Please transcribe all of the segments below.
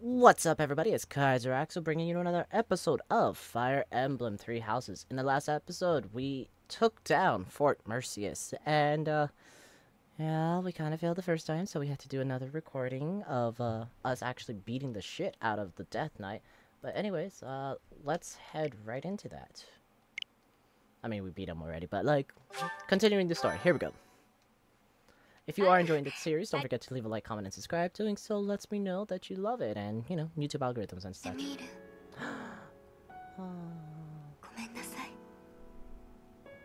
What's up, everybody? It's Kaiser Axel bringing you another episode of Fire Emblem Three Houses. In the last episode, we took down Fort Mercius, and, uh, yeah, we kind of failed the first time, so we had to do another recording of, uh, us actually beating the shit out of the Death Knight. But anyways, uh, let's head right into that. I mean, we beat him already, but, like, continuing the story. Here we go. If you are enjoying the series, don't forget to leave a like, comment, and subscribe. Doing so lets me know that you love it and, you know, YouTube algorithms and エ stuff. ミール Oh. ごめんなさい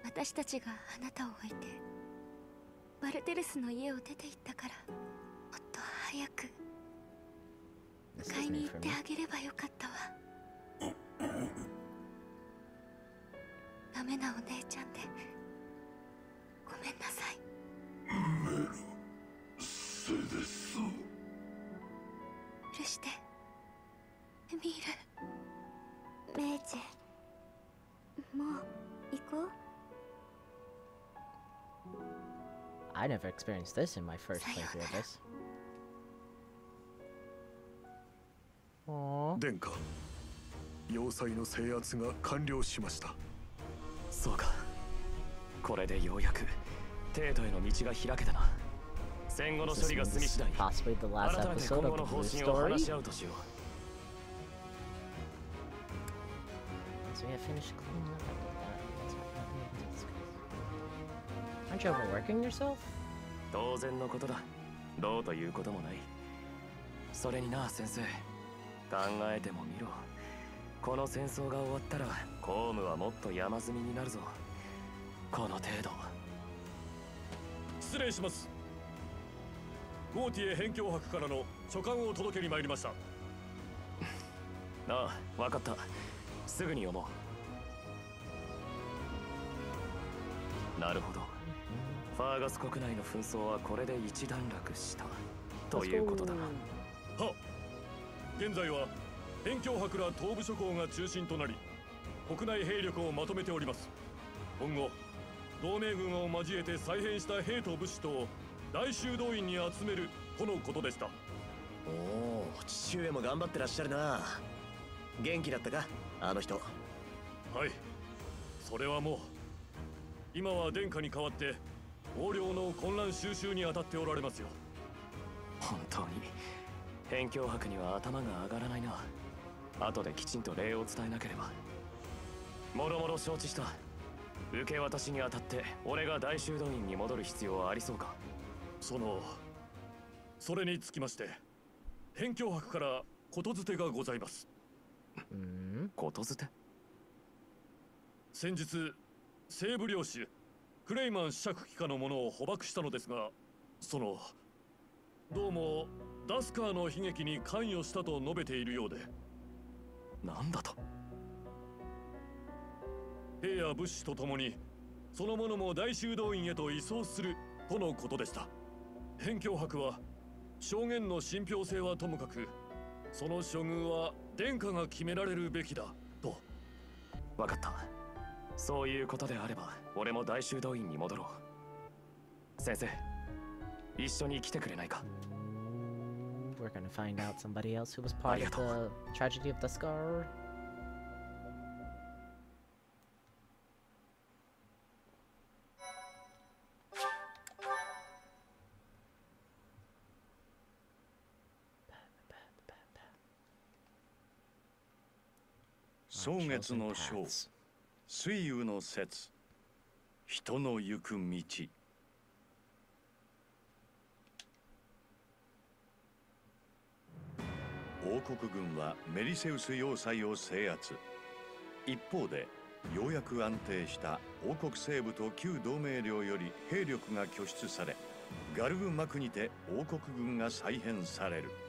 私たちがあなたを置いてバルテルスの家を出て行ったからもっと早く This 買い is に new 行っ for て me. あげればよかったわダメなお姉ちゃんでごめんなさい 許してエミールメイジもう行こう I never experienced this in my first playthrough of this. Aww. 殿下要塞の制圧が完了しましたそうかこれでようやく帝都への道が開けたな戦後の処理が済み次第改めて今後の方針を?話し合うとしよう So we have finished cleaning up after that. Not. Aren't you overworking yourself? 当然のことだどうということもないそれにな先生考えてもみろこの戦争が終わったら公務はもっと山積みになるぞこの程度失礼しますゴーティエ辺境博からの書簡を届けに参りました。ああ分かった。すぐに読もう。なるほど。ファーガス国内の紛争はこれで一段落した。ということだ。なは現在は辺境博ら東部諸侯が中心となり国内兵力をまとめております。今後同盟軍を交えて再編した兵と武士とを大修道院に集めるとのことでした。おお父上も頑張ってらっしゃるな。元気だったか？あの人。はい。それはもう今は殿下に代わって横領の混乱収集に当たっておられますよ。本当に。辺境博には頭が上がらないな。後できちんと礼を伝えなければ。もろもろ承知した。受け渡しにあたって俺が大修道院に戻る必要はありそうか？そのそれにつきまして辺境博からことづてがございます。Mm. ことづて？先日西部領主クレイマン子爵機下の者を捕獲したのですがそのどうもダスカーの悲劇に関与したと述べているようで。なんだと？兵や物資とともにその者も大修道院へと移送するとのことでした辺境博は証言の信憑性はともかくその処遇は殿下が決められるべきだと。分かった。そういうことであれば俺も大修道院に戻ろう。先生一緒に来てくれないか？We're gonna find out somebody else who was part of the. 蒼月の章水雨の説。人の行く道」王国軍はメリセウス要塞を制圧。一方でようやく安定した王国西部と旧同盟領より兵力が拠出されガルグマクにて王国軍が再編される。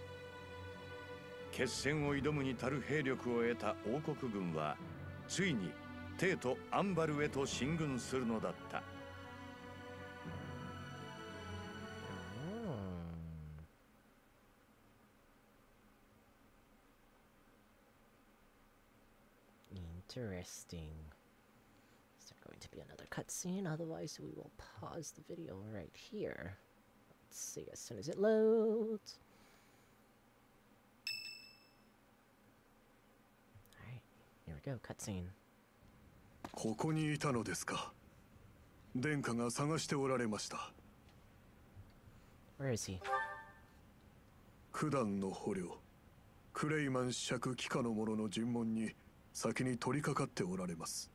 決戦を挑むに足る兵力を得た王国軍はついに帝都アンバルへと進軍するのだった。インタリスティング。go, cutscene. ここにいたのですか殿下が探しておられました Where is he? 九段の捕虜クレイマン子爵帰化の者の尋問に先に取り掛かっておられます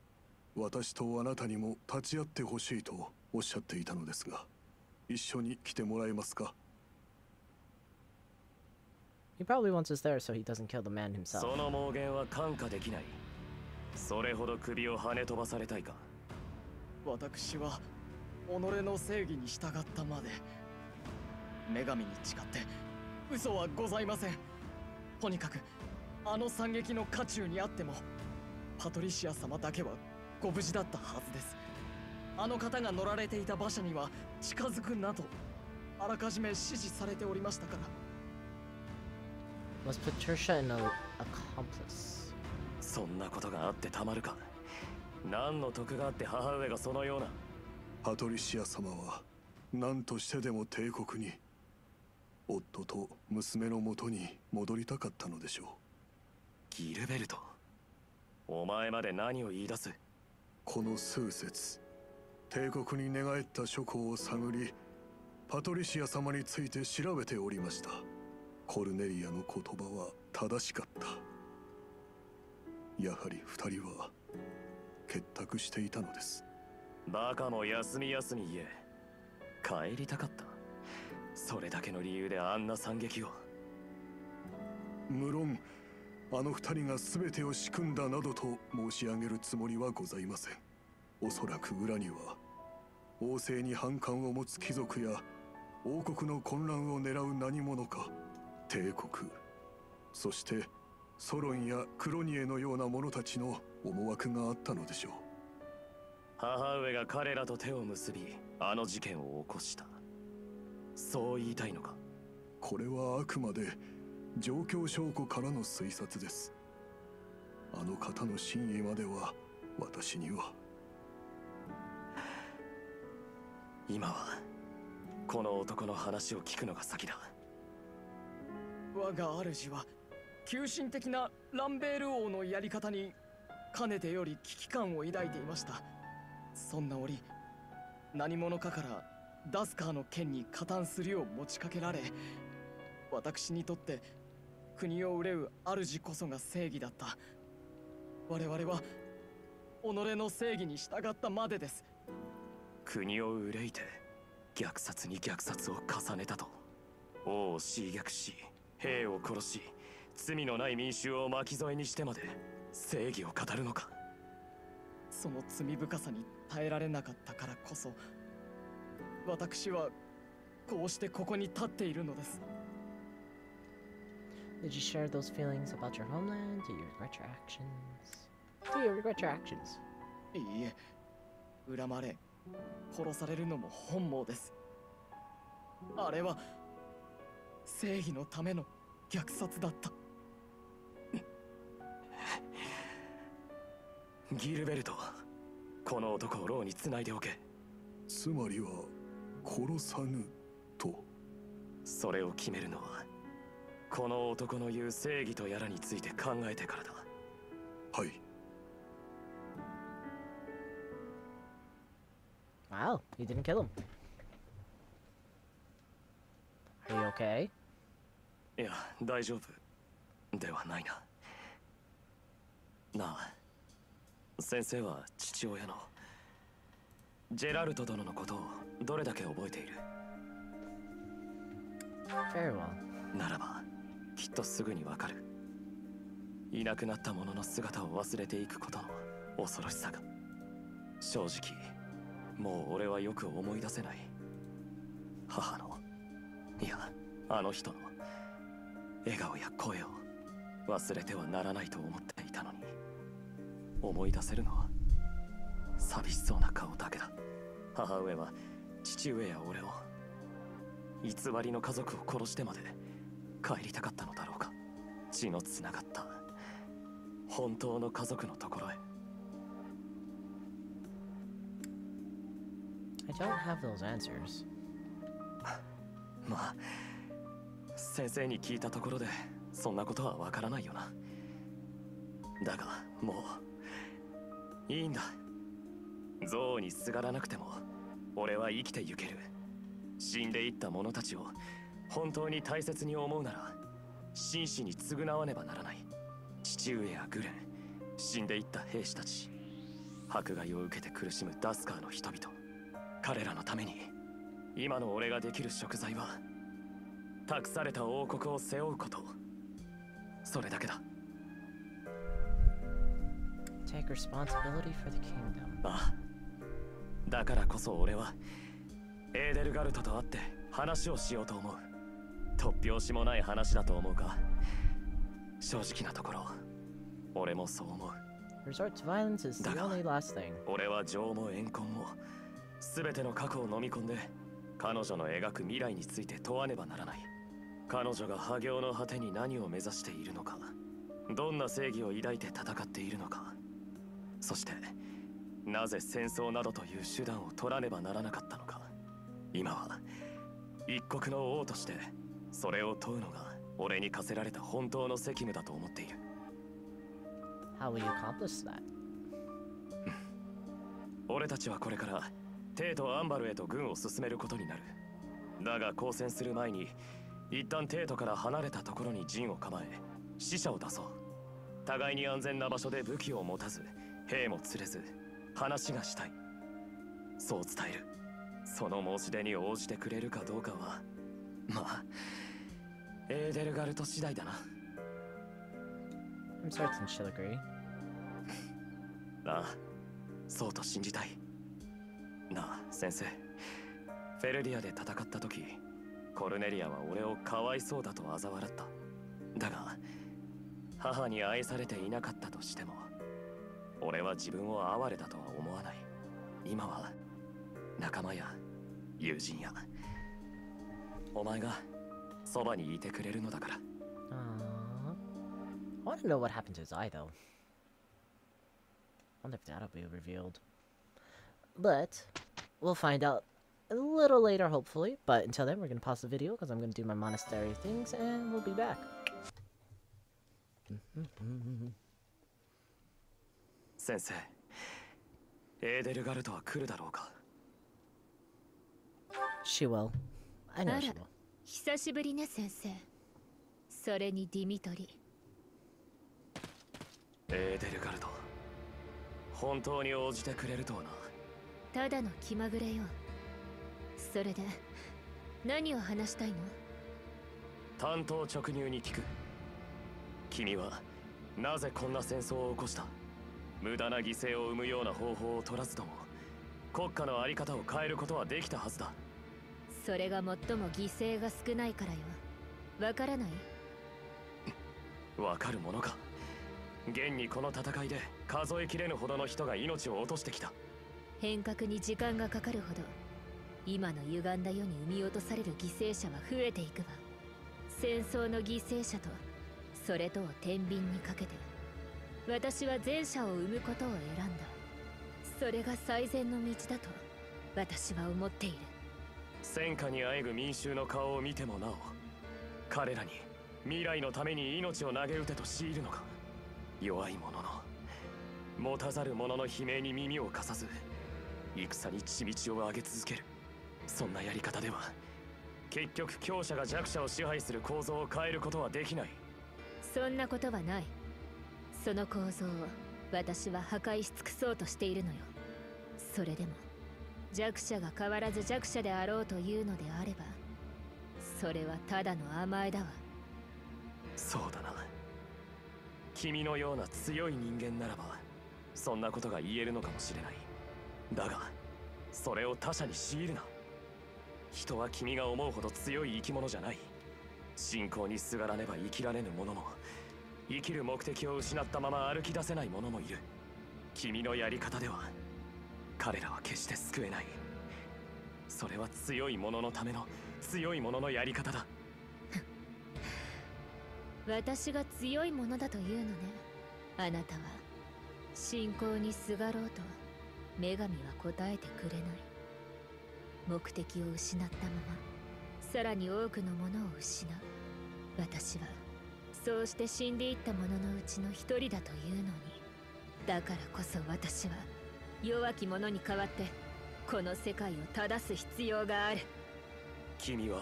私とあなたにも立ち会ってほしいとおっしゃっていたのですが一緒に来てもらえますか He probably wants us there so he doesn't kill the man himself. その妄言は看過できない それほど首を跳ね飛ばされたいか？私は己の正義に従ったまで女神に誓って嘘はございません。とにかくあの惨劇の渦中にあってもパトリシア様だけはご無事だったはずです。あの方が乗られていた馬車には近づくなとあらかじめ指示されておりましたから。Was Patricia an accomplice? そんなことがあってたまるか。何の得があって母上がそのような。パトリシア様は何としてでも帝国に夫と娘のもとに戻りたかったのでしょう。ギルベルトお前まで何を言い出す。この数節帝国に寝返った諸侯を探りパトリシア様について調べておりました。コルネリアの言葉は正しかったやはり二人は結託していたのです。バカも休み休み言え。帰りたかった。それだけの理由であんな惨劇を。無論あの二人が全てを仕組んだなどと申し上げるつもりはございません。おそらく裏には王政に反感を持つ貴族や王国の混乱を狙う何者か帝国そしてソロンやクロニエのような者たちの思惑があったのでしょう。母上が彼らと手を結びあの事件を起こした。そう言いたいのか？これはあくまで状況証拠からの推察です。あの方の真意までは私には。今はこの男の話を聞くのが先だ。我が主は急進的なランベール王のやり方にかねてより危機感を抱いていました。そんな折何者かからダスカーの剣に加担するよう持ちかけられ私にとって国を憂う主こそが正義だった。我々は己の正義に従ったまでです。国を憂いて虐殺に虐殺を重ねたと王を侵略し兵を殺し罪のない民衆を巻き添えにしてまで正義を語るのかその罪深さに耐えられなかったからこそ私はこうしてここに立っているのです Did you share those feelings about your homeland? Do you regret your actions? Do you regret your actions? いいえ恨まれ殺されるのも本望ですあれは正義のための虐殺だったギルベルトこの男を牢につないでおけ。つまりは殺さぬと。それを決めるのはこの男の言う正義とやらについて考えてからだ。はい。Wow, you didn't kill him. Are you okay? いや大丈夫ではないな。なあ先生は父親の。ジェラルト殿のことをどれだけ覚えている？Very well. ならばきっとすぐにわかる。いなくなった者の姿を忘れていくことの恐ろしさが。正直もう俺はよく思い出せない。母のいやあの人の笑顔や声を忘れてはならないと思っていたのに思い出せるのは寂しそうな顔だけだ。母上は父上や俺を偽りの家族を殺してまで帰りたかったのだろうか。血のつながった本当の家族のところへ。I don't have those answers. まあ先生に聞いたところでそんなことはわからないよな。だがもういいんだ。憎悪にすがらなくても俺は生きてゆける。死んでいった者たちを本当に大切に思うなら真摯に償わねばならない。父上やグレン死んでいった兵士たち迫害を受けて苦しむダスカーの人々彼らのために今の俺ができる食材は託された王国を背負うこと。それだけだ。Take responsibility for the kingdom. ああだからこそ俺はエーデルガルトと会って話をしようと思う突拍子もない話だと思うか正直なところ俺もそう思う Resort to violence is the only last thing. 俺は情も怨恨も全ての過去を飲み込んで彼女の描く未来について問わねばならない彼女が破行の果てに何を目指しているのかどんな正義を抱いて戦っているのかそしてなぜ戦争などという手段を取らねばならなかったのか。今は一国の王としてそれを問うのが俺に課せられた本当の責務だと思っている。How will you accomplish that? 俺たちはこれからテイとアンバルへと軍を進めることになる。だが交戦する前に一旦テイトから離れたところに陣を構え死者を出そう。互いに安全な場所で武器を持たず兵も連れず話がしたい。そう伝える。その申し出に応じてくれるかどうかはまあエーデルガルト次第だな。I'm certain she'll agree. ああそうと信じたい。なあ先生。フェルディアで戦った時コルネリアは俺をかわいそうだと嘲笑った。だが母に愛されていなかったとしても俺は自分を哀れだとは思わない今は仲間や友人やお前がそばにいてくれるのだから Aww. I want to know what happened to his eye, though. I wonder if that'll be revealed. But we'll find out a little later, hopefully. But until then, we're going to pause the video because I'm going to do my monastery things and we'll be back. 先生。エーデルガルトは来るだろうか。She will. I know she will. 久しぶりね先生。それにディミトリ。エーデルガルト本当に応じてくれるとはな。ただの気まぐれよ。それで何を話したいの？担当直入に聞く。君はなぜこんな戦争を起こした？無駄な犠牲を生むような方法を取らずとも国家の在り方を変えることはできたはずだ。それが最も犠牲が少ないからよ。わからない？わかるものか。現にこの戦いで数えきれぬほどの人が命を落としてきた。変革に時間がかかるほど今の歪んだ世に生み落とされる犠牲者は増えていくわ。戦争の犠牲者とそれとを天秤にかけて私は前者を生むことを選んだ。それが最善の道だと私は思っている。戦火にあえぐ民衆の顔を見てもなお彼らに未来のために命を投げ打てと強いるのか。弱い者の持たざる者の悲鳴に耳を貸さず戦に血道を上げ続ける。そんなやり方では結局強者が弱者を支配する構造を変えることはできない。そんなことはないその構造を私は破壊し尽くそうとしているのよ。それでも弱者が変わらず弱者であろうというのであればそれはただの甘えだわ。そうだな。君のような強い人間ならばそんなことが言えるのかもしれない。だがそれを他者に強いるな。人は君が思うほど強い生き物じゃない。信仰にすがらねば生きられぬ者も生きる目的を失ったまま歩き出せない者もいる。君のやり方では彼らは決して救えない。それは強い者のための強い者のやり方だ。私が強いものだというのね。あなたは信仰にすがろうと女神は答えてくれない。目的を失ったままさらに多くのものを失う。私は走して死んでいった者のうちの一人だというのに。だからこそ私は弱き者に代わってこの世界を正す必要がある。君は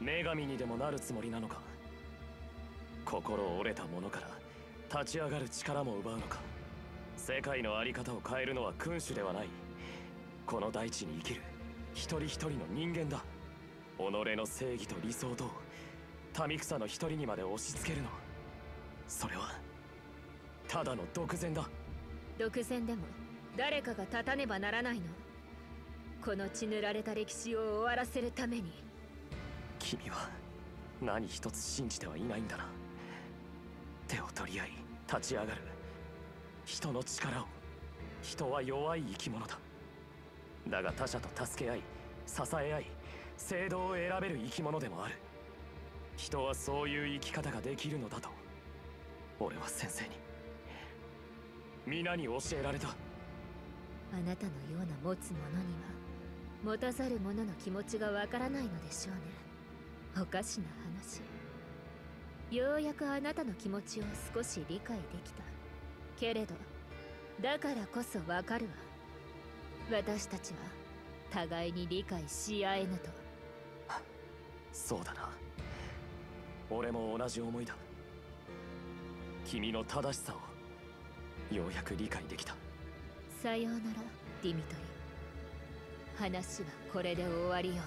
女神にでもなるつもりなのか？心折れた者から立ち上がる力も奪うのか？世界の在り方を変えるのは君主ではない。この大地に生きる一人一人の人間だ。己の正義と理想と民草の一人にまで押し付けるのそれはただの独善だ。独善でも誰かが立たねばならないの。この血塗られた歴史を終わらせるために。君は何一つ信じてはいないんだな。手を取り合い立ち上がる。人の力を。人は弱い生き物だ。だが他者と助け合い支え合い制度を選べる生き物でもある人はそういう生き方ができるのだと。俺は先生に。皆に教えられた。あなたのような持つ者には持たざる者の気持ちがわからないのでしょうね。おかしな話。ようやくあなたの気持ちを少し理解できた。けれどだからこそわかるわ。私たちは互いに理解し合えぬと。そうだな俺も同じ思いだ。君の正しさをようやく理解できた。さようならディミトリ話はこれで終わりよ。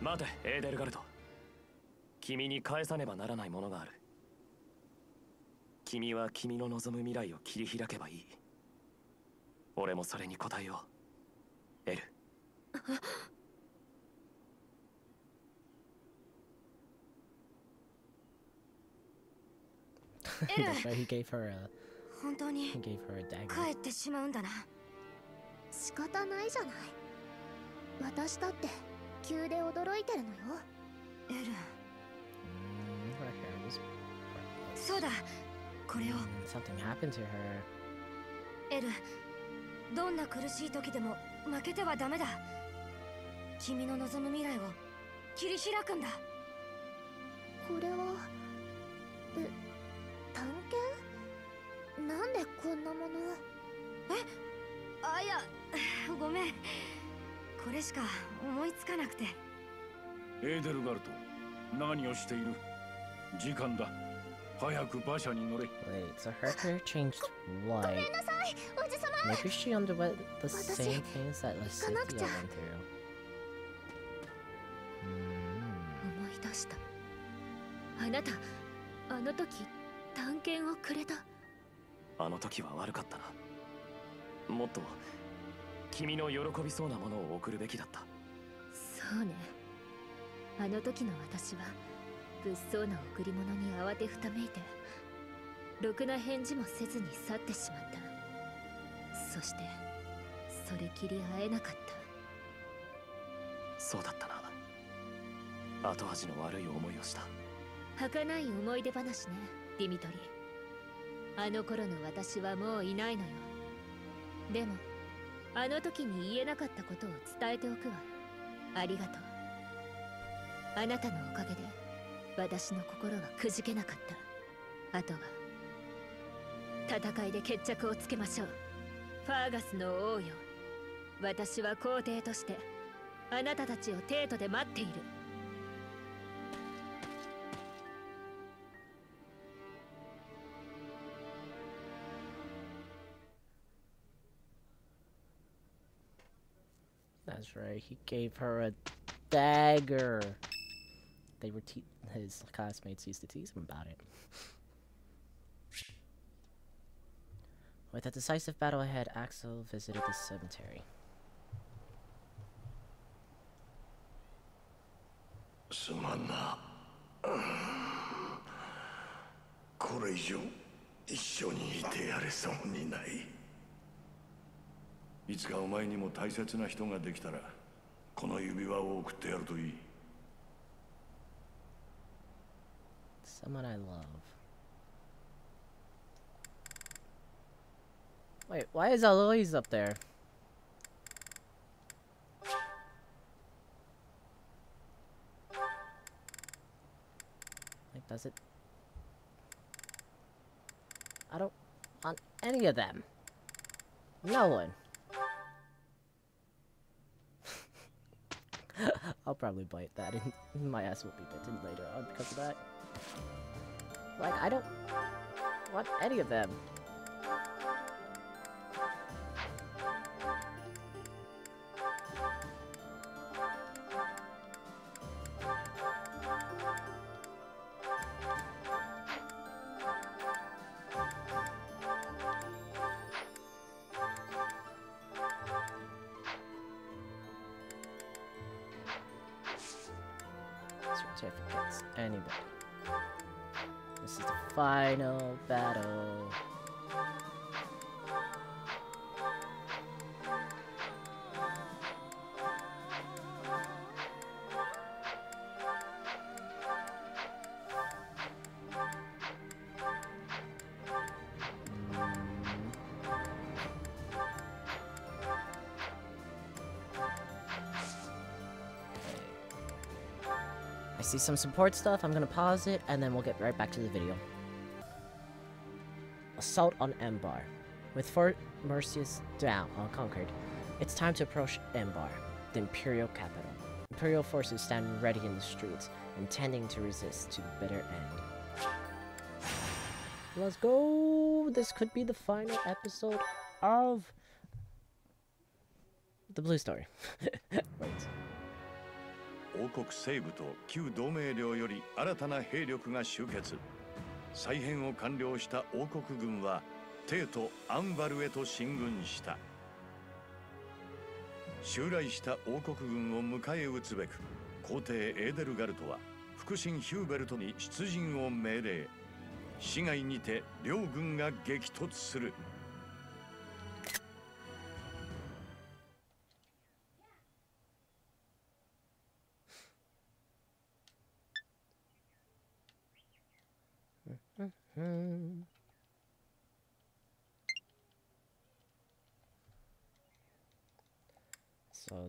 待てエーデルガルト君に返さねばならないものがある。君は君の望む未来を切り開けばいい。俺もそれに応えよう。エル That's why he gave her a 本当に he gave her a dagger. 帰ってしまうんだな仕方ないじゃない私だって急で驚いてるのよエル Mm, her hair was そうだこれを Mm, something happened to her. エルどんな苦しい時でも負けてはダメだ君の望む未来を切り開くんだこれはえ 探検なんでこんなものえあいやごめんこれしか思いつかなくてエーデルガルト何をしている時間だ早く馬車に乗れ Wait, so her hair changed ご white. めんなさいおじさま Maybe she underwent the 私 same things that 行かなく Lysithia ちゃ went through. Mm. 思い出したあなたあの時探検をくれた。あの時は悪かったな。もっと君の喜びそうなものを送るべきだった。そうね。あの時の私は物騒な贈り物に慌てふためいてろくな返事もせずに去ってしまった。そしてそれきり会えなかった。そうだったな。後味の悪い思いをした。儚い思い出話ねディミトリあの頃の私はもういないのよ。でもあの時に言えなかったことを伝えておくわ。ありがとう。あなたのおかげで私の心はくじけなかった。あとは戦いで決着をつけましょう。ファーガスの王よ。私は皇帝としてあなたたちを帝都で待っている。That's right. He gave her a dagger. They were te- his classmates used to tease him about it. With a decisive battle ahead, Axel visited the cemetery. すまんなこれ以上一緒にいてやれそうにない いつかお前にも大切な人ができたらこの指輪を送ってやるといい Someone I love. Wait, why is Aloys up there? Like, does it I don't want any of them. No one. I'll probably bite that and my ass will be bitten later on because of that. Like, I don't want any of them. Certificates. Anybody. This is the final battle. I see some support stuff, I'm gonna pause it, and then we'll get right back to the video. Assault on Embar. With Fort Mercius down, uh, conquered, it's time to approach Embar, the Imperial capital. Imperial forces stand ready in the streets, intending to resist to the bitter end. Let's go! This could be the final episode of the Blue Story. Wait. 王国西部と旧同盟領より新たな兵力が集結。再編を完了した王国軍はテート・アンバルへと進軍した。襲来した王国軍を迎え撃つべく皇帝エーデルガルトは腹心ヒューベルトに出陣を命令。市街にて両軍が激突する。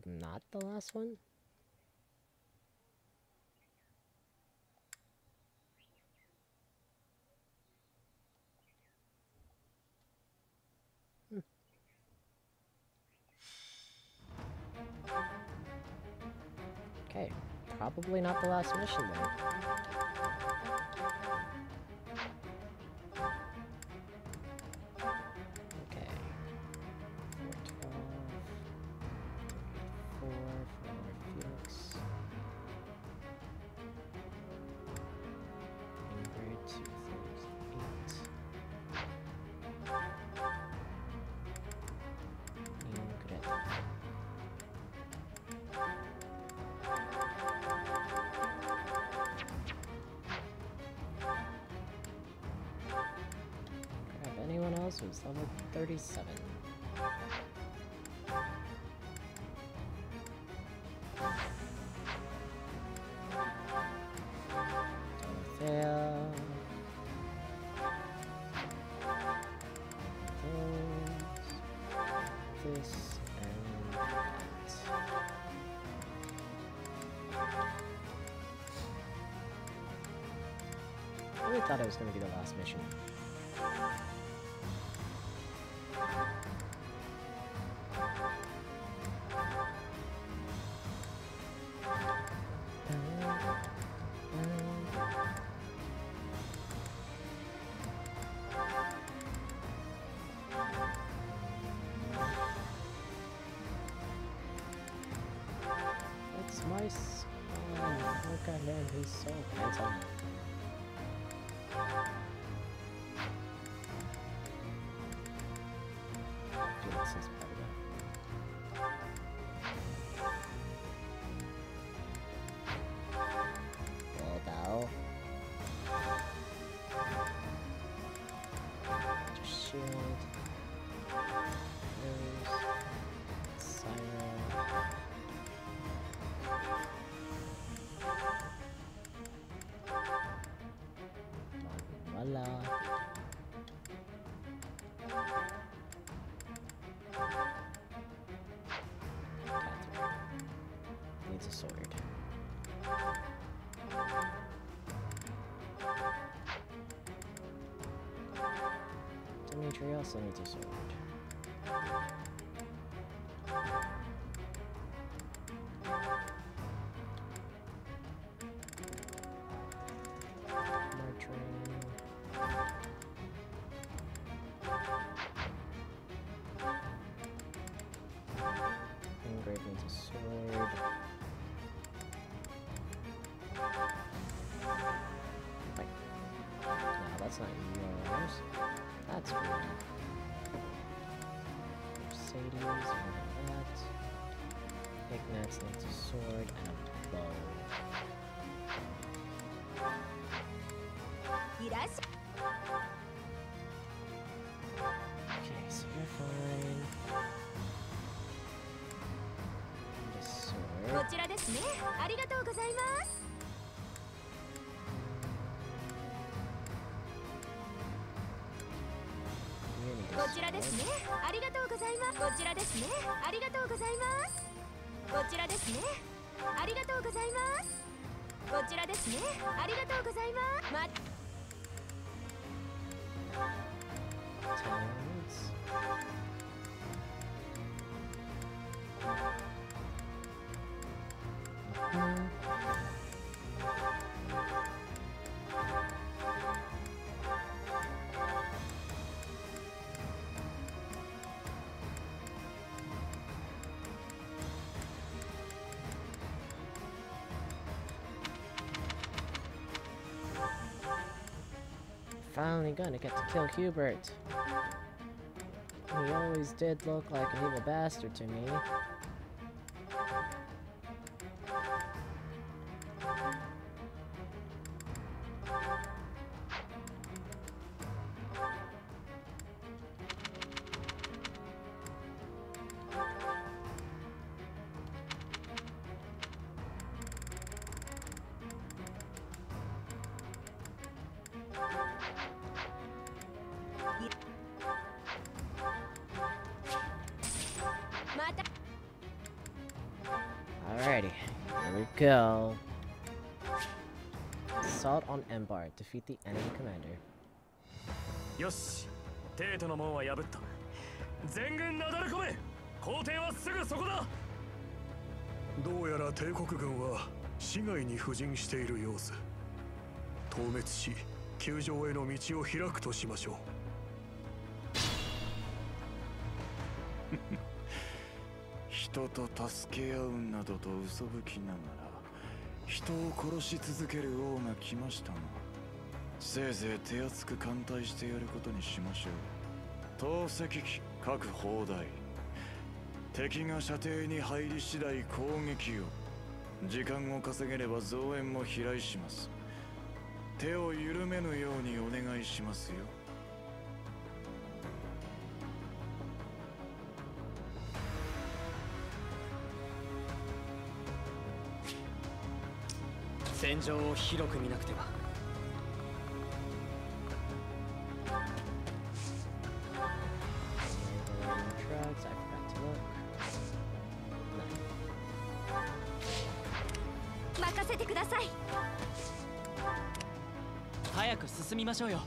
Not the last one? Hmm. Okay, probably not the last mission then. Level 37. Dorothea. Those. This and that. I really thought it was going to be the last mission. 需要什么支持？こちらですねありがとうございます。こちらですねありがとうございます。こちらですねありがとうございます。こちらですねありがとうございます。こちらですねありがとうございます。Finally gonna get to kill Hubert. He always did look like an evil bastard to me. Defeat the enemy commander. よしテートの門は破った。全軍なだれ込め!皇帝はすぐそこだ!どうやら帝国軍は市外に布陣している様子。討滅し球場への道を開くとしましょう。人と助け合うなどと嘘吹きながら人を殺し続ける王が来ましたがせいぜい手厚く艦隊してやることにしましょう。投石機各砲台敵が射程に入り次第攻撃を。時間を稼げれば増援も飛来します。手を緩めぬようにお願いしますよ。戦場を広く見なくては。上有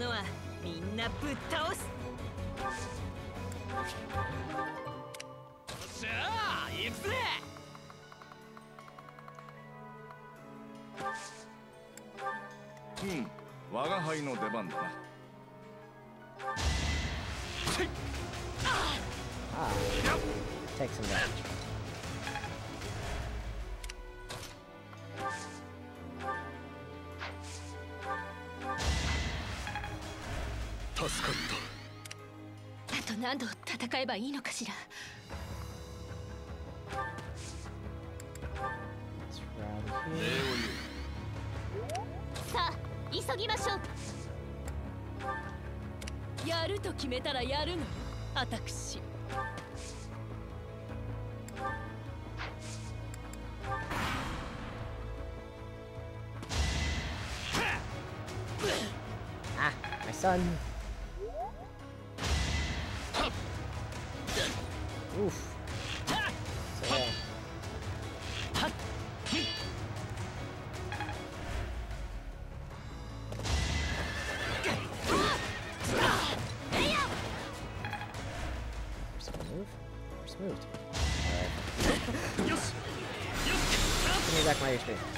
者はみんなぶっ倒す。よっしゃあ行くぜ。うん我が輩の出番だな。何度戦えばいいのかしら。United States.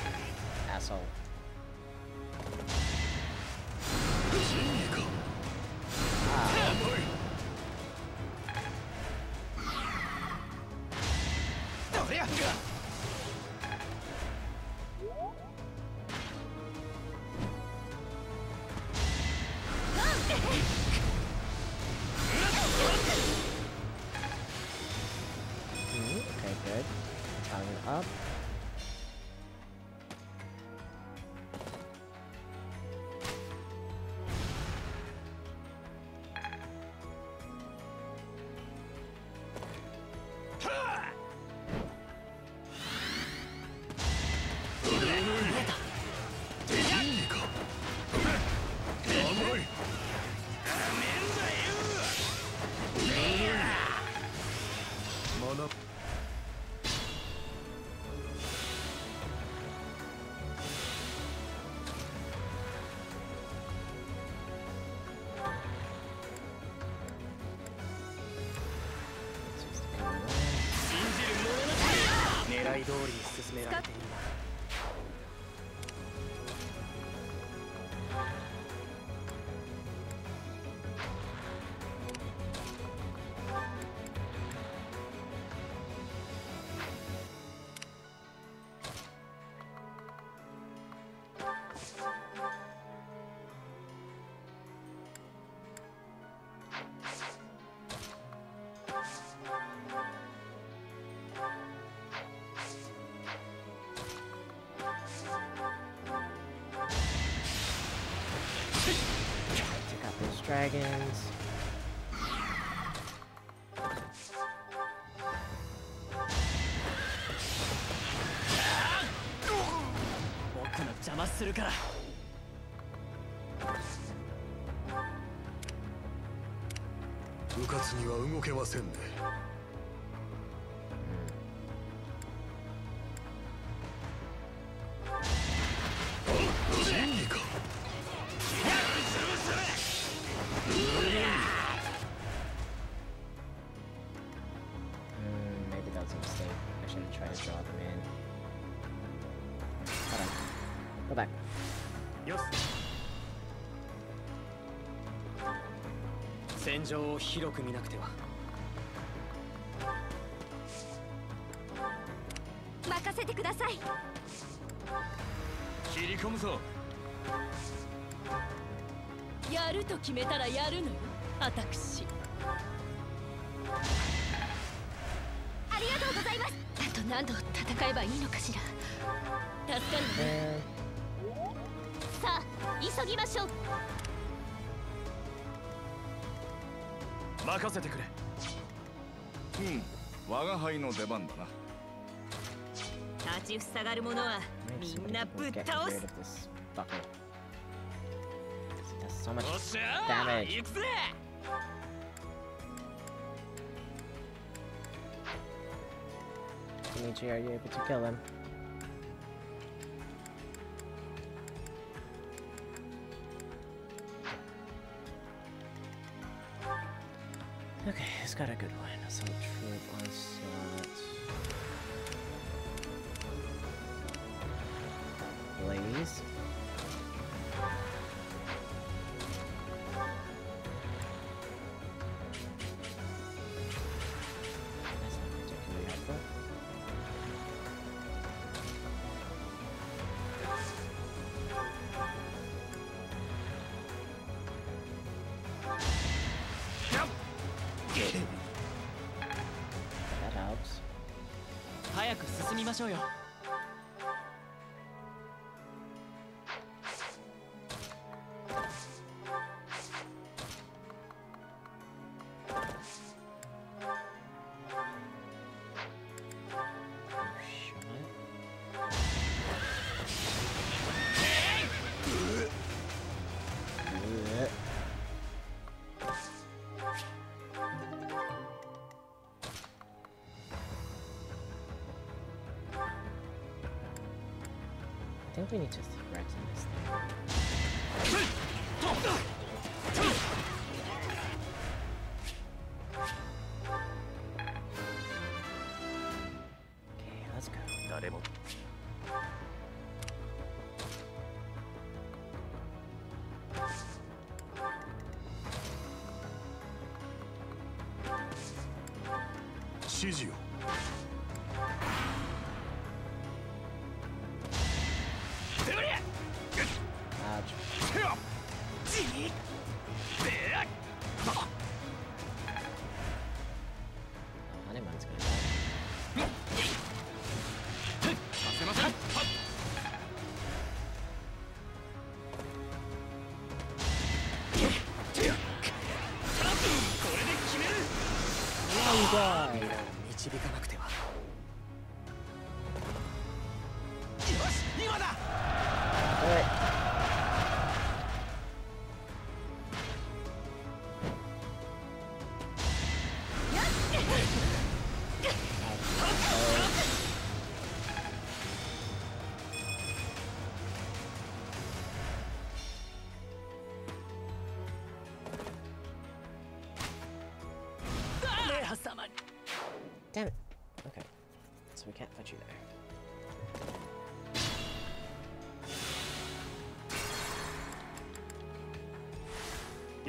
dragons. するから。部活には動けませんね。戦場を広く見なくては。任せてください。切り込むぞ。やると決めたらやるのよ私。ありがとうございます。あと何度戦えばいいのかしら。助かるわ And さあ急ぎましょう任せてくれ。うん。我が輩の出番だな。立ちふさがる者はみんなぶっ倒す。よっしゃダメージいくぜ。Are? 早く進みましょうよ。Think we need to threaten this thing. Okay, let's go. 誰も指示を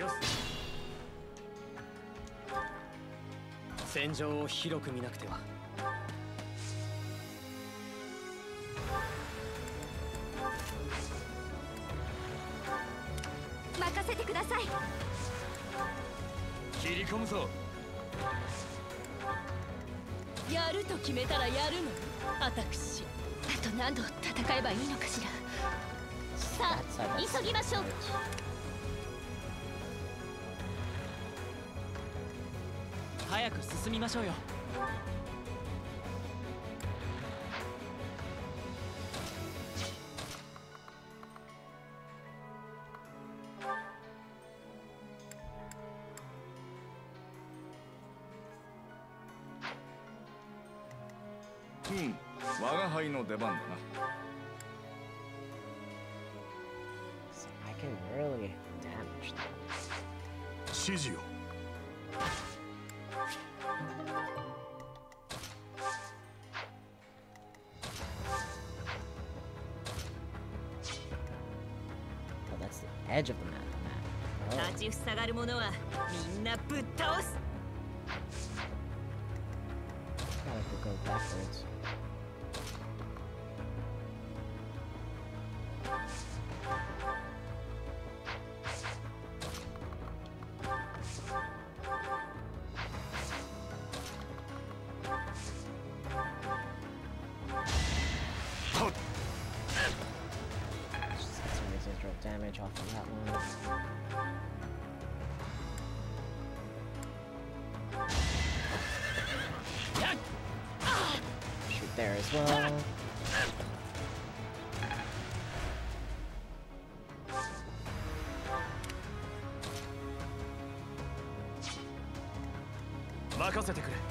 よし。戦場を広く見なくては。任せてください。切り込むぞ。やると決めたらやるの。私。あと何度戦えばいいのかしら。さあ急ぎましょう進みましょうよ。うん。我が輩の出番だな。edge of the map. Oh. I like we'll go backwards. 願ます。せてくれ。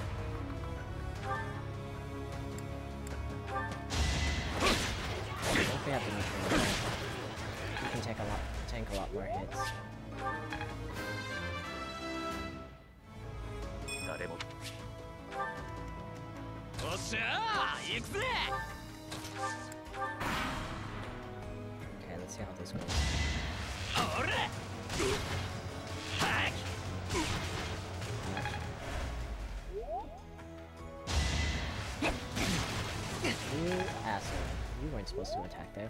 This. You asshole. You weren't supposed to attack there.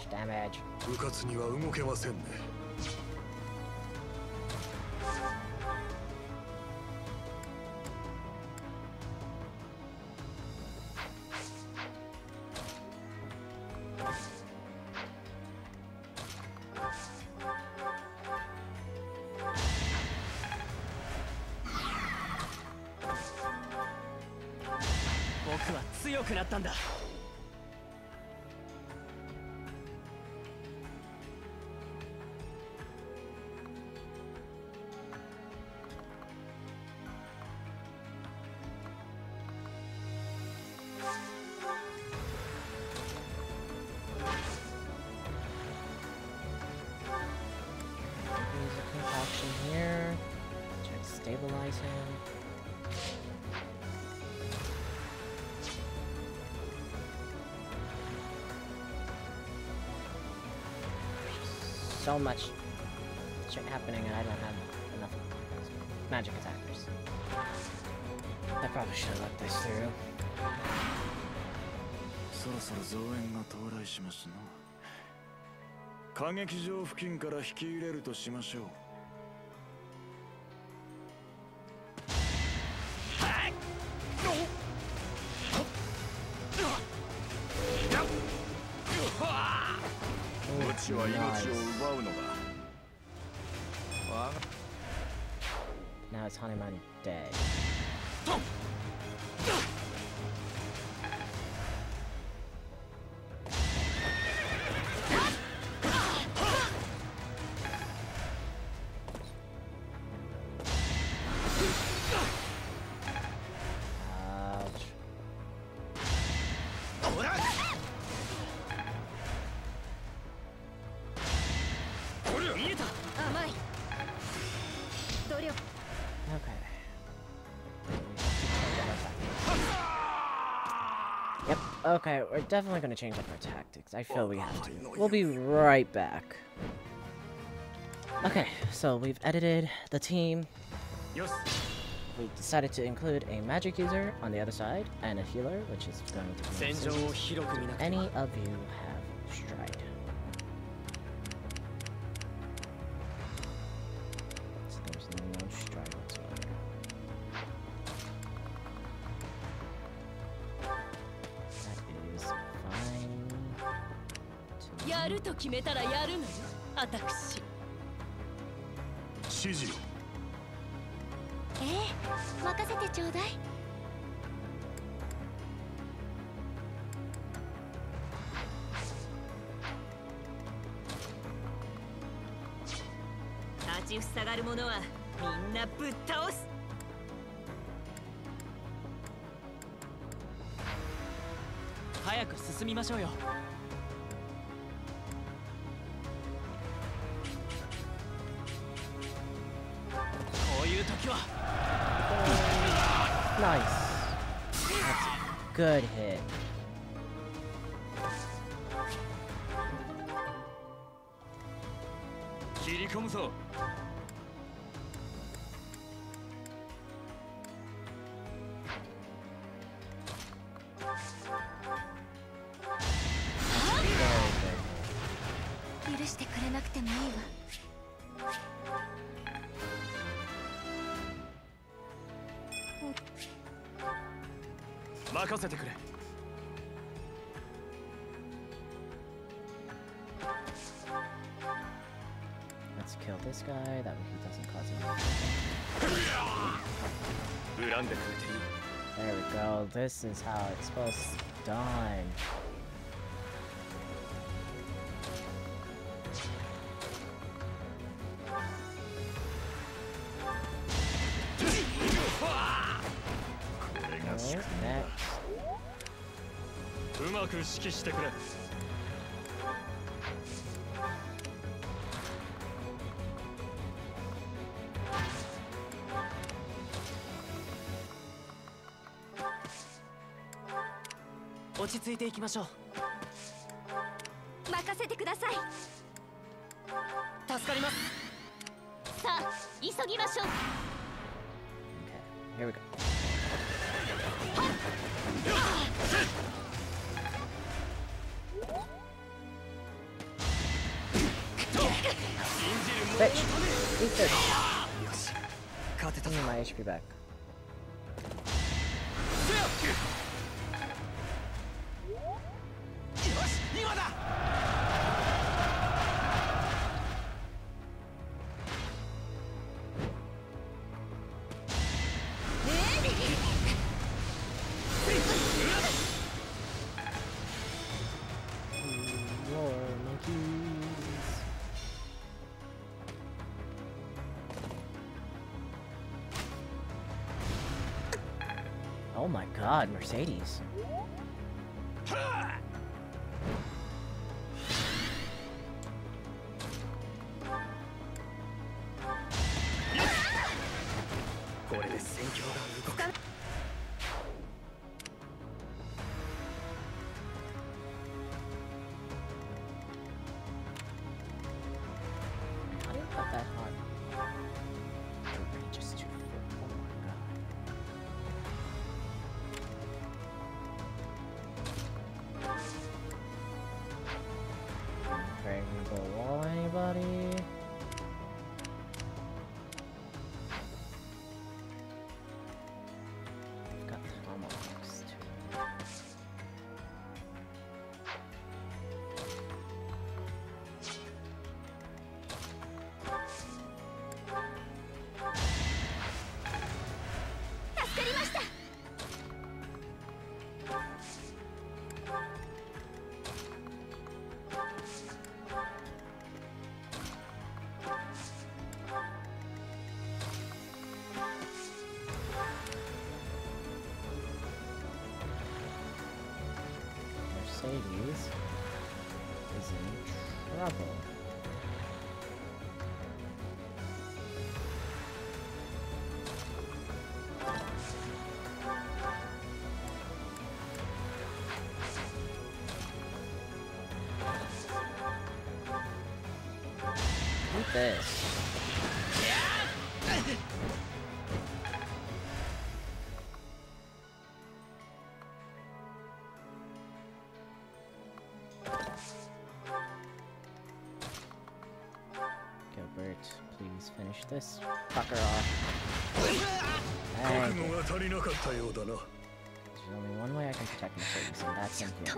Much damage. 部活には動けませんね So much shit happening and I don't have enough magic attackers. I probably should have let this through. そろそろ増援が到来しますな歌劇場付近から引き入れるとしましょう time I'm dead. Okay, we're definitely going to change up our tactics. I feel we have to. We'll be right back. Okay, so we've edited the team. We decided to include a magic user on the other side and a healer, which is going to be any of you 恨んでくれていい There we go. This is how it's supposed to be done. Okay, next. うまく指揮してくれ 落ち着いていきましょう。god, Mercedes. this. Gilbert, please finish this fucker off. There's only one way I can protect myself, and that's in here.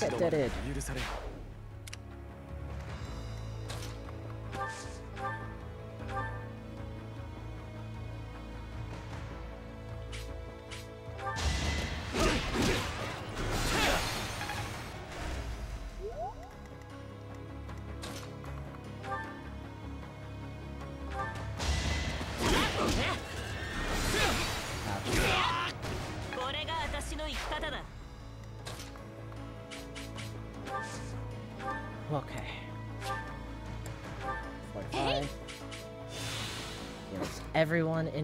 ちども許され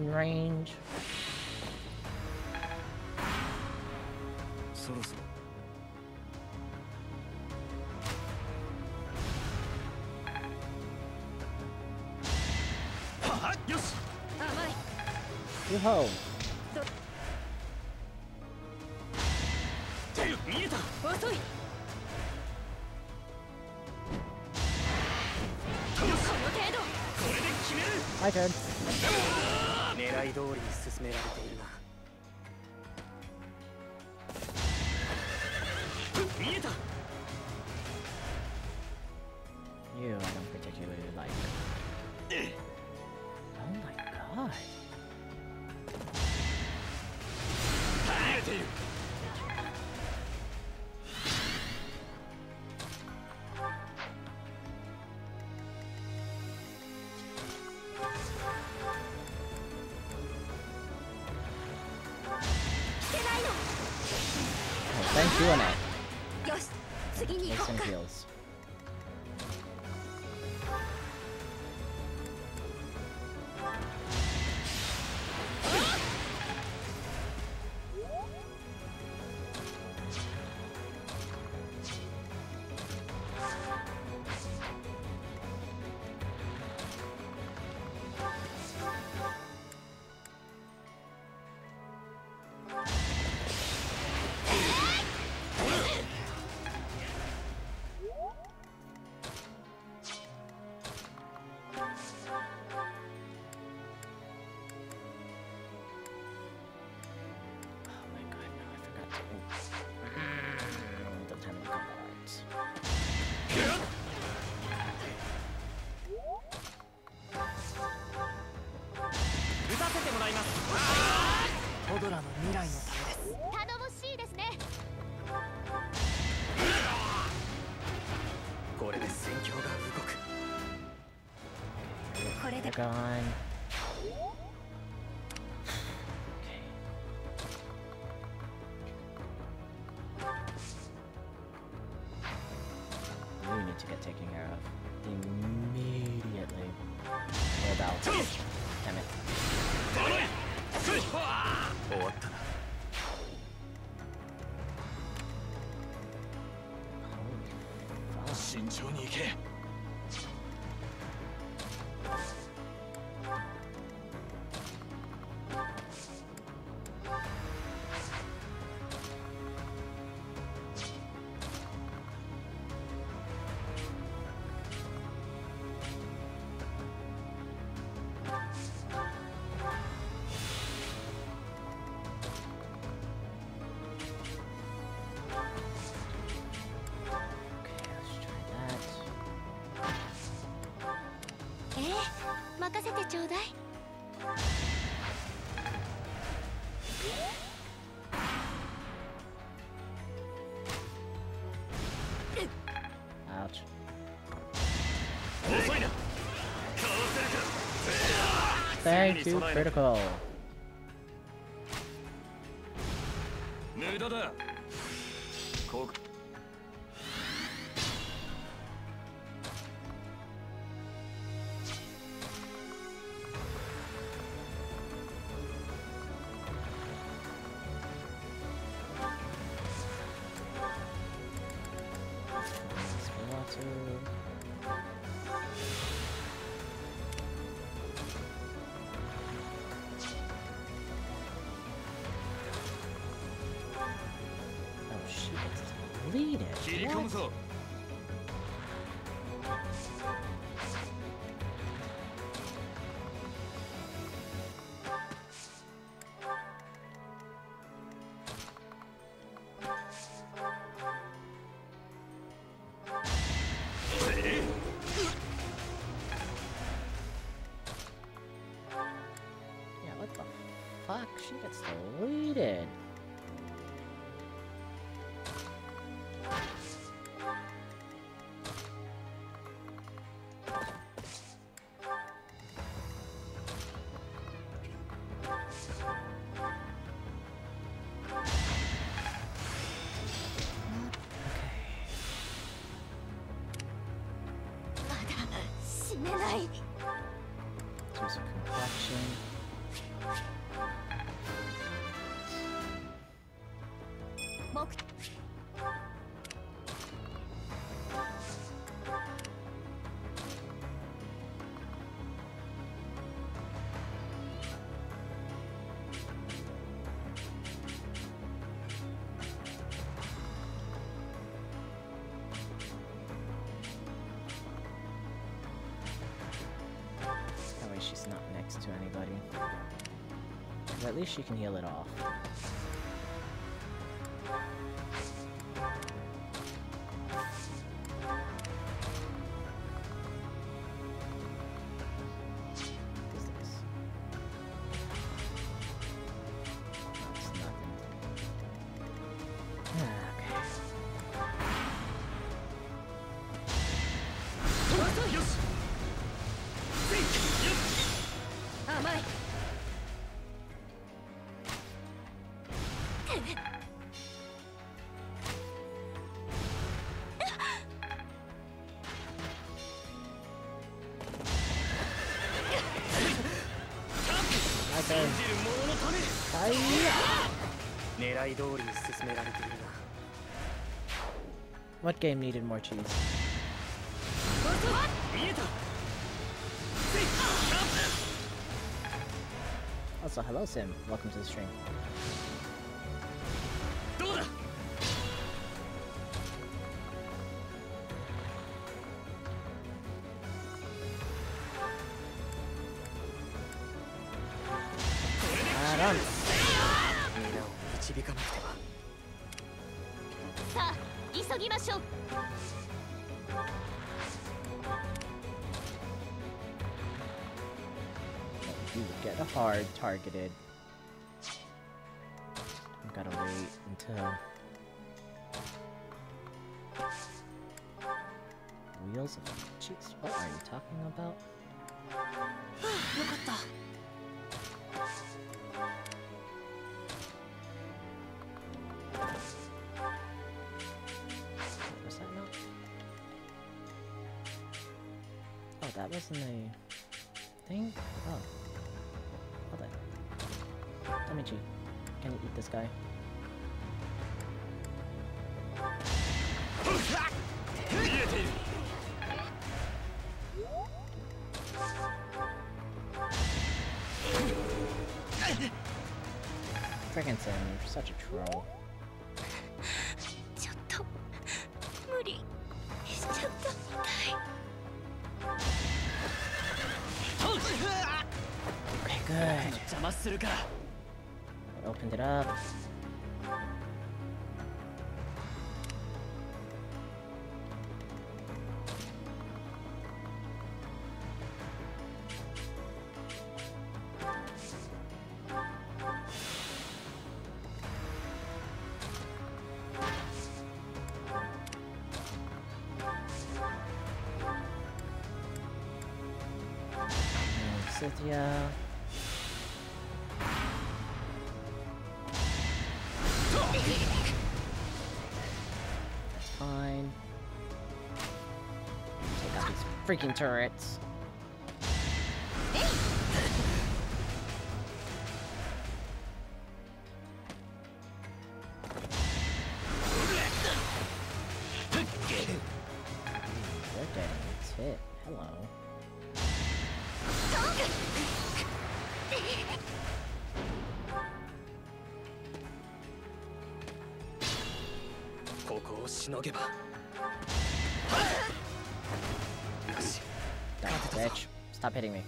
rain. ないよし次に行こうか。gone. 任せてちょうだい遅いな Thank you, critical. そ。she's not next to anybody. But at least she can heal it off. What game needed more cheese? Also, hello Sim, welcome to the stream. can you eat this guy. Frickin' Sam, you're such a troll. Okay, good opened it up. Freaking turrets.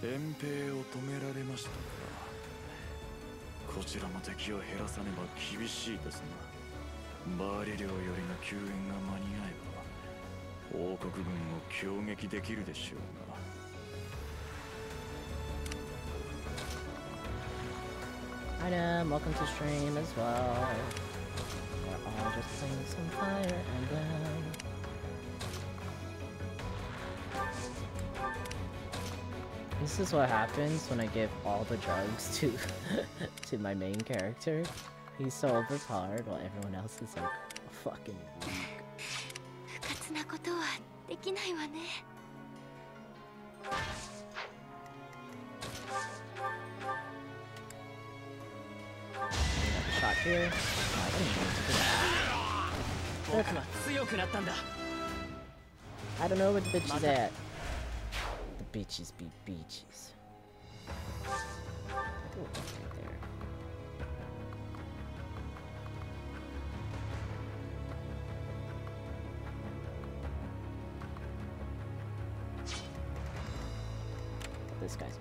遠兵を止められましたかこちらも敵を減らさねば厳しいですなバーレ領よりの救援が間に合えば王国軍を攻撃できるでしょうが Item, welcome to stream as well. We're all just playing some Fire Emblem. This is what happens when I give all the drugs to to my main character. He's so overpowered while everyone else is like fucking weak. Shot here. Oh, I don't know where the bitch is at. Bitches be there. This guy's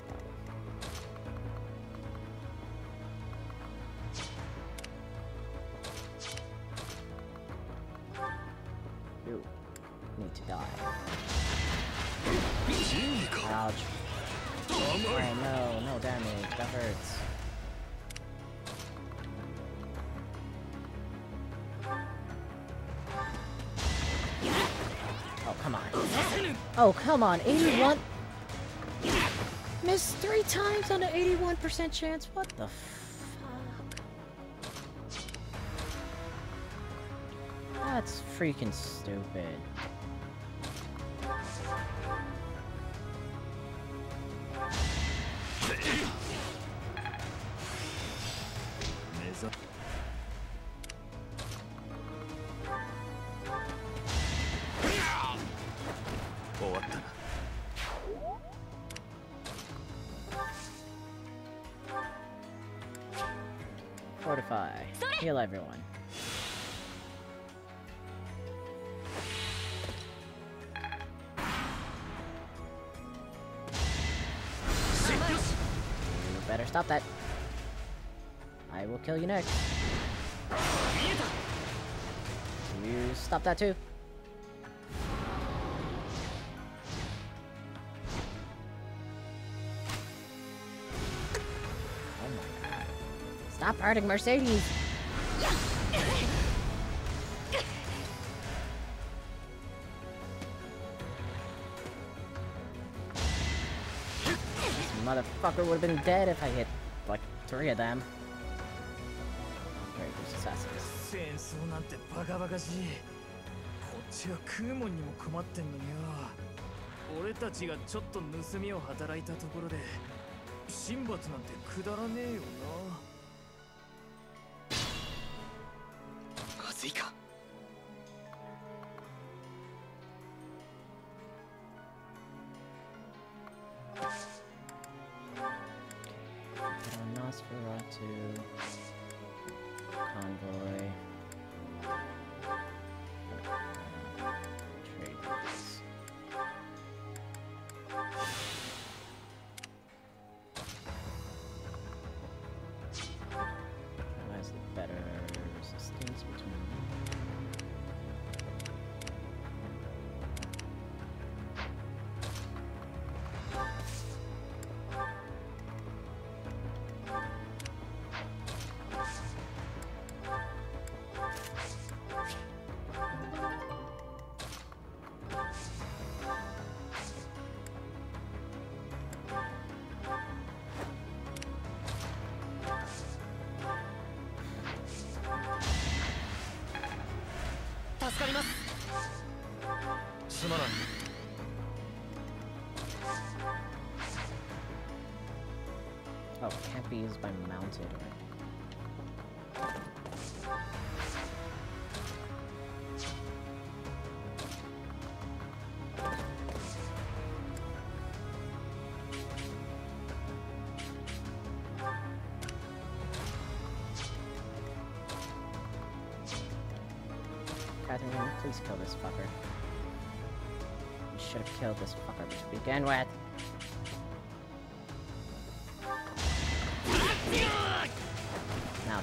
Oh, come on. 81. Missed three times on an 81% chance. What the fuck? That's freaking stupid. That too. Stop hurting Mercedes. Motherfucker would have been dead if I hit like three of them. Very. ちは食うもんにも困ってんのによ俺たちがちょっと盗みを働いたところで神罰なんてくだらねえよなまずいか Nosferatu. Convoy. 助かりますすまない Oh, can't be used by mounted. Catherine, Please kill this fucker? You should have killed this fucker to begin with. Now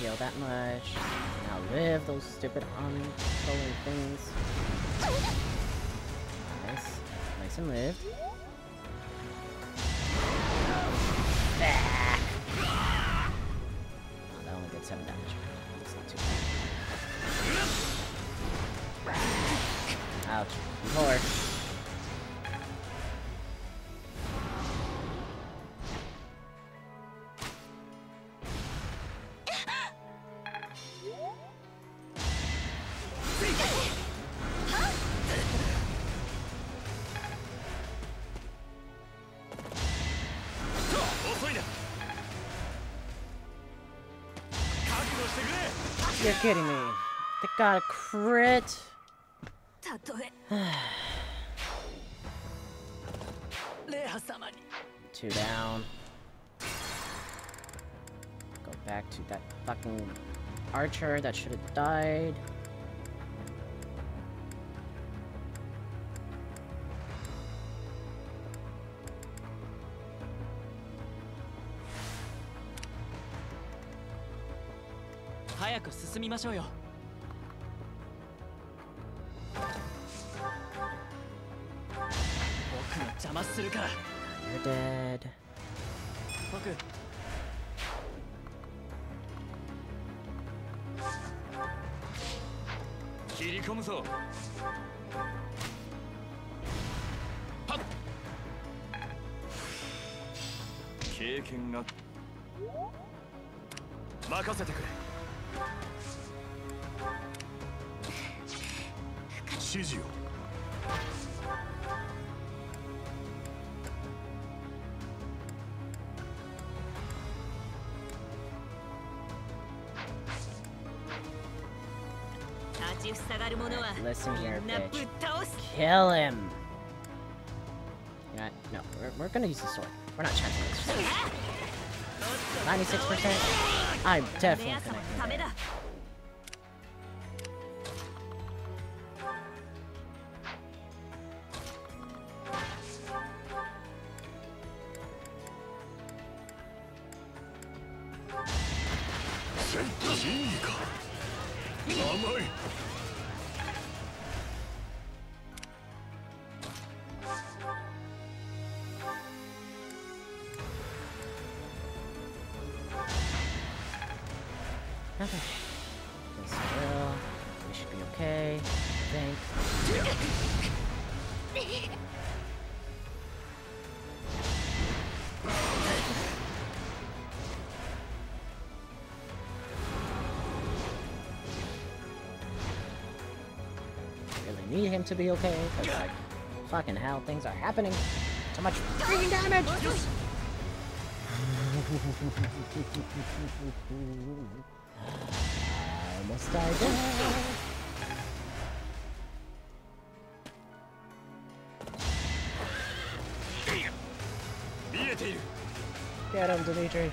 heal that much. Now live those stupid uncontrolling things. Nice. Nice and live. Oh, that only did 7 damage. That's not too bad. Ouch. Lord. You're kidding me. They got a crit. Two down. Go back to that fucking archer that should have died. ましょうよ。Listen here, bitch. Kill him! You no, we're, we're, gonna use the sword. We're not trying to use 96%? I'm definitely him to be okay, like, fucking hell, things are happening. Too much freaking damage! I almost died there. Get him, Dimitri.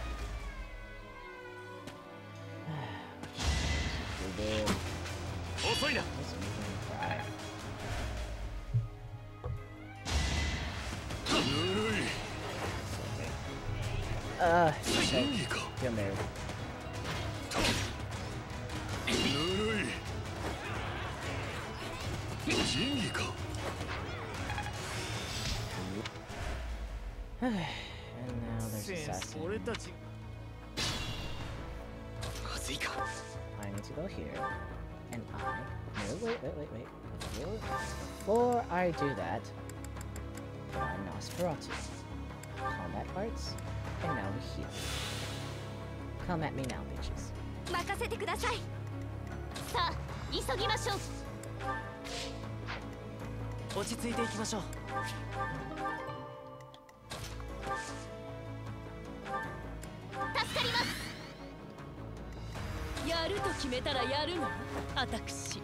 Heal. Come at me now, bitches. 任せてください。さあ急ぎましょう。落ち着いていきましょう。助かります。やると決めたらやるの？私。え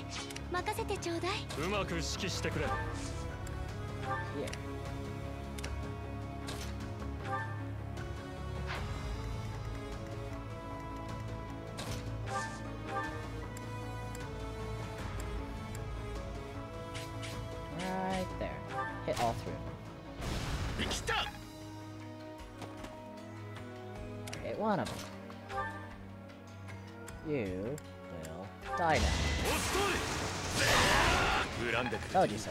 え任せてちょうだい。うまく指揮してくれ。Here. All through. Hit one of them. You will die now. Told you so.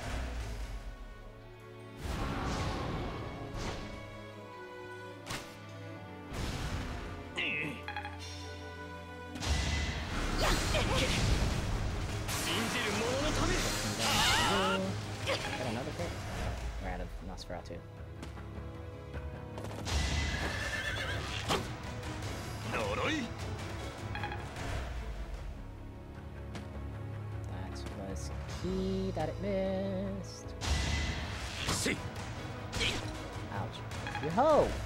Ho!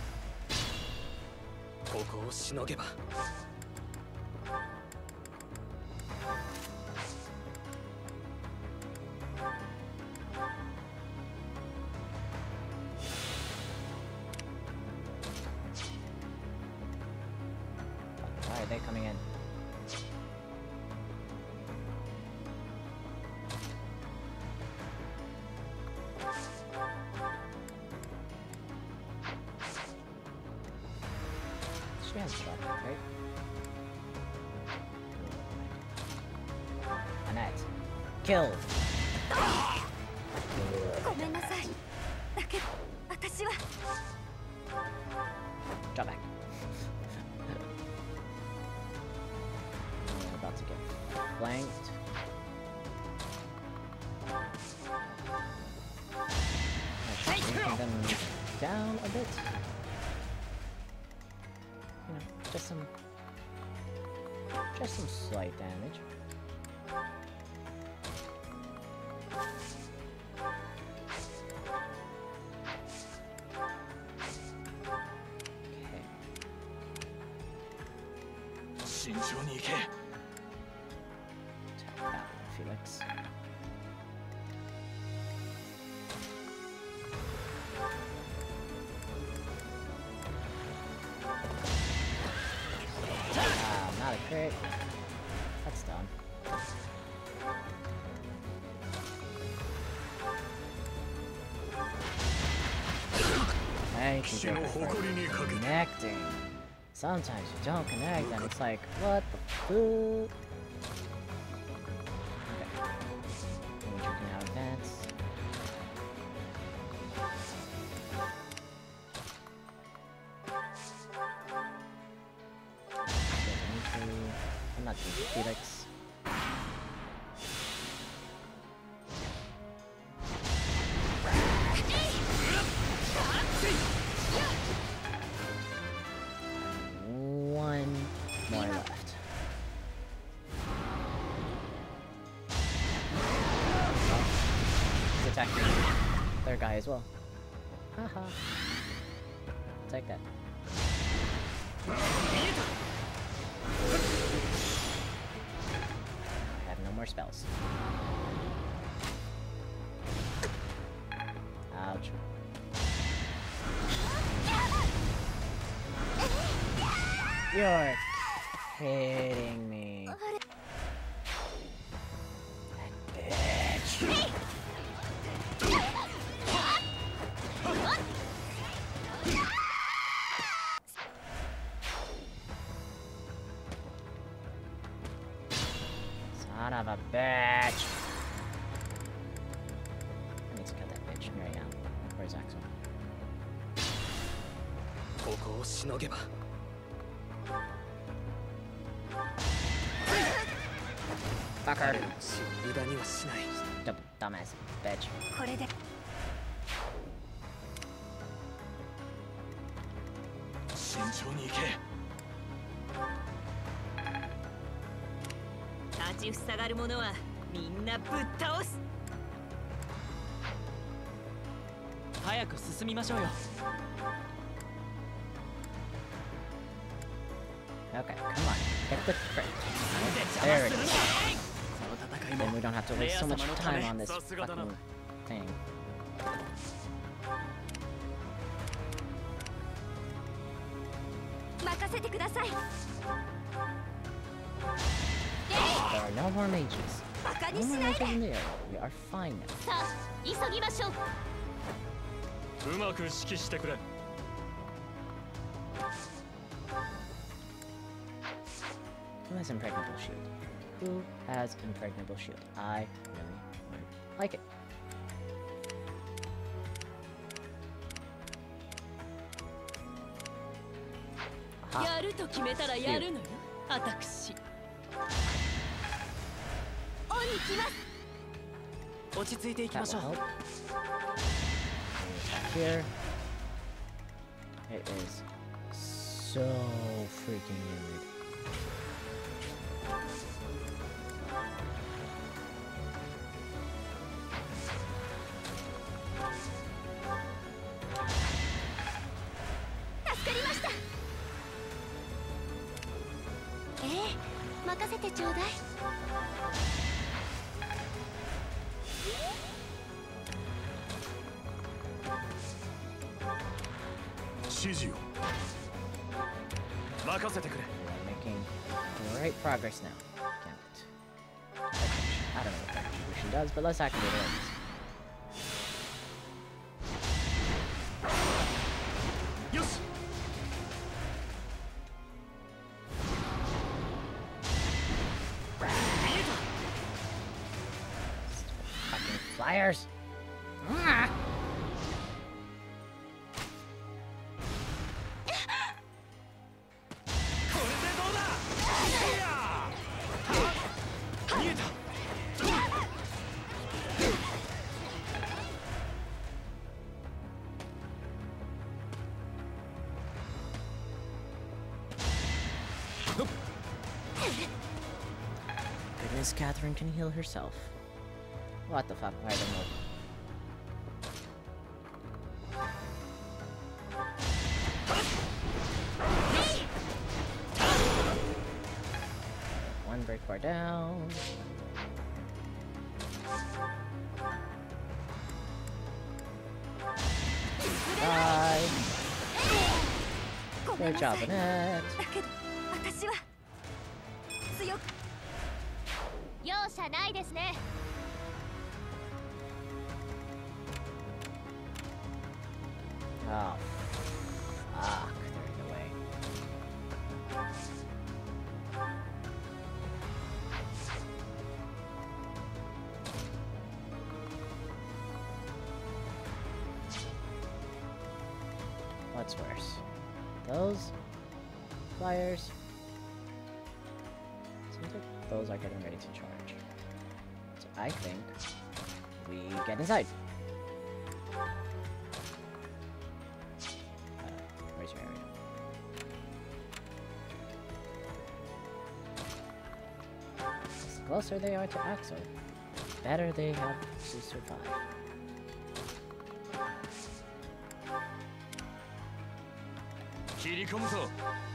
spam stuff. Annette. Killed. Crit. That's done. Thank you, Joker, for connecting. Sometimes you don't connect, and it's like, what the fuck? Guy as well. Haha. Take that. I have no more spells. Ouch. You're kidding dumbass bitch. これで。慎重に行け。立ちふさがる者はみんなぶっ倒す。早く進みましょうよ so much time on this fucking thing. There are no more mages. バカ No にし more ない mages で in there. We are fine now. さあ急ぎましょううまく指揮してくれ Who has impregnable shield? Who has impregnable shield? I really would like it. Aha. やると決めたらやるのよ私オンに来ます落ち着いていき That ましょ will う help. Attack here. It is so freaking humid. 任せてちょうだい指示を任せてくれ great progress now. Can't. I don't know what that execution does, but let's activate it. Catherine can heal herself. What the fuck? Why don't know. One break bar down. Bye. Good job, Annette. ないですね Oh. Fuck, they're in the way. What's worse? Those flyers? I think we get inside. Uh, where's your area? The closer they are to Axel, the better they have to survive. Fuck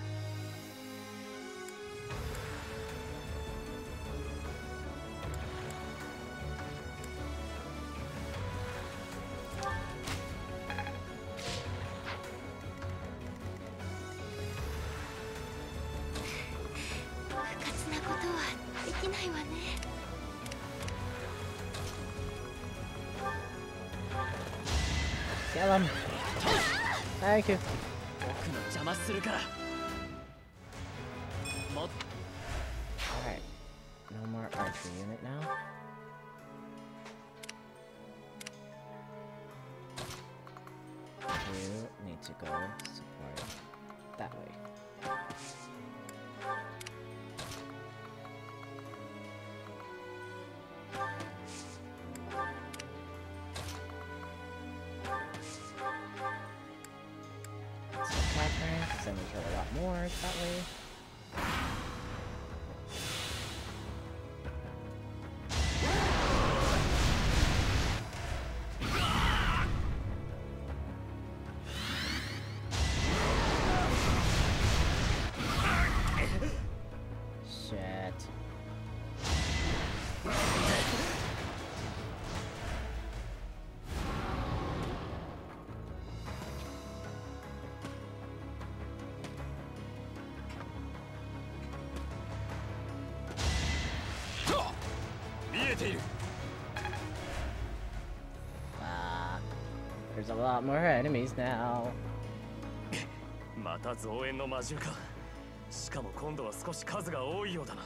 lot more enemies now. また増援の魔獣かしかも今度は少し数が多いようだな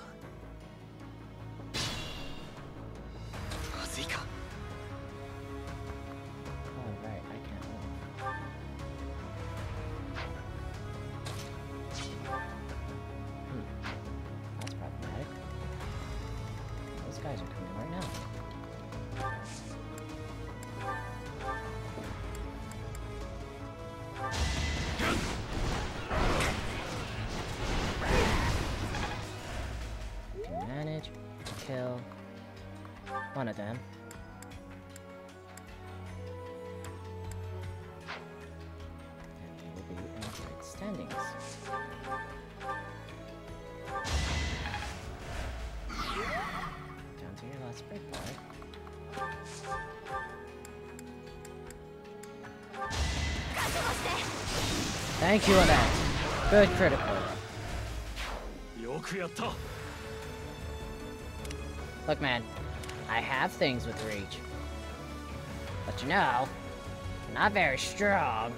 ton of them. And they will be in great standings. Down to your last break, boy. Thank you, Annette. Good critical. Look, man, I have things with reach. But you know, I'm not very strong.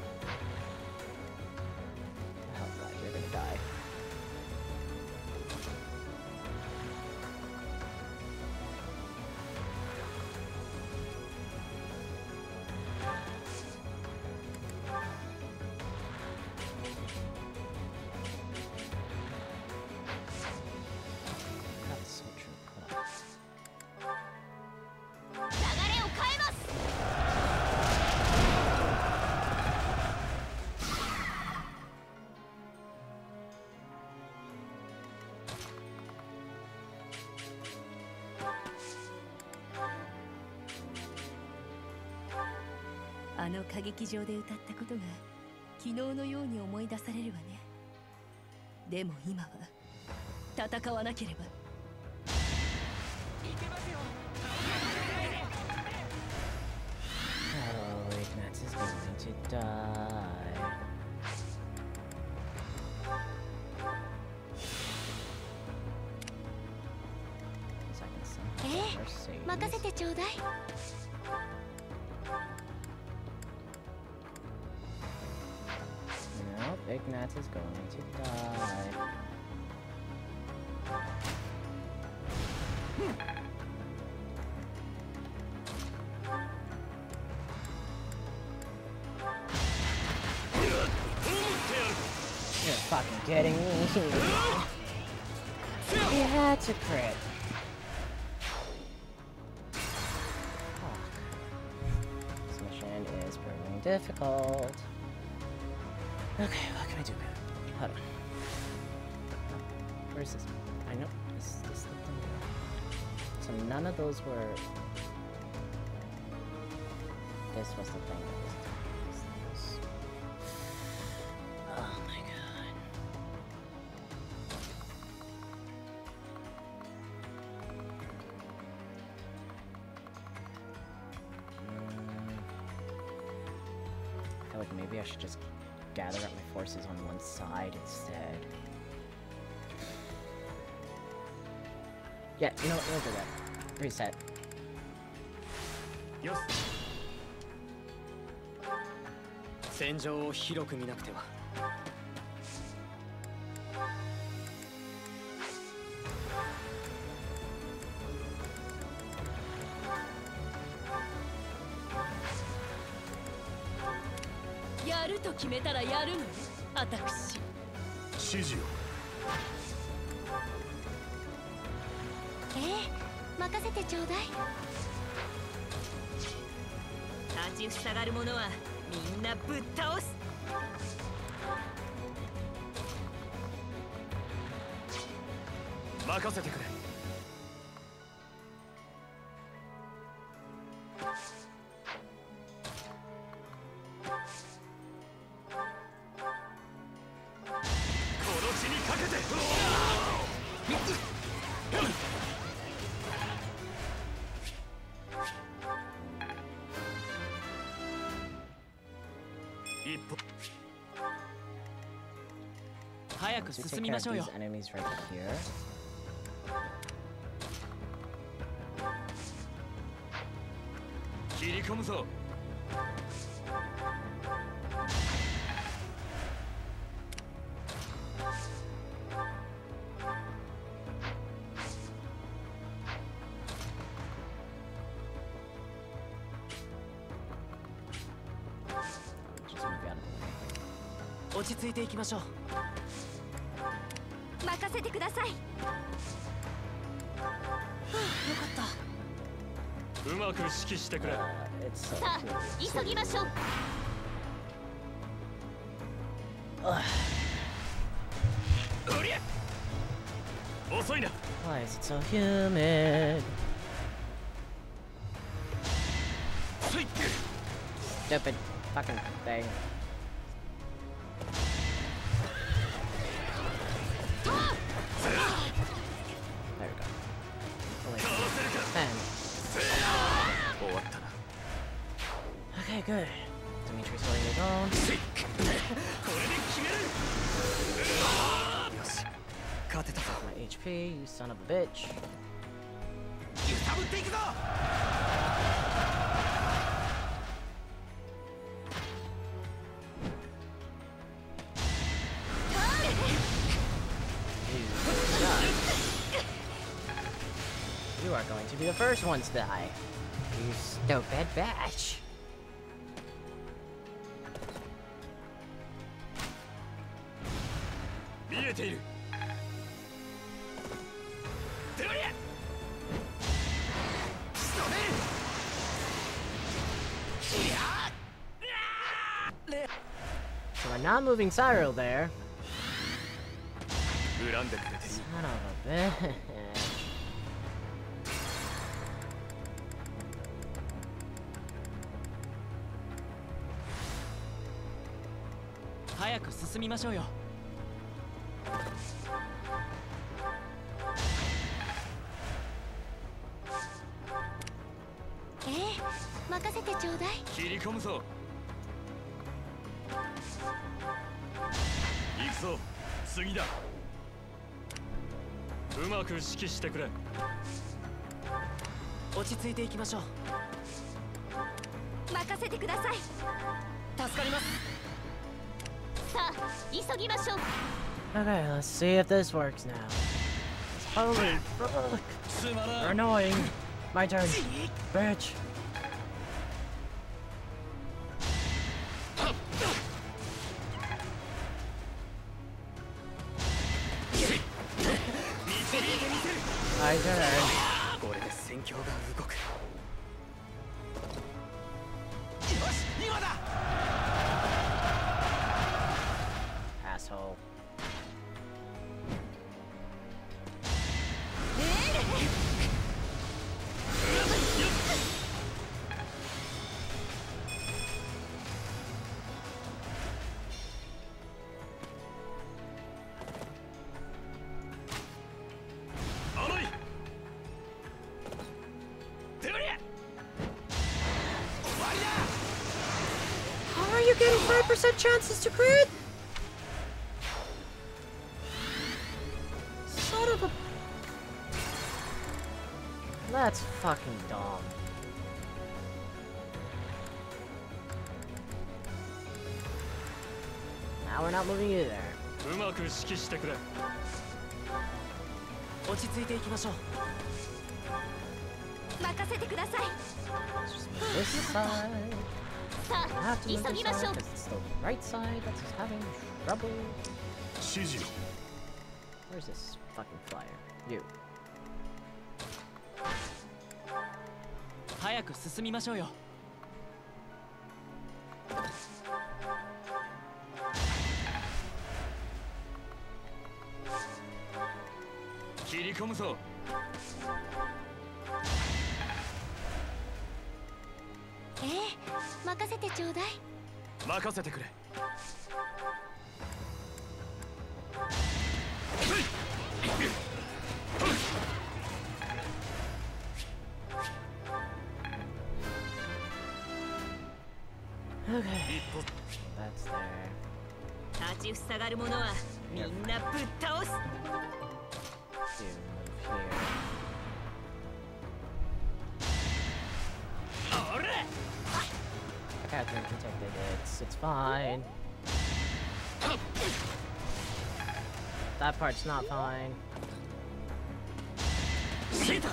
劇場で歌ったことが昨日のように思い出されるわね。でも今は戦わなければ。Kidding me. he had to crit. This mission is proving difficult. Okay, what can I do? Hold on. Where's this? I know. Is this the thing? So none of those were. This was the thing should just gather up my forces on one side instead. Yeah, you know what? We'll do that. Reset. よし戦場を広く見なくては 任せてくれ。この地にかけて。一歩。早く Once we take 進みましょうよ込むぞ.落ち着いていきましょう。任せてください。うまく指揮してくれ。Uh, さ.あ急ぎましょう.遅いな Why is it so humid? Stupid fucking thing. bitch. You are going to be the first ones to die. You stupid bitch. moving Cyril there. Son of a bitch. Hayako, 進みましょうよ。指揮してくれ落ち着いていきましょう任せてください助かりますさあ急ぎましょう Okay, let's see if this works now. Holy fuck. Annoying. My turn. Bitch. chances to crit? Son of a... That's fucking dumb. Now we're not moving either. うまく指揮してくれ落ち着いていきましょう任せてください This side. さ I あ have to 急 move ぎ this ましょ side う because it's the right side that's having trouble. 指示を Where's this fucking flyer? You. 早く進みましょうよ切り込むぞ任せてくれ.立ちふさがる者はみんなぶっ倒す Protected it. It's fine. That part's not fine. シータ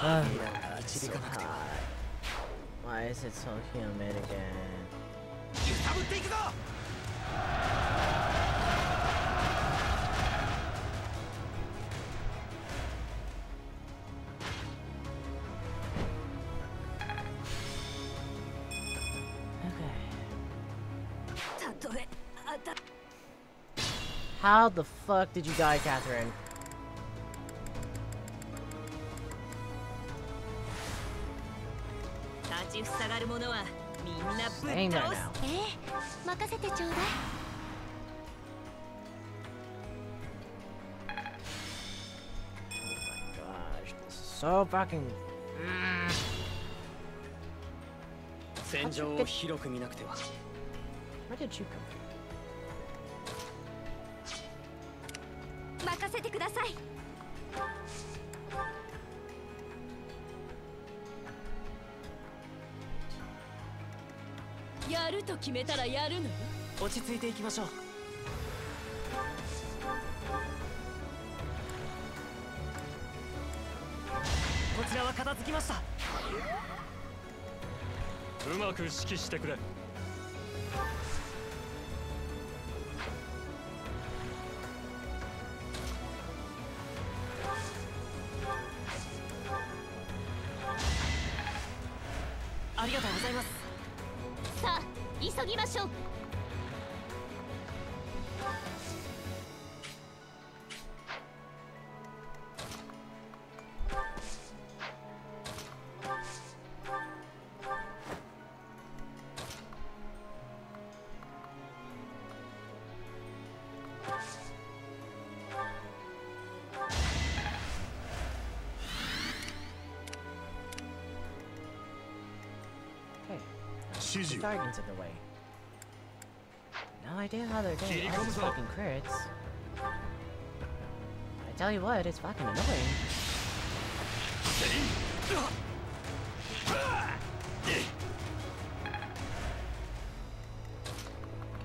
Ugh, it's so hot. Why is it so humid again? How the fuck did you die, Catherine?立ちふさがる者はみんなぶ Staying っ there 倒す now. ええ任せてちょうだい Gosh, this is so fucking. 戦場を広く見なくては Where did you come 任 決めたらやるの？よ落ち着いていきましょう。こちらは片付きました。うまく指揮してくれ sees you. Guardians of the Way. No idea how they're getting all these fucking crits. I tell you what, it's fucking annoying.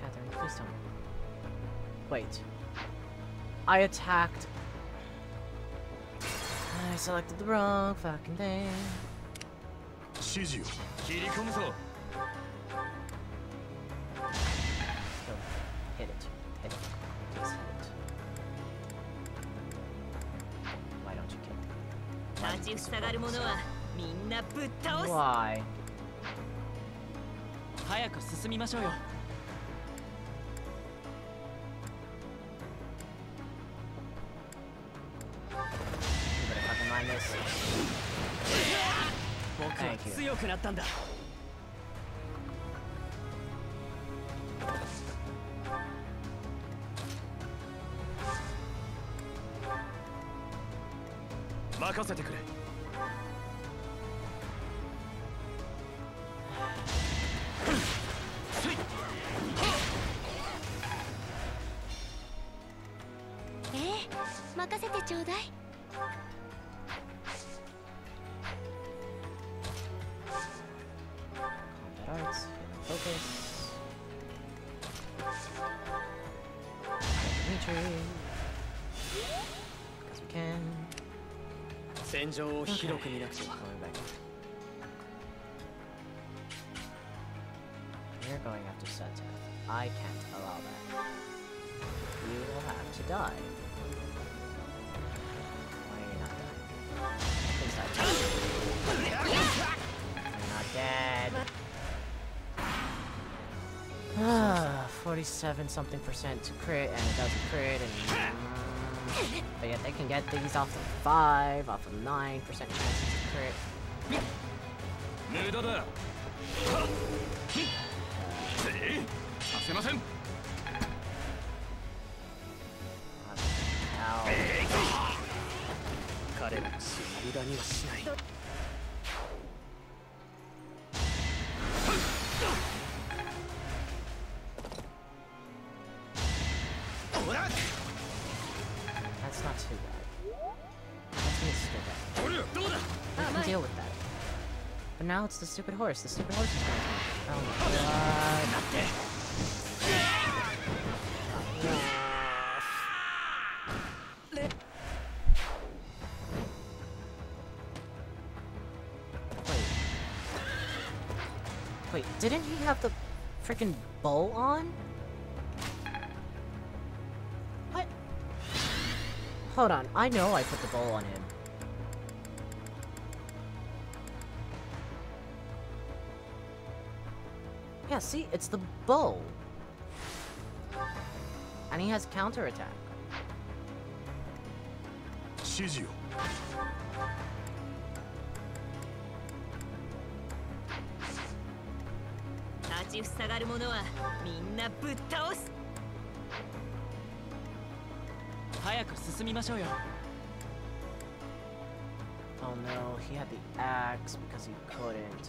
Catherine, please don't. Wait. I attacked. I selected the wrong fucking thing. Sees you. みまなったんだ。任せてくれ。場を広く見なくては Going back. You're going after Seta. I can't allow that. You will have to die. Why are you not dying? Please die. You're not dead. Ah, 47 something percent to crit, and it doesn't crit, and. mm, but yet they can get these off of 5, off of 9% chances to crit. Now it's the stupid horse. The stupid horse is going to Oh my god. Wait. Wait, didn't he have the freaking bow on? What? Hold on, I know I put the bow on him. see, it's the bull. And he has counterattack. Shizio. Oh no, he had the axe because he couldn't.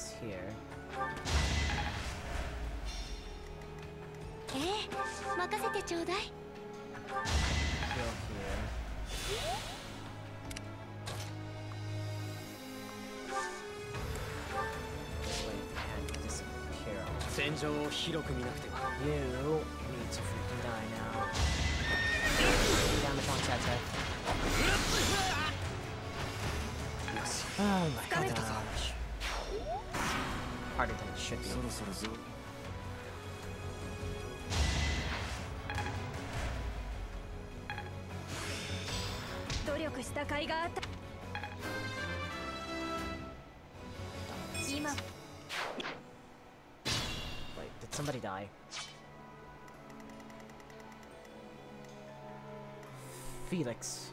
Attacks here. ええ任せてちょうだい Heal here. This way and disappear. 戦場を広く見なくては You need to freaking die now. Damage on Tete. Oh my gosh. harder than it should be. Wait, did somebody die? Felix.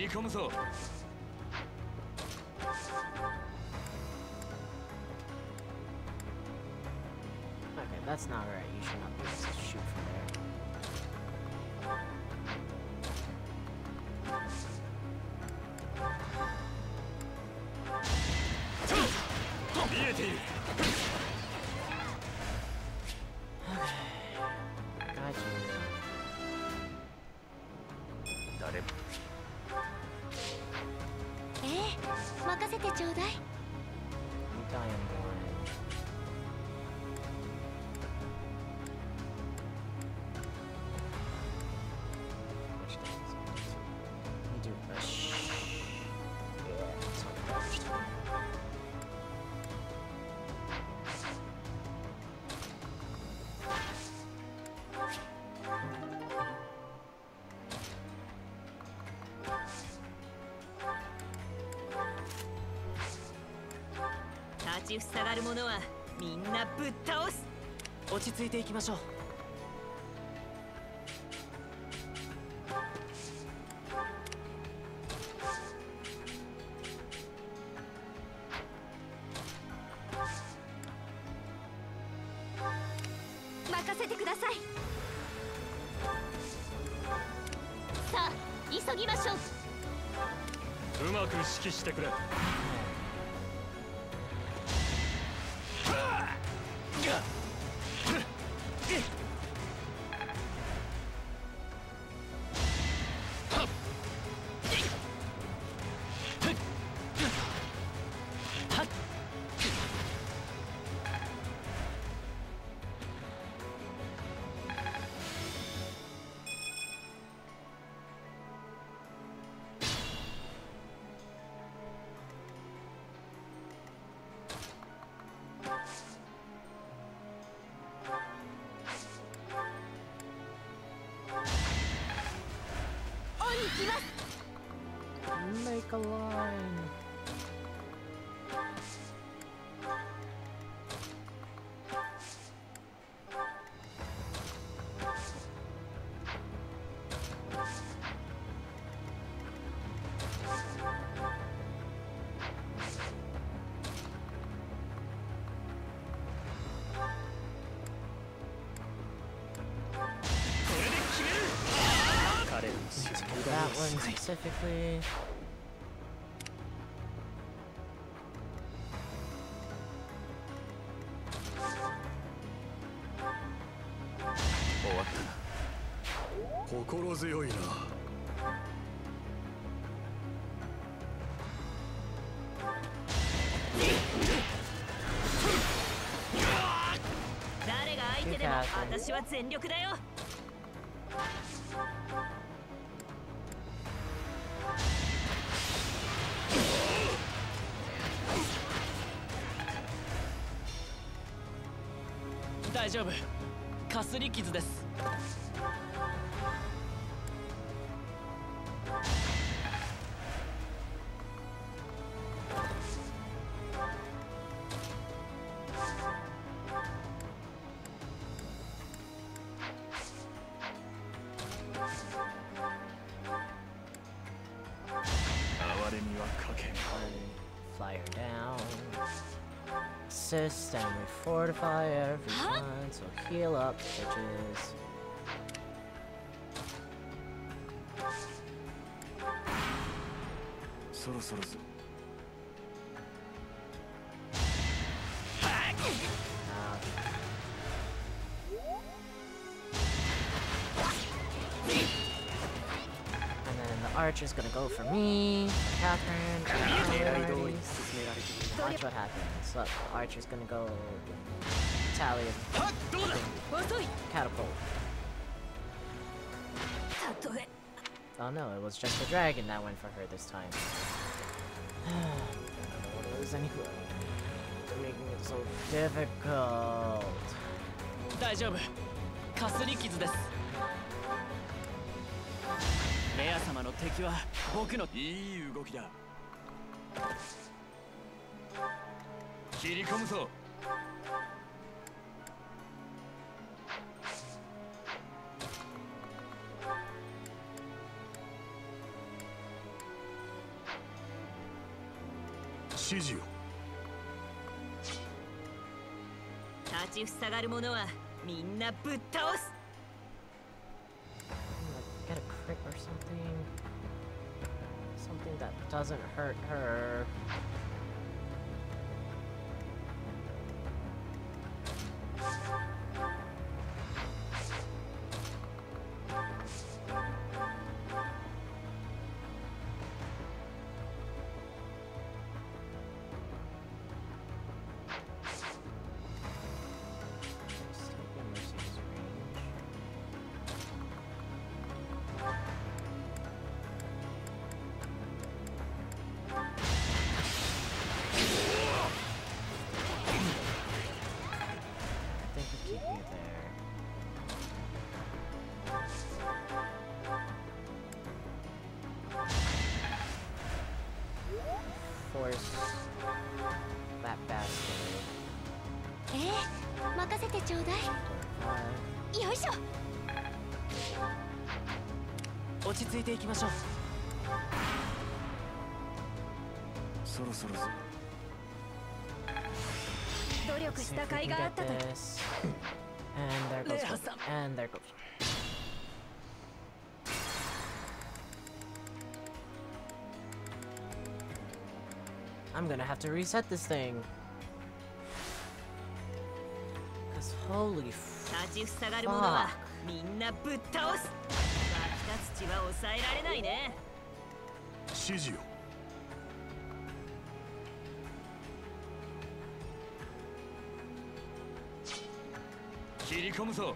り込むぞ Okay, that's not right. You should not be able to shoot from there. 立ちふさがる者はみんなぶっ倒す。落ち着いていきましょう。Make a line. Specifically. Oh, 心強いな誰が相手でも私は全力だよ assist, and we fortify every time, so heal up, bitches. And then the archer's gonna go for me, Catherine Watch what happens. Look, Archer's gonna go Italian. Catapult. Oh no, it was just a dragon that went for her this time. I don't know what it was anyway. They're making it so difficult. 大丈夫かすり傷ですレア様の敵は僕のいい動きだ 切り込むぞ指示を立ちふさがる者はみんなぶっ倒す Get a crit or something. Something that doesn't hurt her. 着いていきましょうそろそろぞ努力した甲斐があったと. And there goes. And there goes. I'm gonna have to reset this thing. Cause holy 立ちは抑えられないね。指示を。切り込むぞ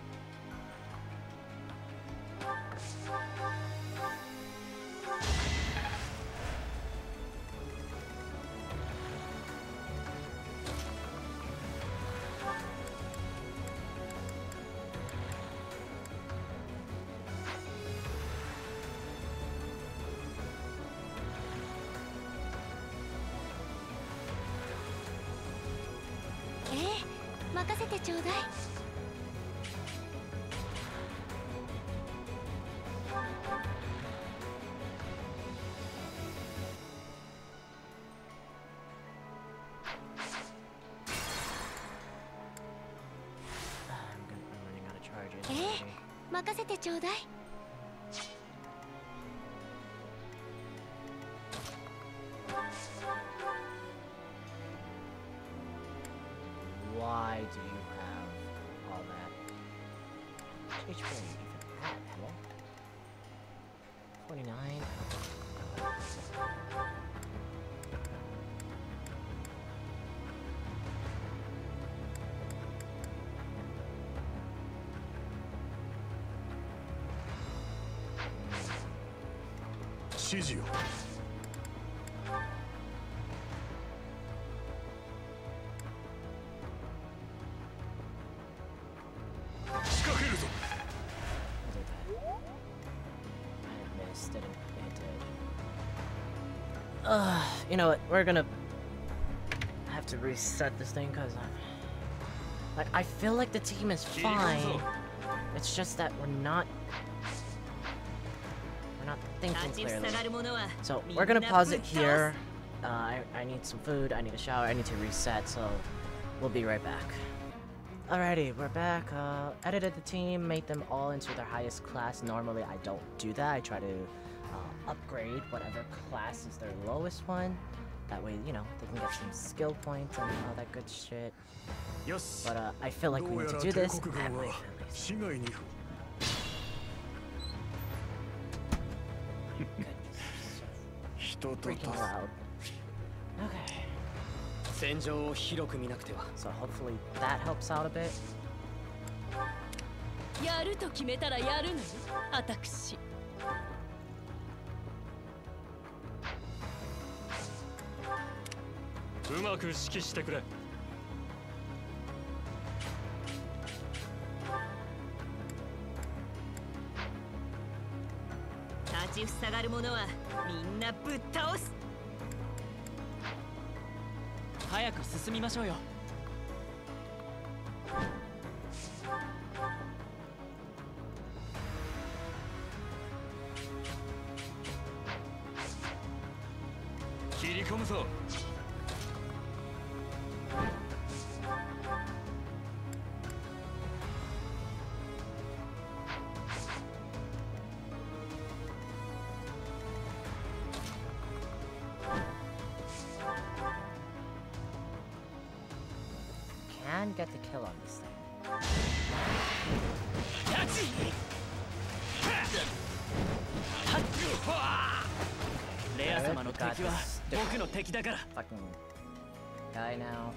え？え、任せてちょうだい。Did. Ugh, you know what? We're gonna have to reset this thing because I'm. Like, I feel like the team is fine. It's just that we're not thinking clearly. So we're gonna pause it here. Uh, I, I need some food, I need a shower, I need to reset, so we'll be right back. Alrighty, we're back. Uh, edited the team, made them all into their highest class. Normally I don't do that, I try to uh, upgrade whatever class is their lowest one. That way, you know, they can get some skill points and all that good shit. But uh, I feel like we need to do this. Freaking loud. Okay. 戦場を広く見なくては So hopefully that helps out a bit. やると決めたらやるのよ私うまく指揮してくれ立ちふさがる者はみんなぶっ倒す。早く進みましょうよ。kill on this thing. Fucking die now.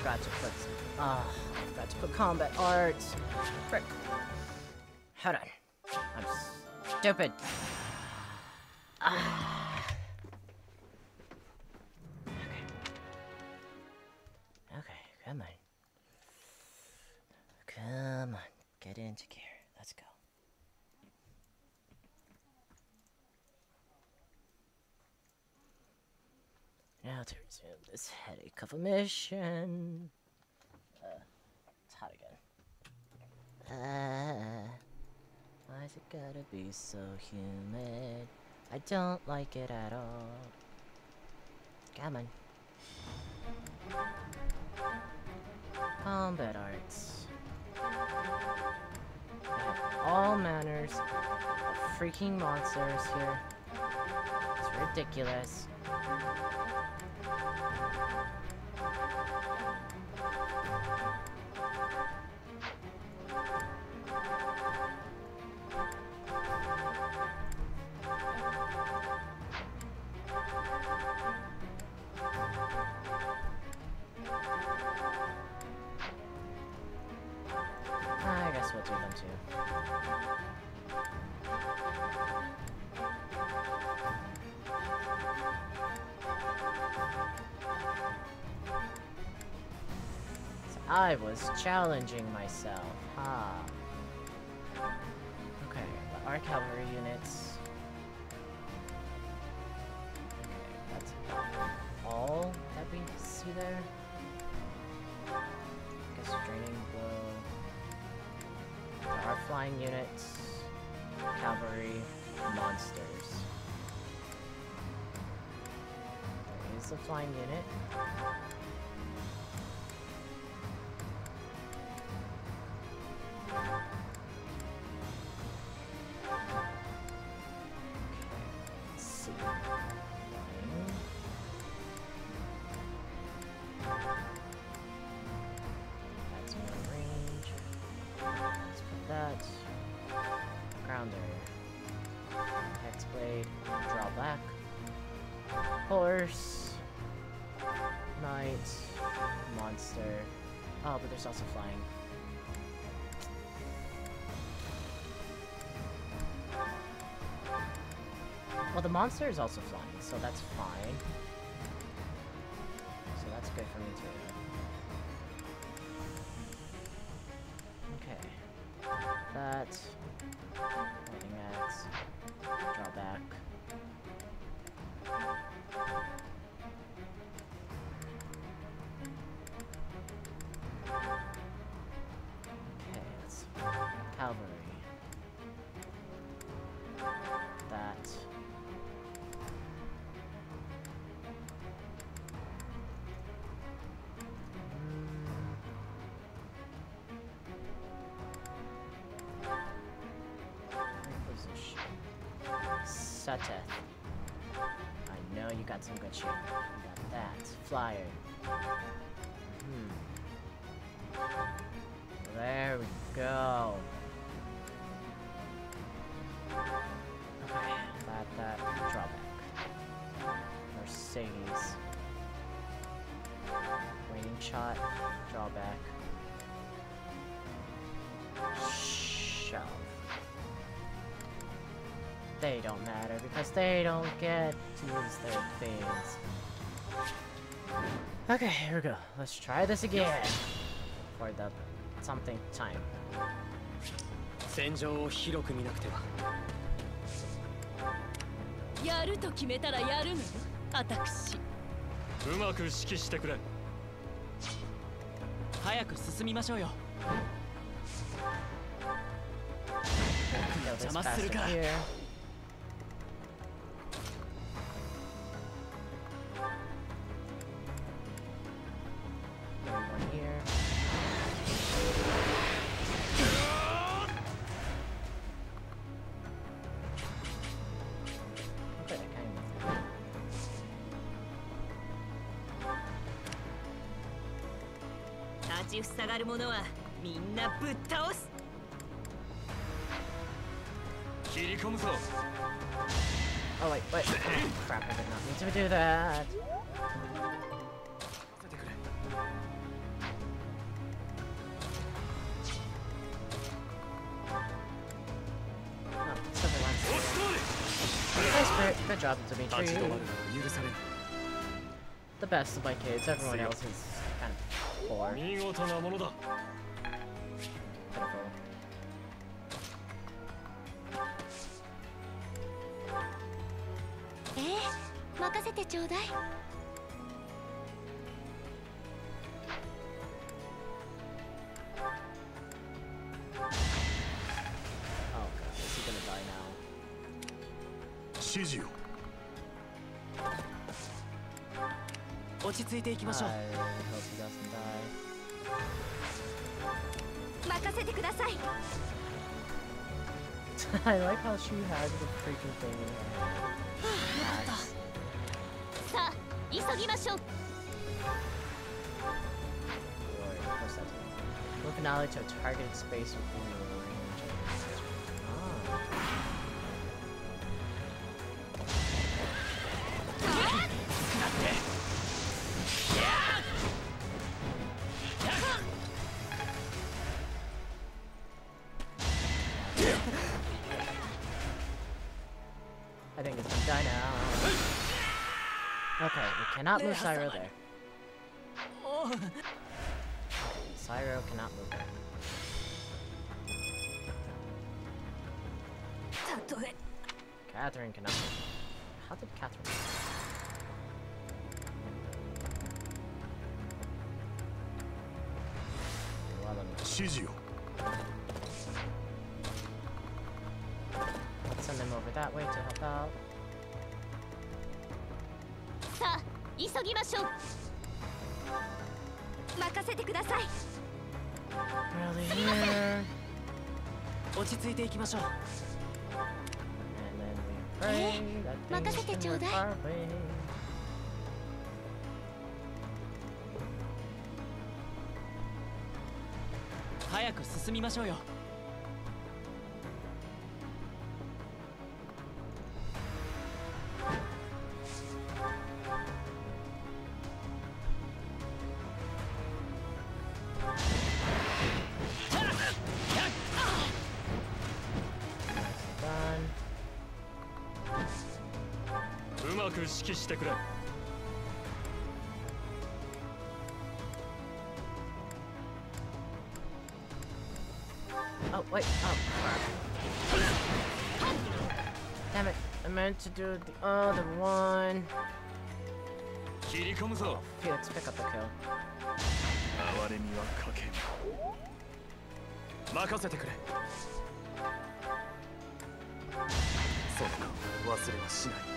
Forgot to put. Ah, I forgot to put combat art. Frick. Hold on. I'm stupid. This headache of a mission. Uh, it's hot again. Ah, why's it gotta be so humid? I don't like it at all. Come on. Combat arts. All manners of freaking monsters here. It's ridiculous. Them too. So I was challenging myself. Ah. Okay, our cavalry units. Flying units, cavalry, monsters. There is a flying unit. Horse. Knight. Monster. Oh, but there's also flying. Well, the monster is also flying, so that's fine. So that's good for me too. Flyer. Hmm. There we go. Okay, that, that, drawback. Mercedes. Waiting shot, drawback. Shove. They don't matter because they don't get to use their things. Okay, here we go. Let's try this again. For the something time. 戦場を広く見なくてはやると決めたらやるのよ私うまく指揮してくれ早く進みましょうよ this 邪魔するか者はみんなぶっ倒す切り込むぞ Oh wait, wait. Oh, crap, I did not mean to do that. Oh, Silver Lance. Nice, Spirit. Good job, Dimitri. The best of my kids. Everyone else is 見事なものだ。ええ、任せてちょうだい。I like how she has the freaking thing in her hand. To a targeted space within. Not Musira there. 任せてください。落ち着いていきましょう。え？ー、任せてちょうだい。早く進みましょうよ。揮してくれ Oh, wait. Oh, crap. Damn it. I meant to do the other one. 切り込むぞ Felix, pick up the kill. 哀れみはかけん任せてくれその顔忘れはしない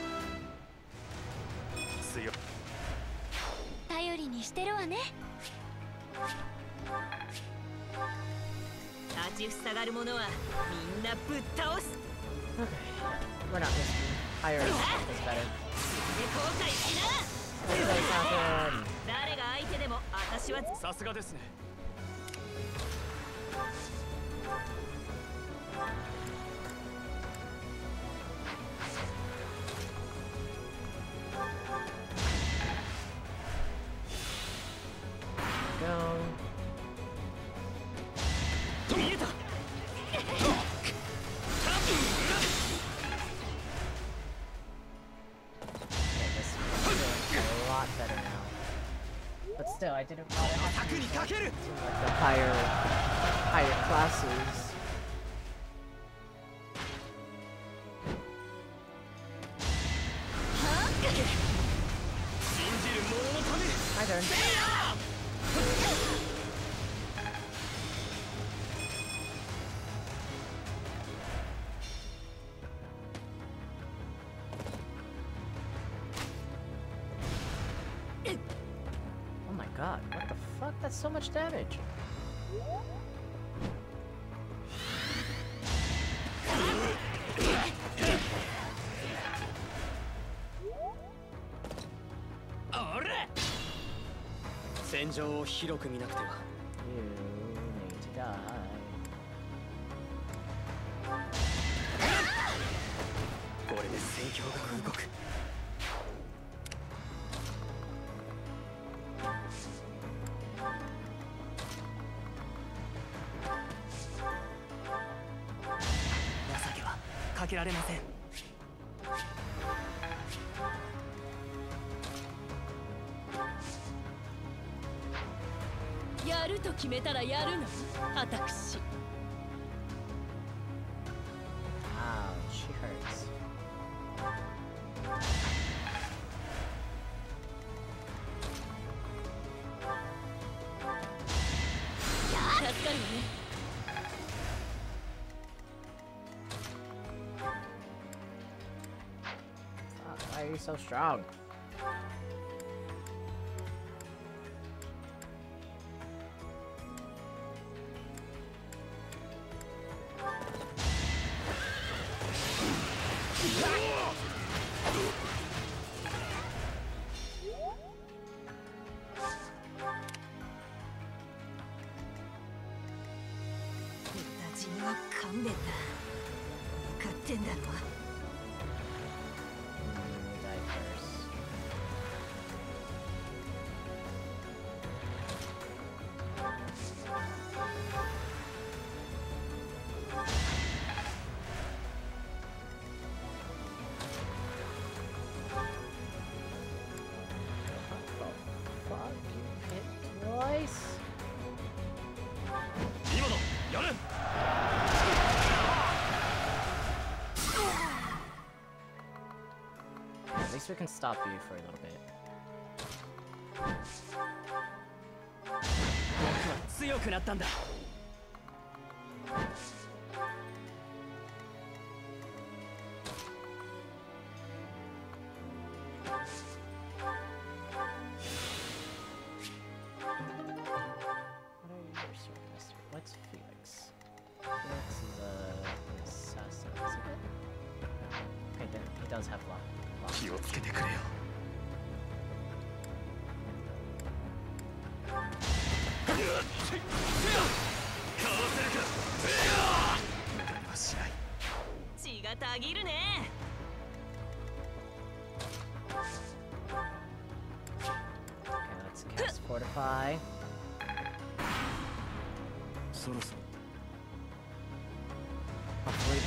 立ちふさがる者はみんなぶっ倒す Okay, we're not missing higher is better. What does happen? 誰が相手でも私はさすがですね higher classes. Hi there. Oh my god, what the fuck? That's so much damage. 情を広く見なくては。so strong. We can stop you for a little bit.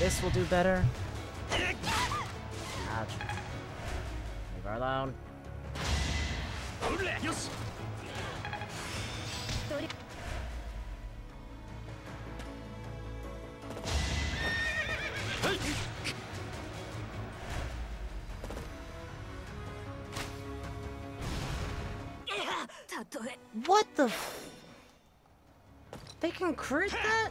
This will do better. Ouch. Leave her alone. What the They can crit that?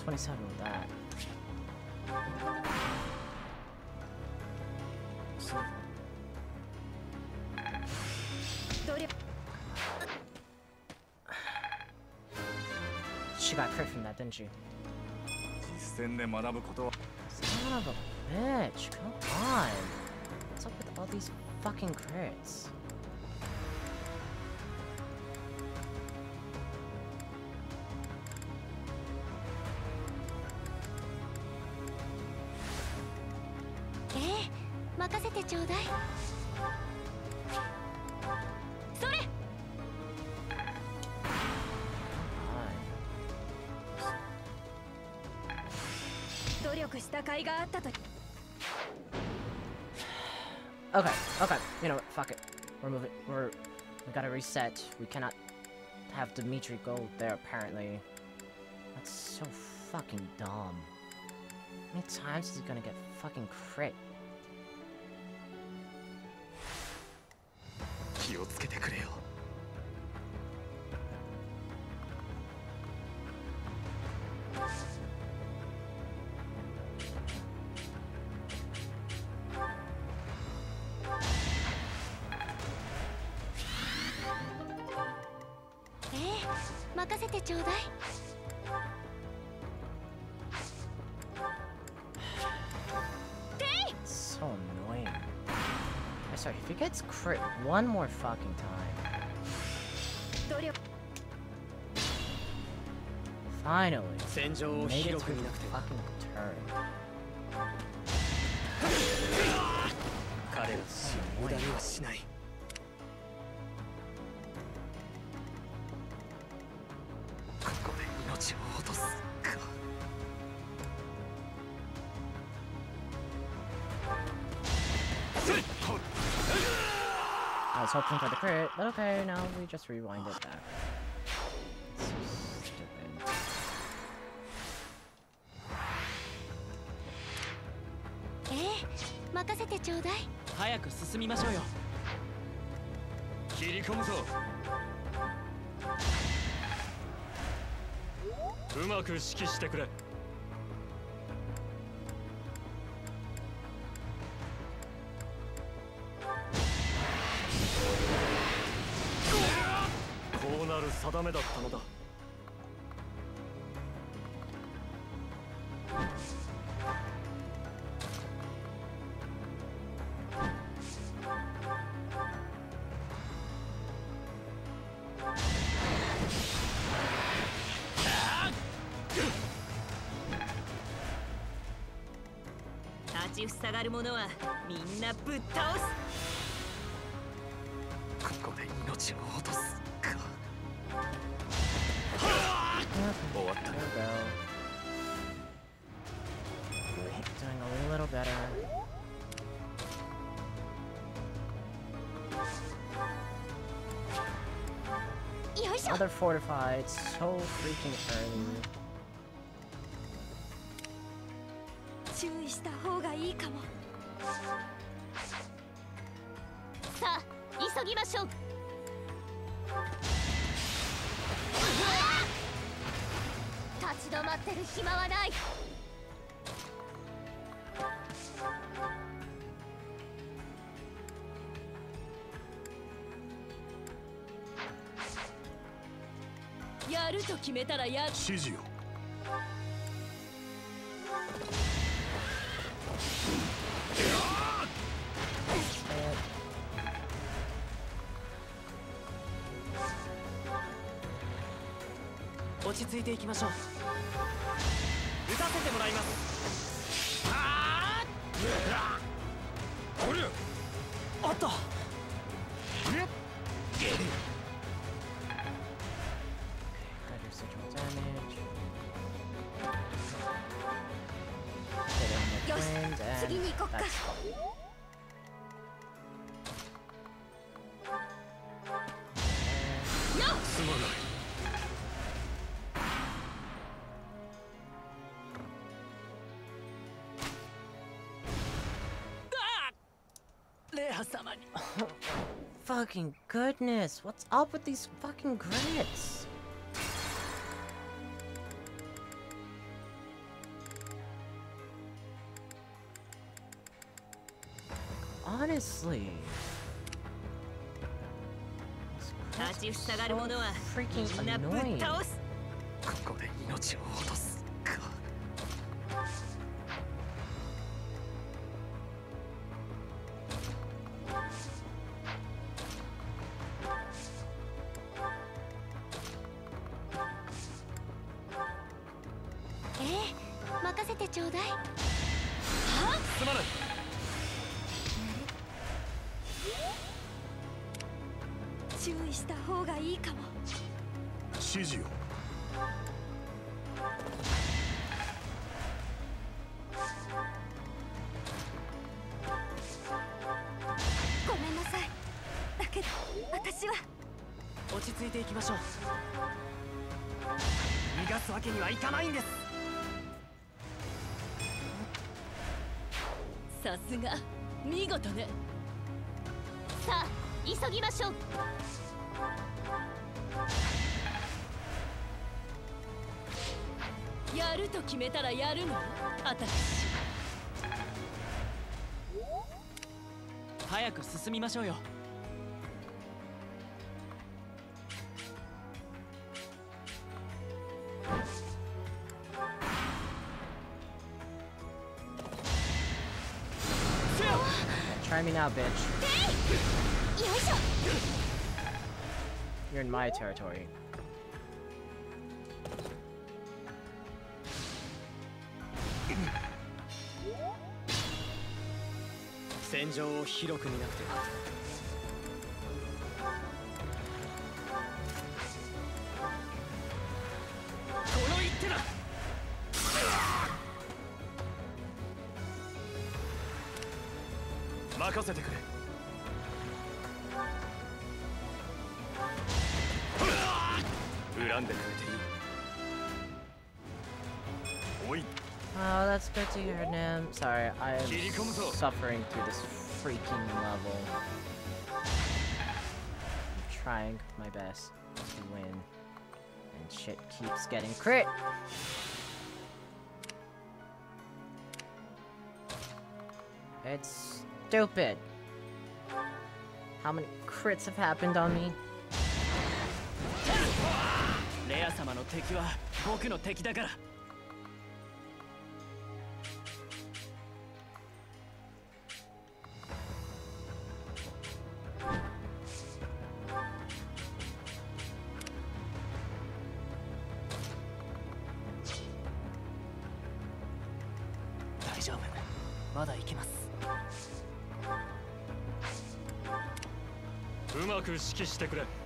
27 with that. She got crit from that, didn't she? Son of a bitch, come on! What's up with all these fucking crits? Okay, okay. You know what? Fuck it. We're moving. We're. We gotta reset. We cannot have Dimitri go there, apparently. That's so fucking dumb. How many times is he gonna get fucking crit? 任せてちょうだい So annoying. I sorry, if he gets crit one more fucking time. Finally. 戦場を Made it 広 to く the 見なくて fucking turn. 彼ら死を無駄にはしない hoping for the crit, but okay, now we just rewind it back. So stupid. ええ任せてちょうだい早く進みましょうよ切り込むぞうまく指揮してくれ定めだったのだ。立ちふさがる者はみんなぶっ倒す。Another fortified, so freaking early. 指示を。落ち着いていきましょう。fucking goodness. What's up with these fucking grits? Honestly. Freaking annoying. ましょう。逃がすわけにはいかないんです。さすが。見事ね。さあ急ぎましょう。やると決めたらやるの？私。早く進みましょうよ now, bitch. よいしょ You're in my territory. 戦場を広く見なくては hear, Nim. Sorry, I am Kirikomuzo. suffering through this freaking level. I'm trying my best to win. And shit keeps getting crit! It's stupid. How many crits have happened on me? レア様の敵は僕の敵だから 揮してくれ。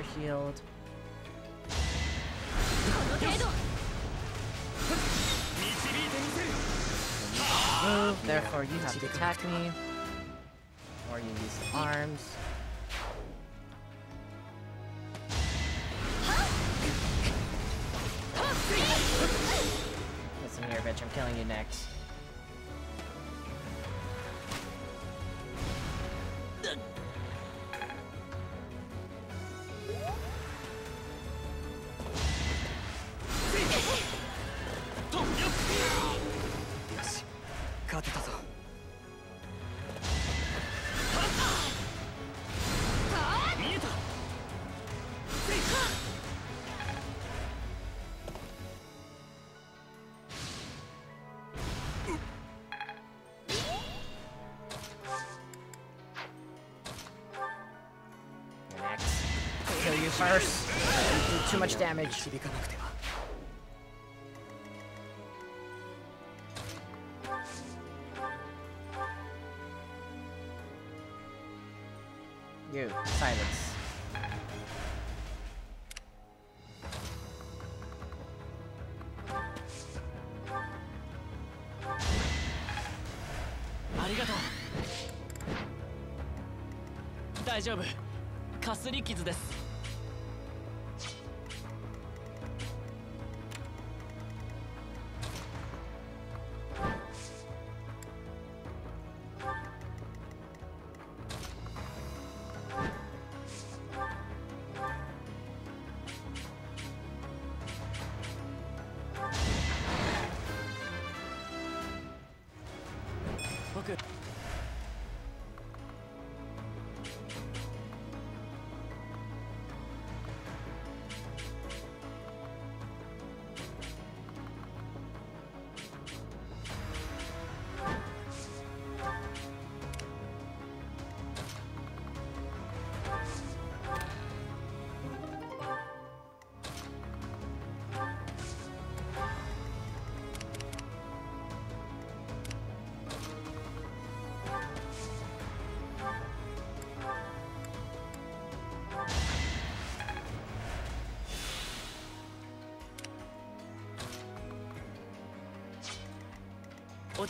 are healed. Move, therefore you have to attack me. Kill you first. You did too much damage. You, silence. ありがとう大丈夫かすり傷です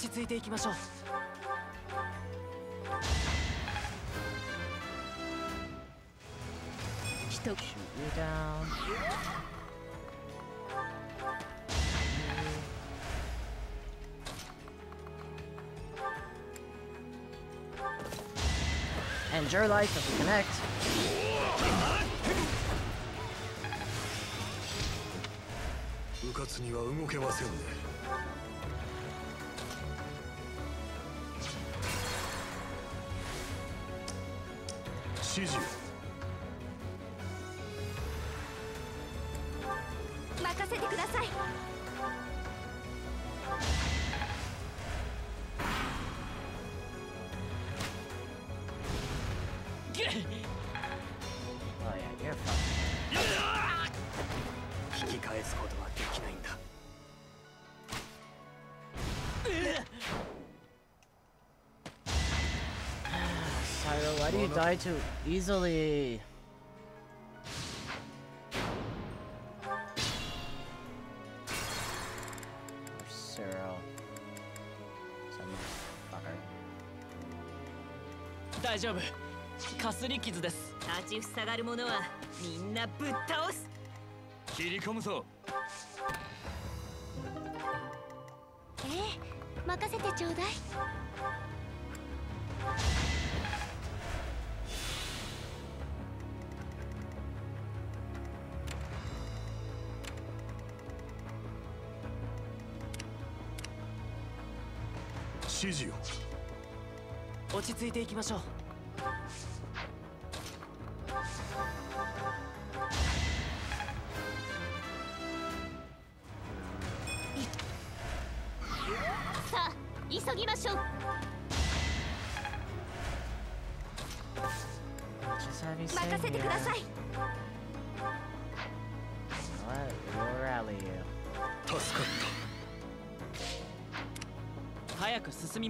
落ち着いていきましょう you down. End your life if we connect. 迂闊には動け why do you die too easily? Or Syro. Some fucker. 大丈夫かすり傷です立ちふさがる者はみんなぶっ倒す切り込むぞええ任せてちょうだい指示を。落ち着いていきましょう。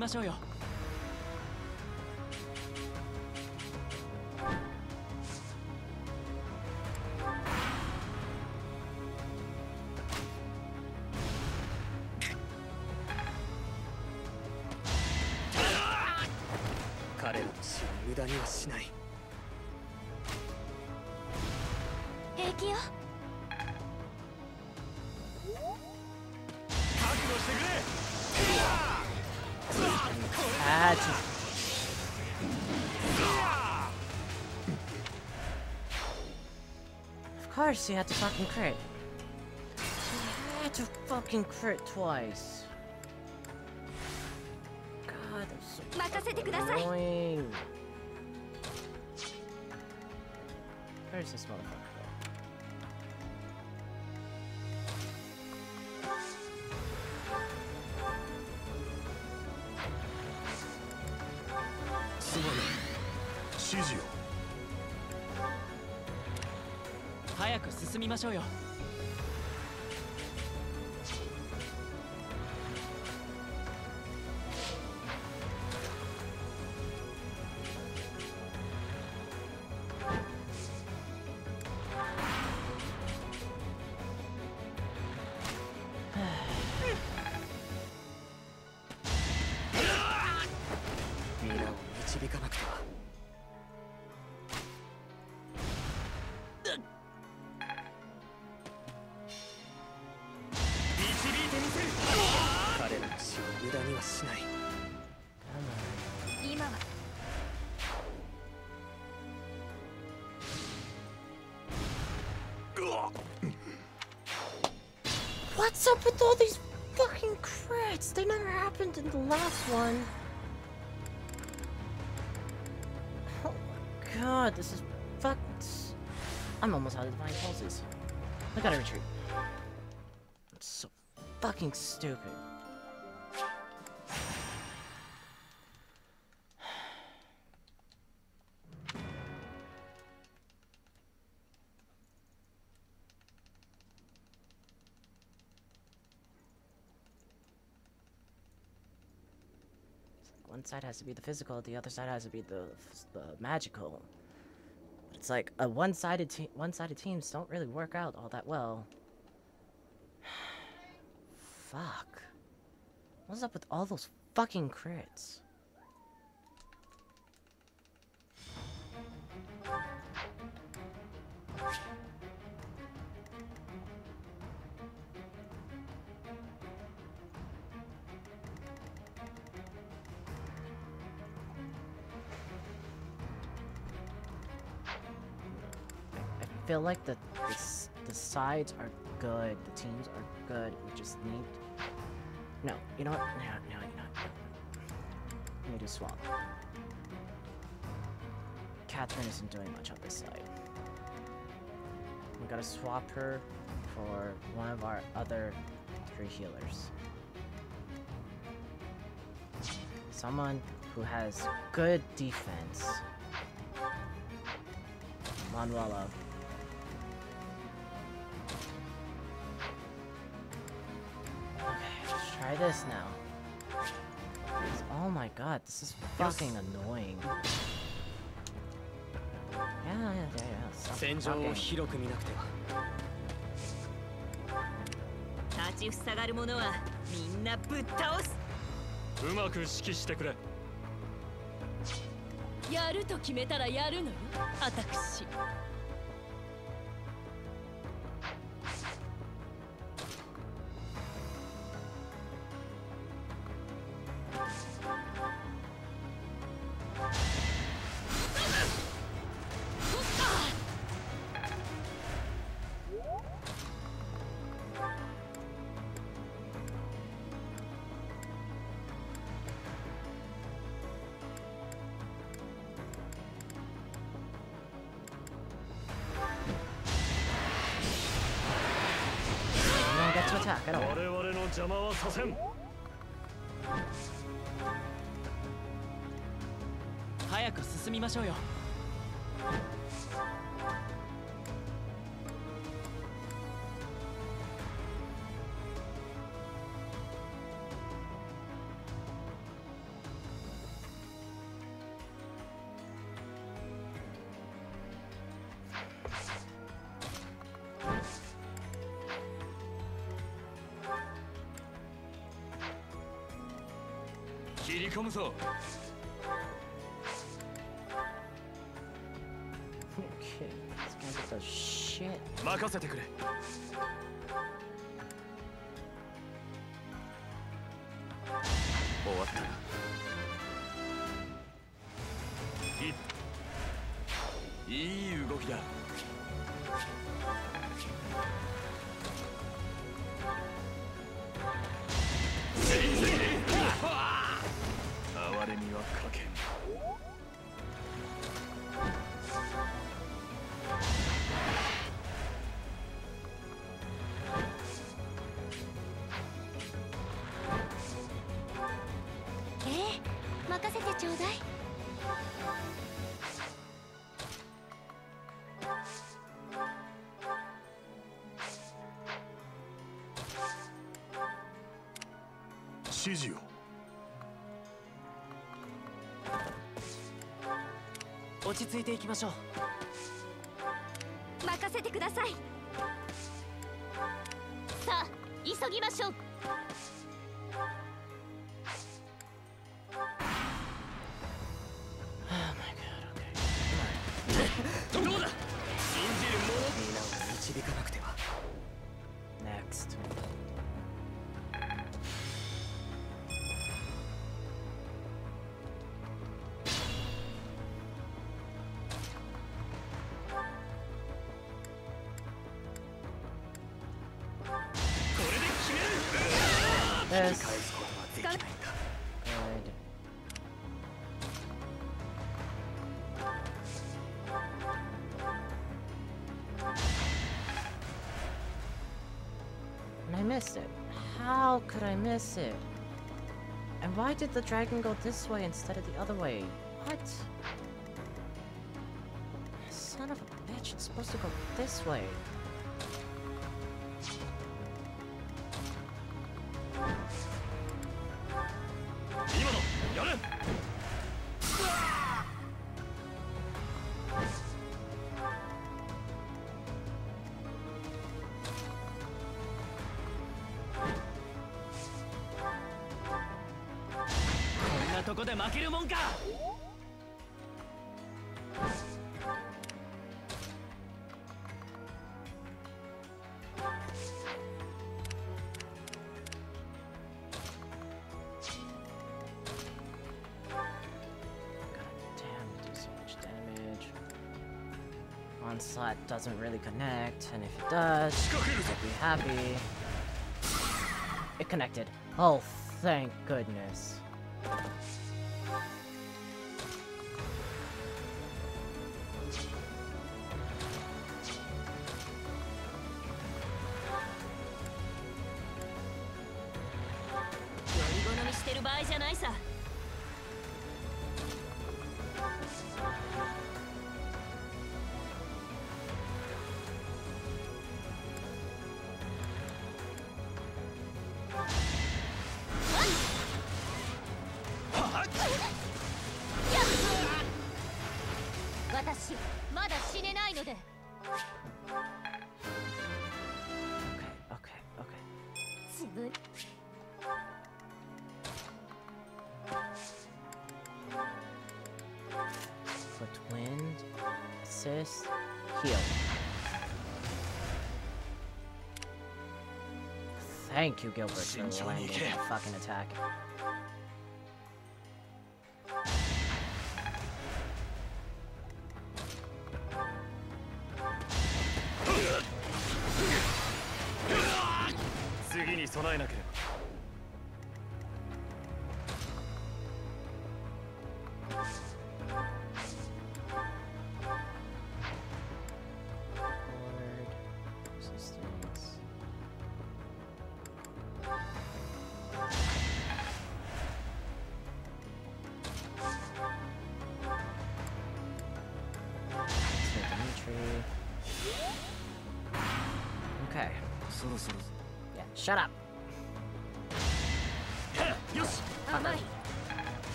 ましょうよ。Course you had to fucking crit. You had to fucking crit twice. ましょうよ。What's up with all these fucking crits? They never happened in the last one. Oh my god, this is fucked. I'm almost out of my pulses. I gotta retreat. It's so fucking stupid. Side has to be the physical, the other side has to be the, the magical. It's like a one-sided team. One-sided teams don't really work out all that well. Fuck. What's up with all those fucking crits? Feel like the, the the sides are good, the teams are good. We just need. No, you know what? No, no, you know what? Let me do swap. Catherine isn't doing much on this side. We gotta swap her for one of our other three healers. Someone who has good defense. Manuela. Try this now. Oh my god, this is fucking annoying. Yeah, yeah, yeah, yeah. stop 戦場を talking. 広く見なくては立ちふさがる者はみんなぶっ倒すうまく指揮してくれやると決めたらやるのよ私せん。早く進みましょうよ。り込むぞ.任せてくれ。終わったいいい動きだ落ち着いていきましょう。任せてください。さあ急ぎましょう。It. How could I miss it? And why did the dragon go this way instead of the other way? What? Son of a bitch, it's supposed to go this way. けるもんか Damn, it does so much damage. Onslaught doesn't really connect, and if it does, I'll be happy. It connected. Oh, thank goodness. – Assist, heal. Thank you, Gilbert, for landing fucking attack.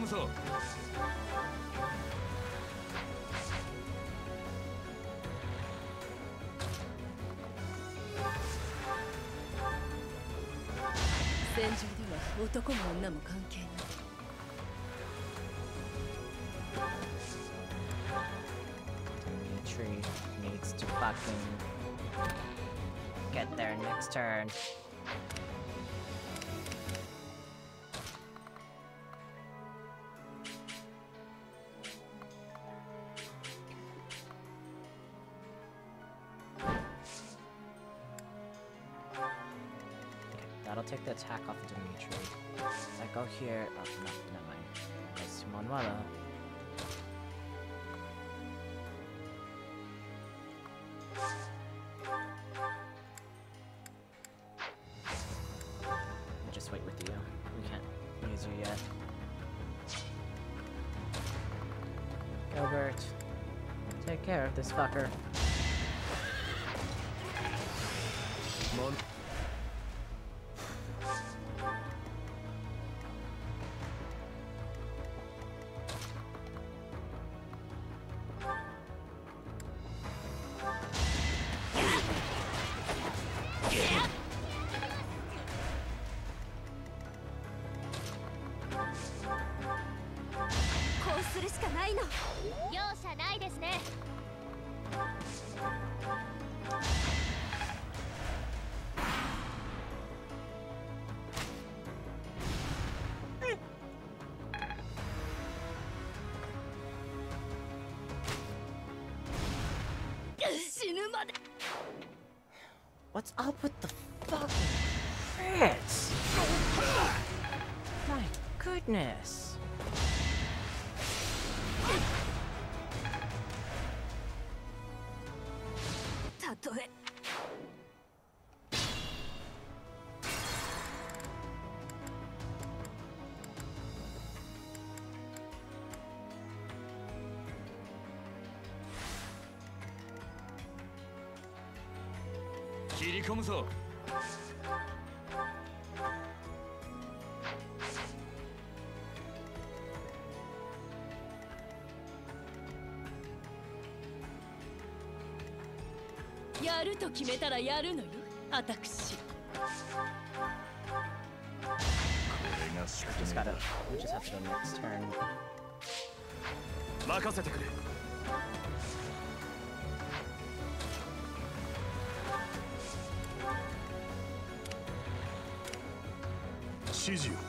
むぞ。戦場では男も女も that'll take the attack off of Dimitri. If I go here, oh no, never mind. Because Manuela I'll just wait with you. We can't use you yet. Gilbert, take care of this fucker. 込むぞ決めたらやるのよ、あたくし。任せてくれ。指示を。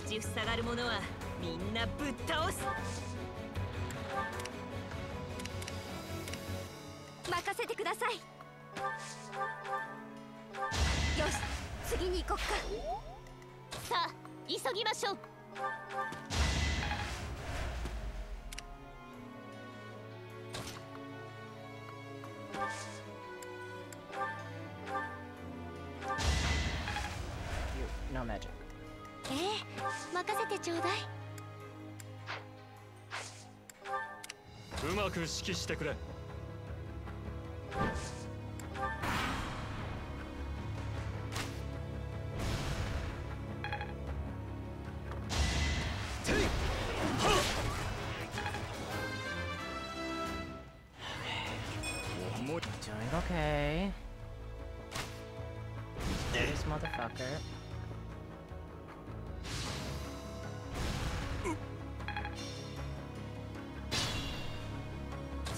立ちふさがる者はみんなぶっ倒す。てちょうだい。うまく指揮してくれ。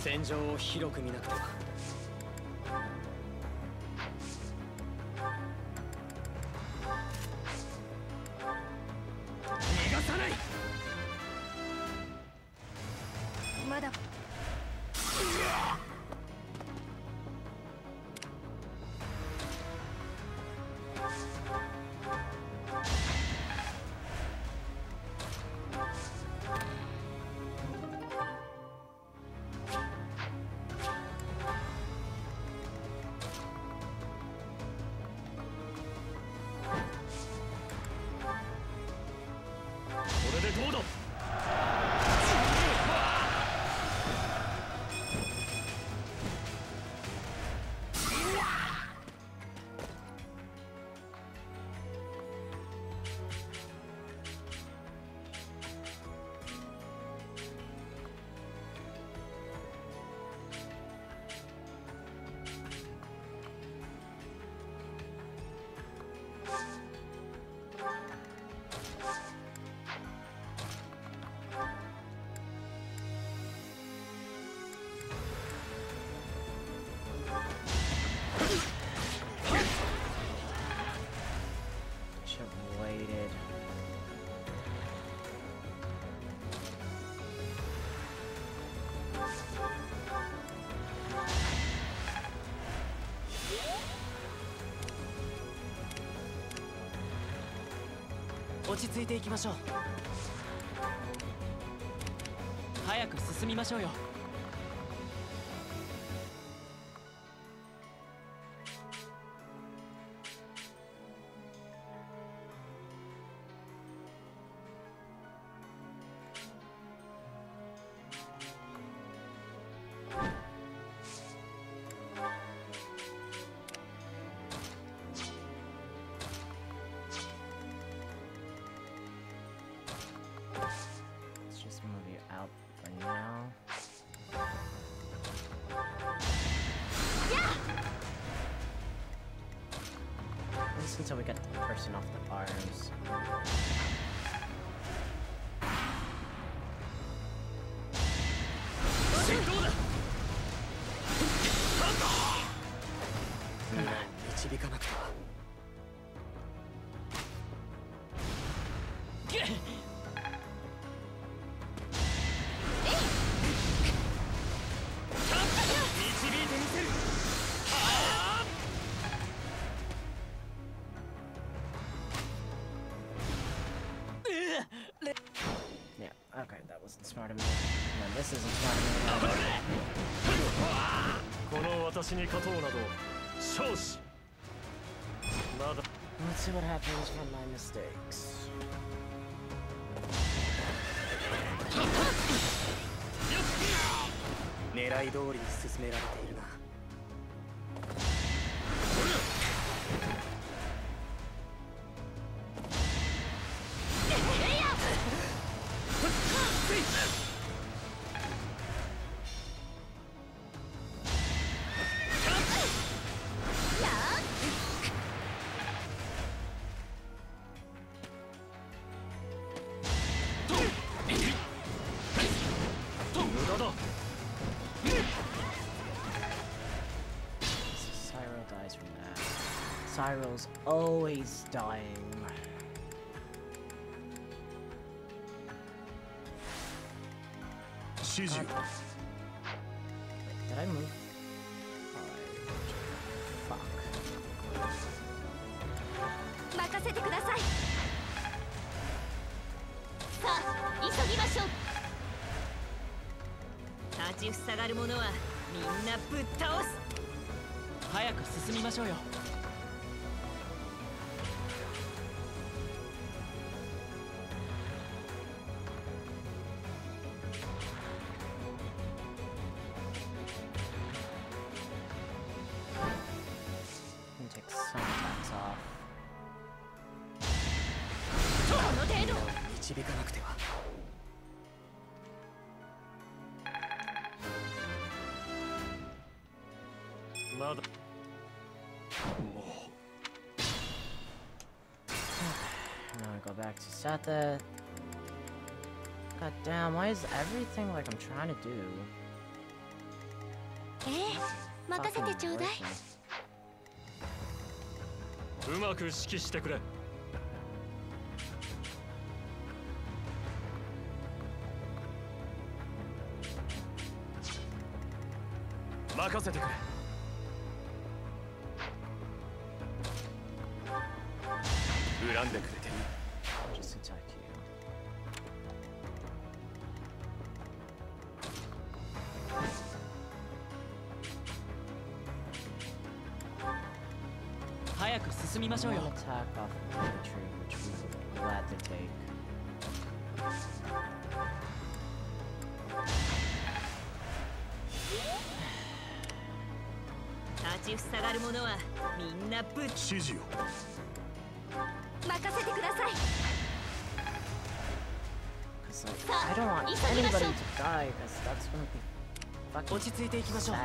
戦場を広く見なくては。落ち着いていきましょう。早く進みましょうよ。Until we get the person off the arms. Wasn't smart of me. No, this isn't smart of me. この私に勝とうなど少子まだ Let's see what happens from my mistakes. Nerai 通りに進められている Cyril's always dying. Shiji. Did I move? Oh, fuck. 任せてくださいさあ急ぎましょう立ちふさがる者はみんなぶっ倒す早く進みましょうよ go back to Setha. God damn, why is everything like I'm trying to do? ええ任せてちょうだい うまく指揮してくれ プ指示を。任せてください。落ち着いていきましょう。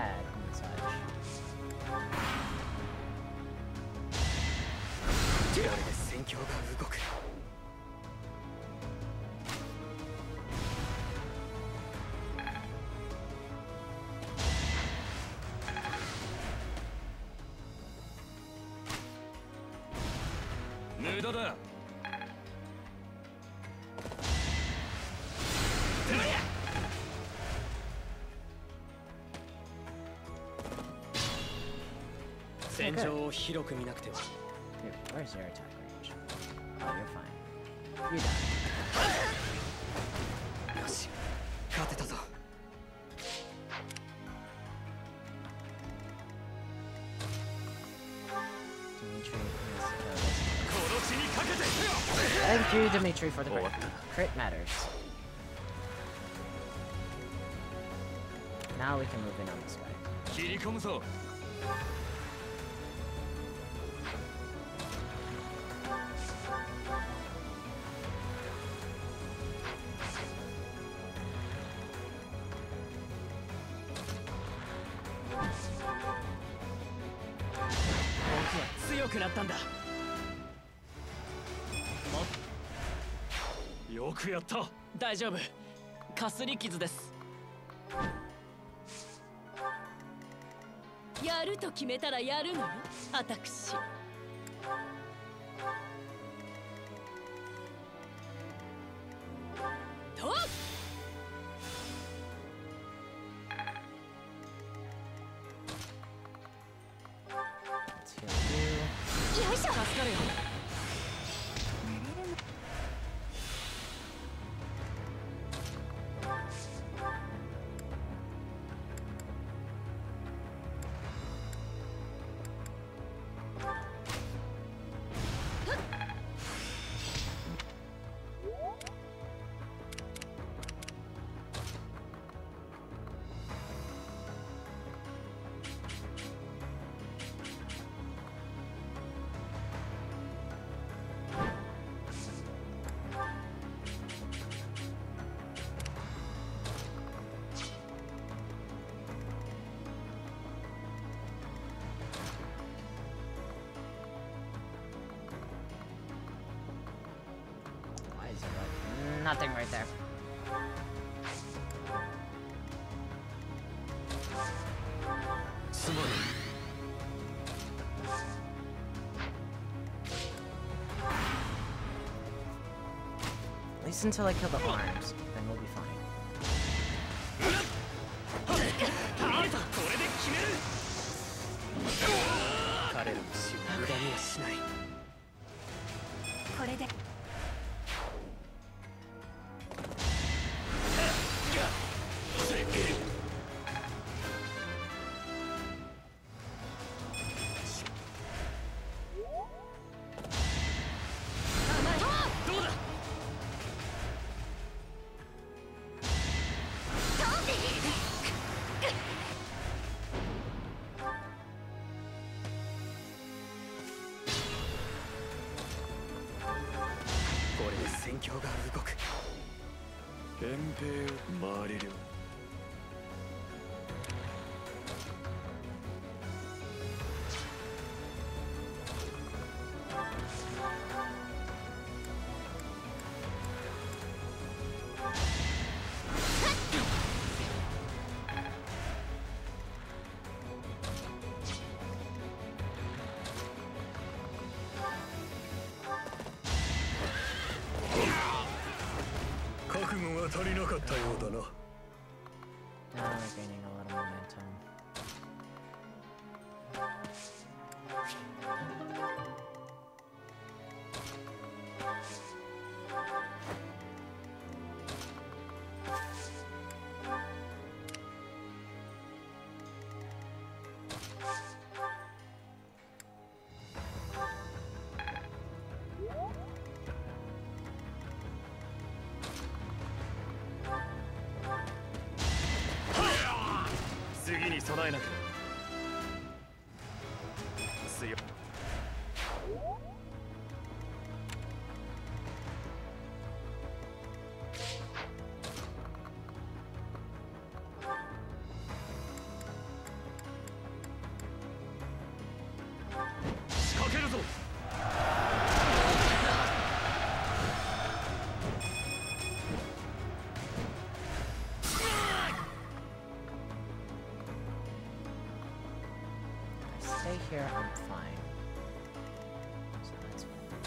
を広く見なくては Here, where's your attack range? Oh, you're fine. You're done. よし勝てたぞ Dimitri, please kill this. この地にかけて Thank you, Dimitri, for the crit. Crit matters. Now we can move in on this guy. 切り込むぞ強くなったんだ。よくやった。大丈夫。かすり傷です。やると決めたらやるのよ私 nothing right there. At least until I kill the arms, 足りなかったようだな。備えなく。強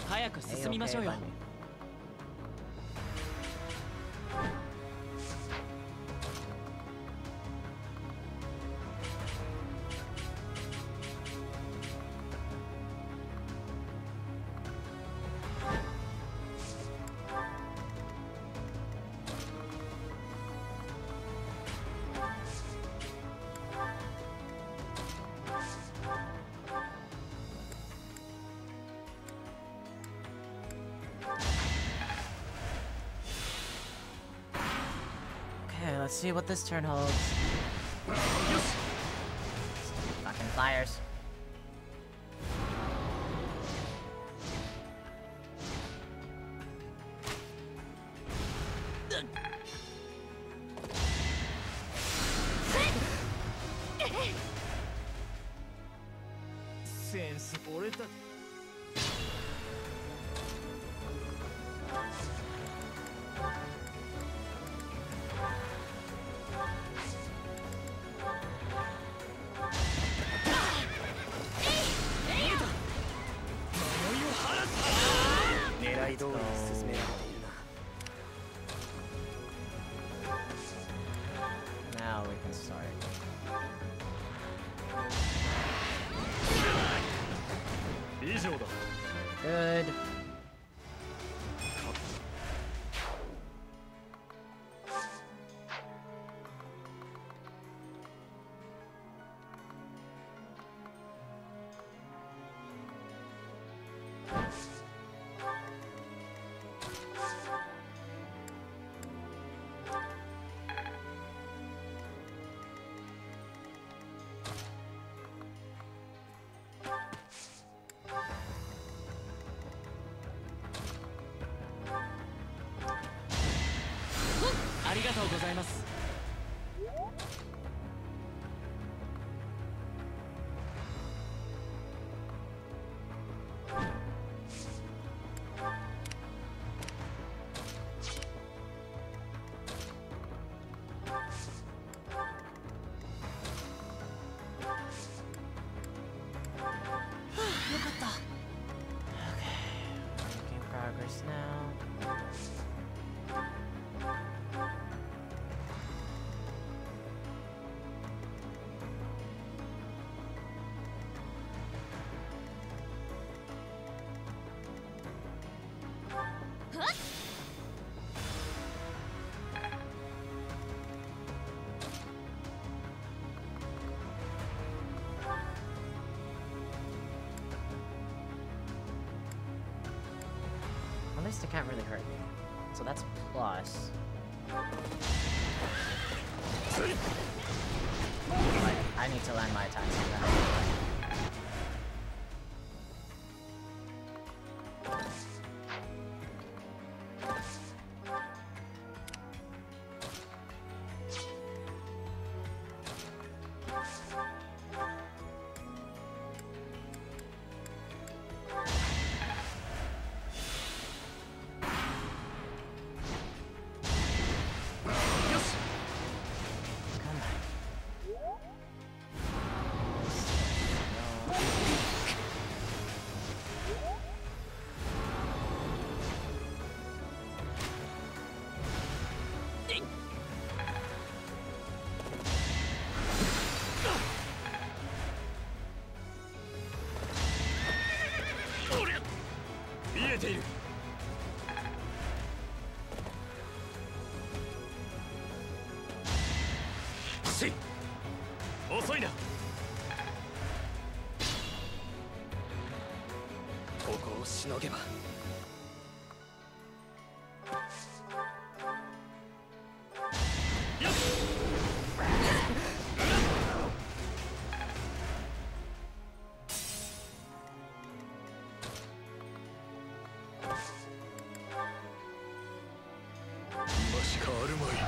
早く進みましょうよ let's see what this turn holds. Fucking fires. ありがとうございます。It can't really hurt me. So that's plus. I need to land my attacks 変わるまい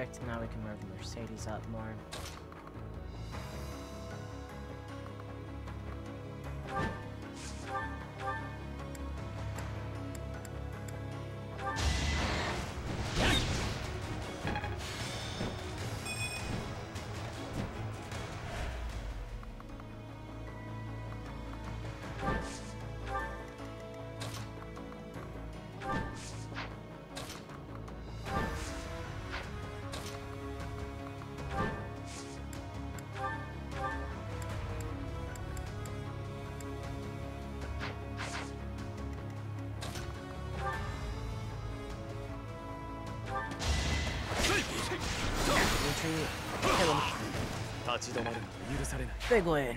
perfect. Now we can move the Mercedes up more. 立ち止まるのは許されない Big win.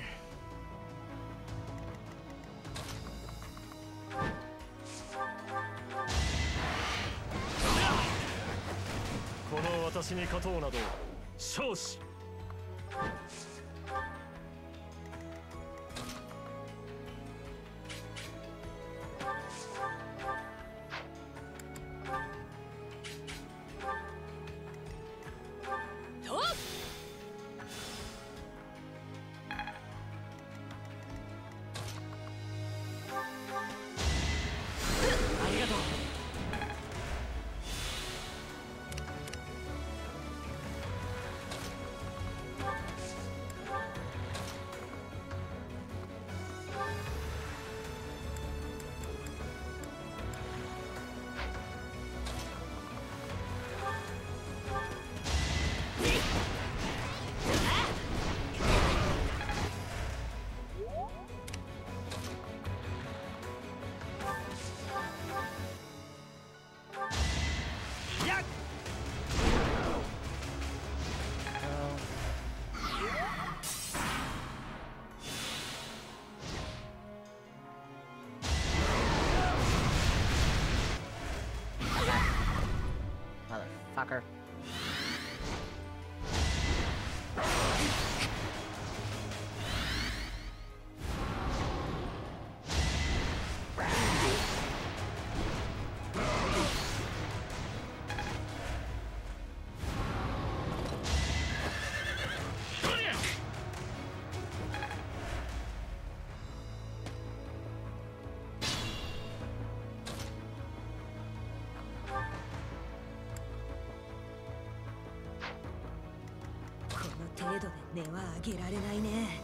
はあげられないね」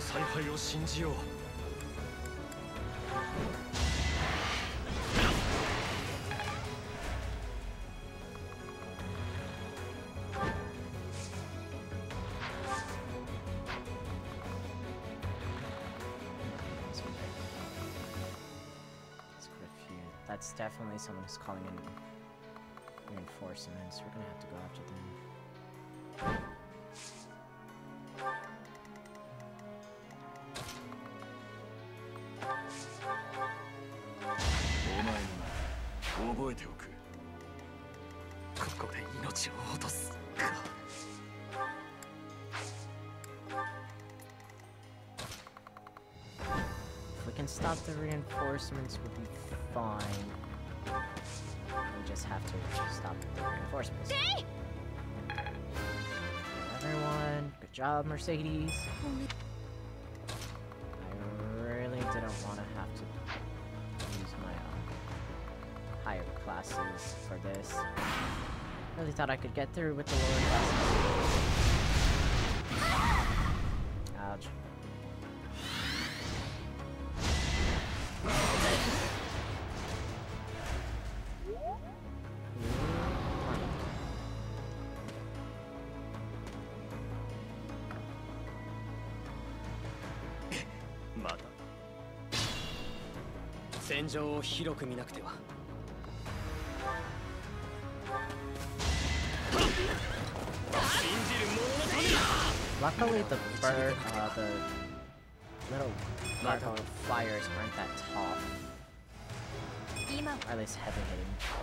采配を信じよう It's quite a few. That's definitely someone who's calling in reinforcements. We're gonna have to go after them. Stop the reinforcements, we'll be fine. We just have to stop the reinforcements. Everyone, good job, Mercedes. I really didn't want to have to use my uh, higher classes for this. Really thought I could get through with the lower classes. 戦場を広く見なくては Luckily, the bird, uh, the little gargoyle flyers aren't that tall. Or at least heavy hitting. .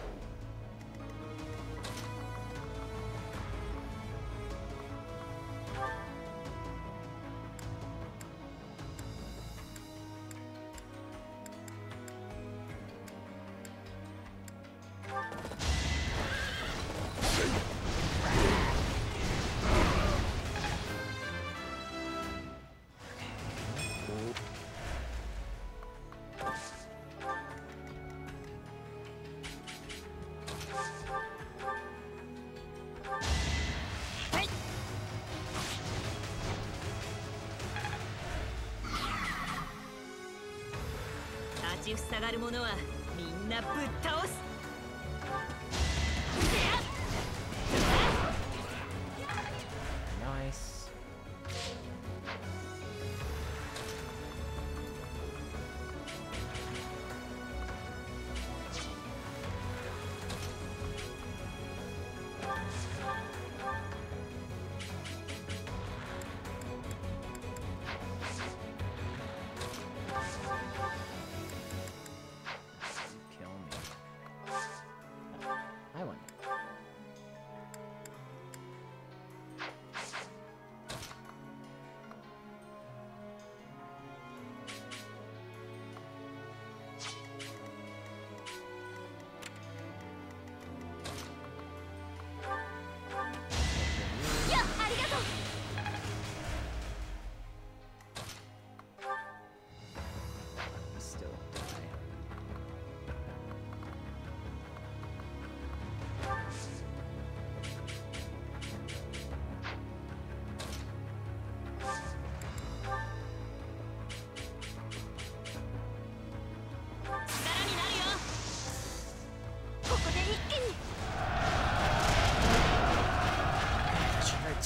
がる者はみんなぶっ倒す。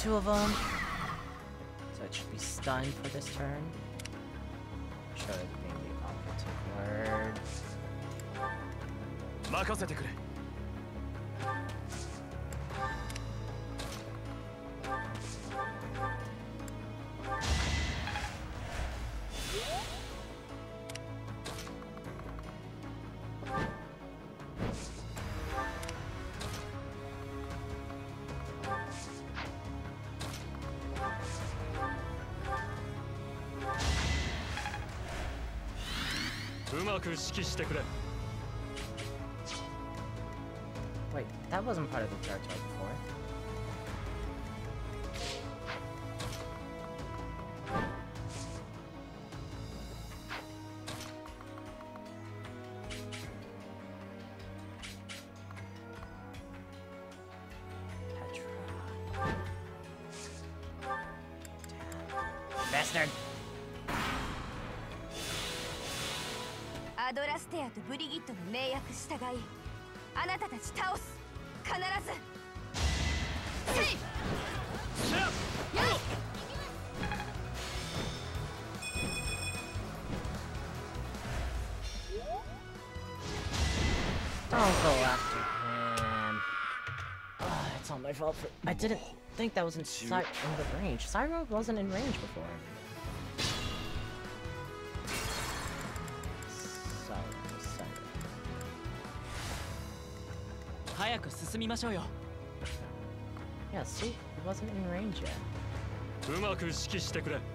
Two of them. So it should be stunned for this turn. Should maybe operative word. くれ うまく指揮してくれ Wait, that wasn't part of the territory ブリギットの命役従いあなたたち倒す必ずせいよい Don't go after him. Ah, it's all my fault for. I didn't think that was in, si in the range. Cyro wasn't in range before. 進みましょうよ Yeah, see, he wasn't in range yet. うまく指揮してくれ「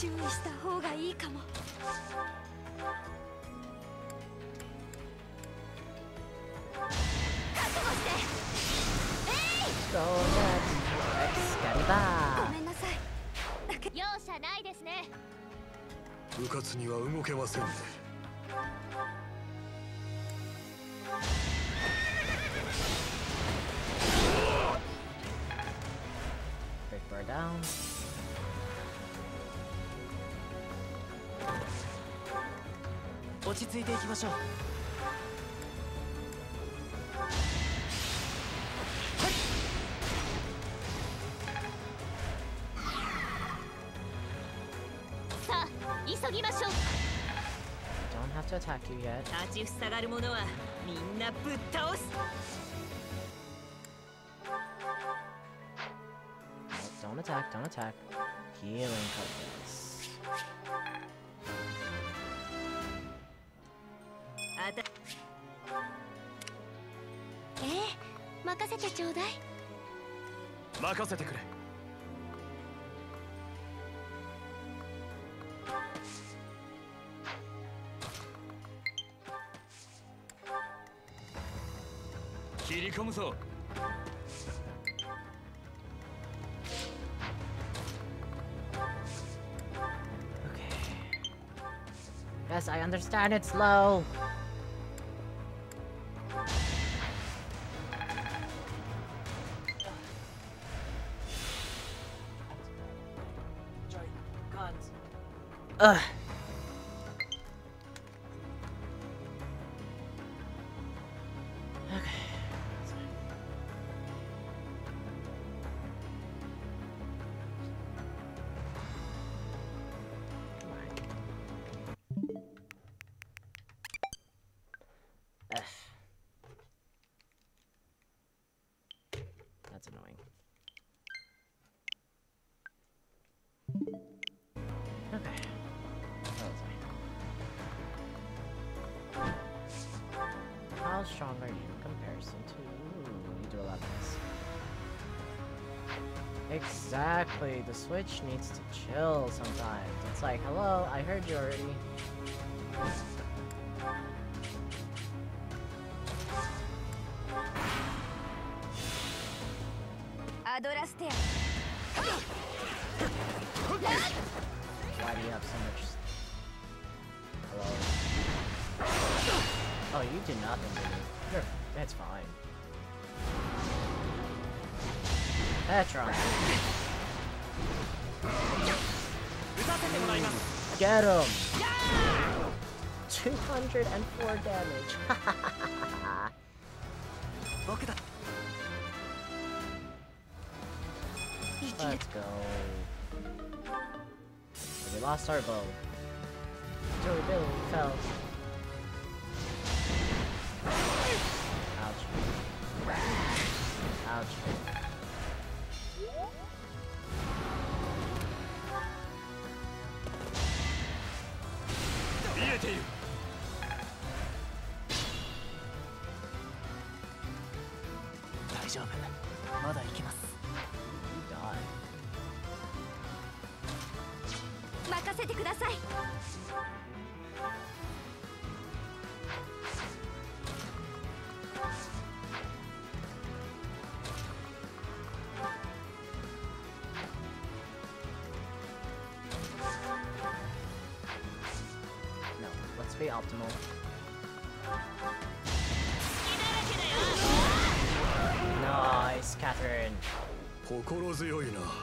注意した方がいいかも.ごめんなさい。容赦ないですね。部活には動けませんね。Break bar down. 落ち着いていきましょうさあ急ぎましょう Don't have to attack you yet. 立ちふさがる者はみんなぶっ倒す Don't attack, don't attack. Healing focus. あたええ任せてちょうだい。任せてくれ。切り込むぞ。Yes, I understand it's low. Ugh. Switch needs to chill sometimes. It's like, hello, I heard you already. Why do you have so much... Hello? Oh, you did nothing to me. That's fine. That's right. Get him! 204 damage. Let's go. We lost our bow. の。ナイス、カトリン。心強いな。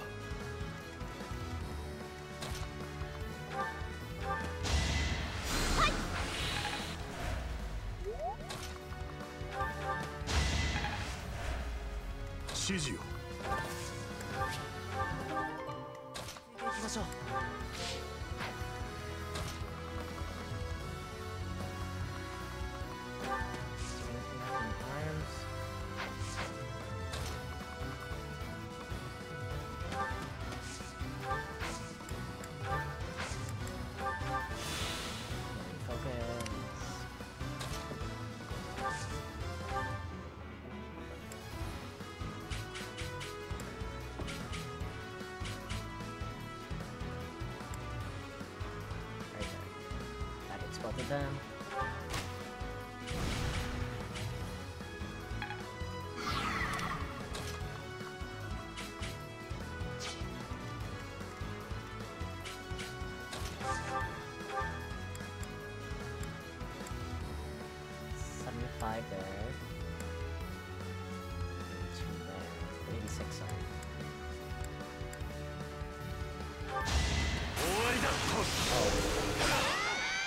to them.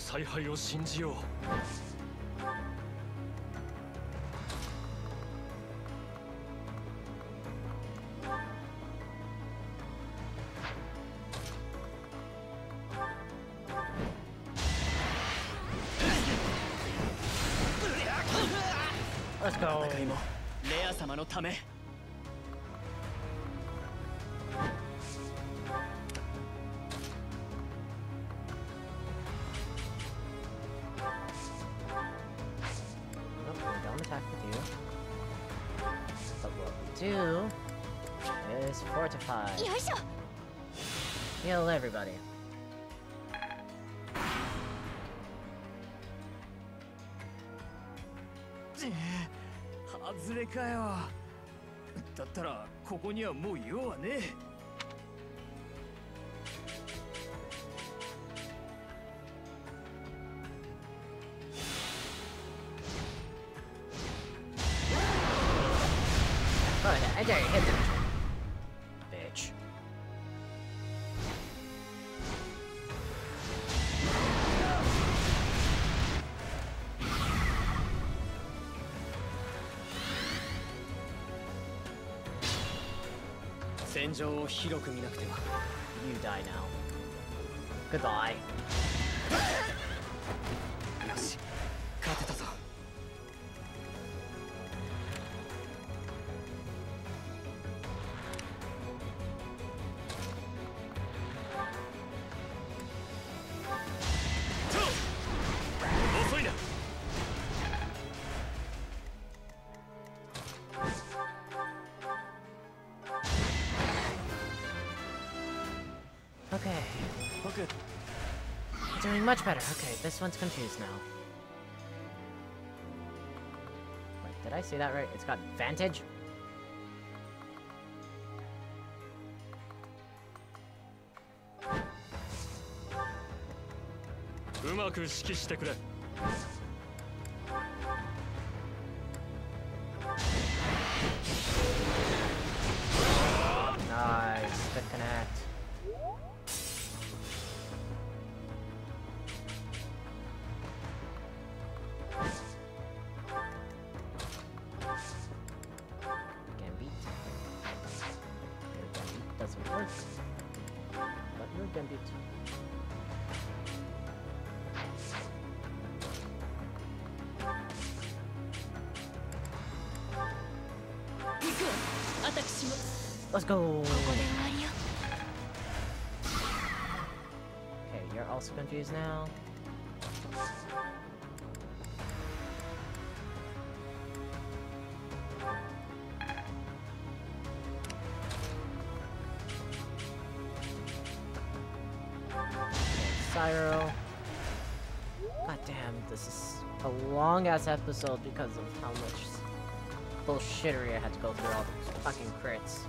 の采配を信じよう」レア様のため Go ahead, I dare you, hit them. 現状を広く見なくては You die now. Goodbye. Much better. Okay, this one's confused now. Wait, did I see that right? It's got vantage? Ass episode because of how much bullshittery I had to go through all these fucking crits.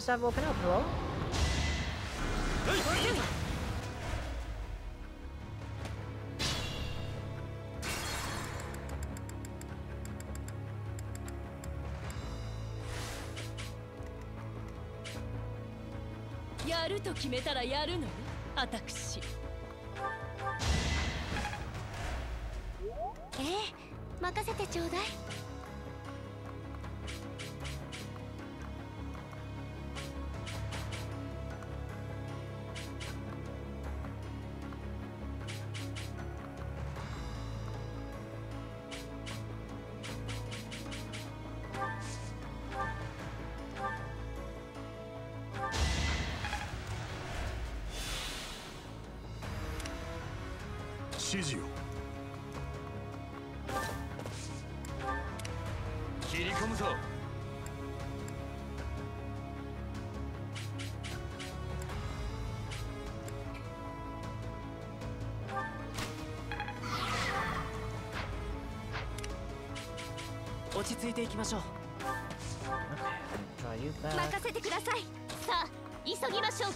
Supposed to have woken up, hello? Yari やると決めたついきましょう。任せてください。さあ急ぎましょう。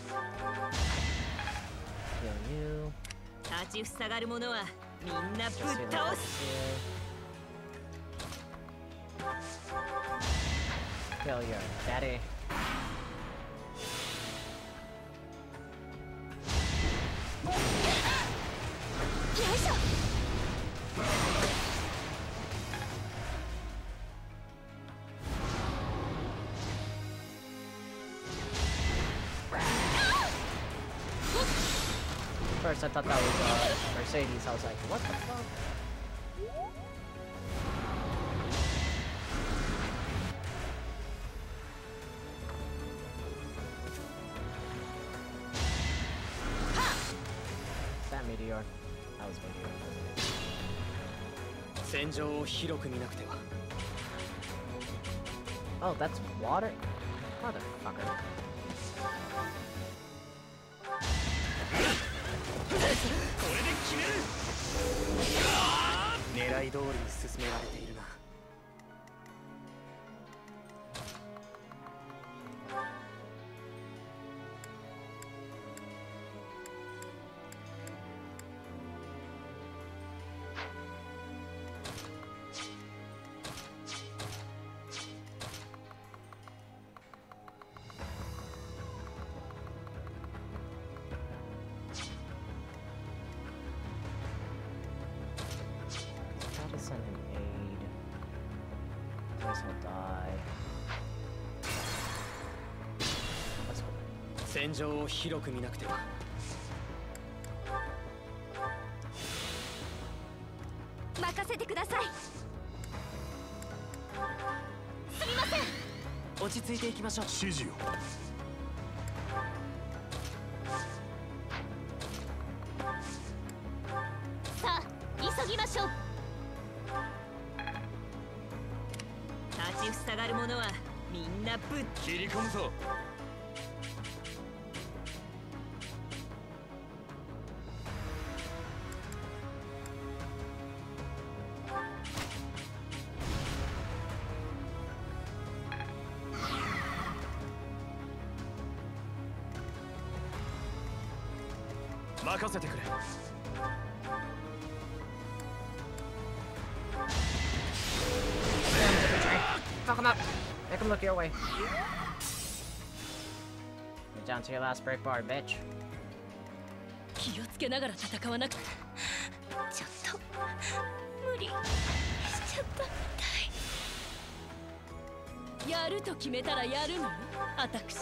立ちふさがる者はみんなぶっ倒す。First, I thought that was uh, Mercedes. I was like, what the fuck? Is that Meteor? That was Meteor, wasn't it? 戦場を広く見なくては Oh, that's water? Motherfucker. is made out of data. 戦場を広く見なくては。任せてください。すみません。落ち着いていきましょう。指示を任せてくれ Fuck him up! Make him look your way. You're down to your last break bar, bitch. 気をつけながら戦わなくちょっと無理しちゃったみたいやると決めたらやるのよ私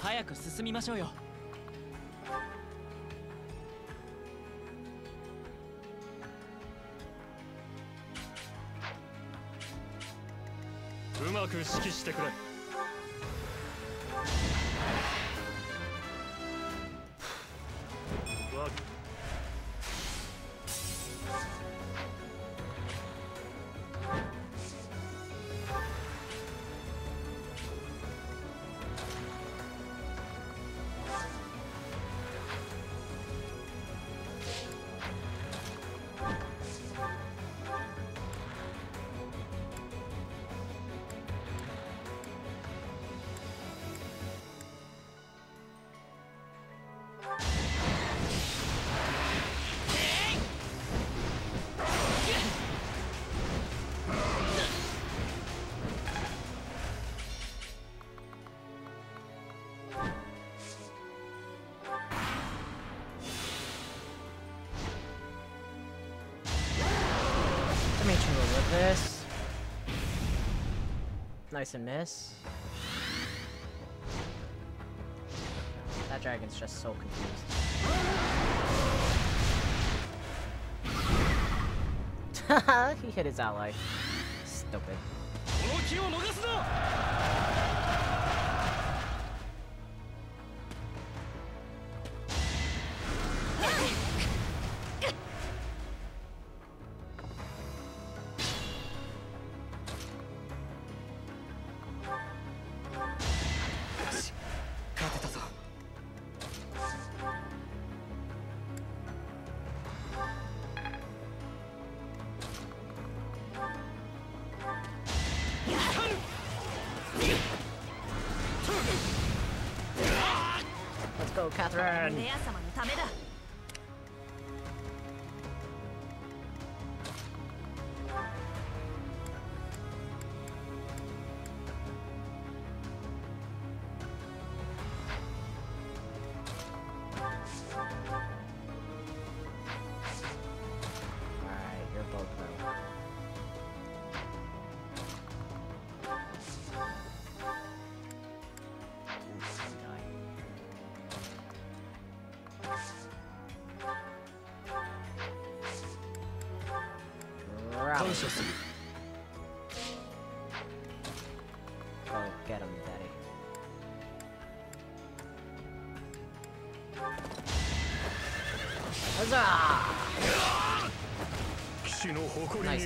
早く進みましょうよく指揮してくれ。Nice and miss. That dragon's just so confused. he hit his ally. Stupid. 誇り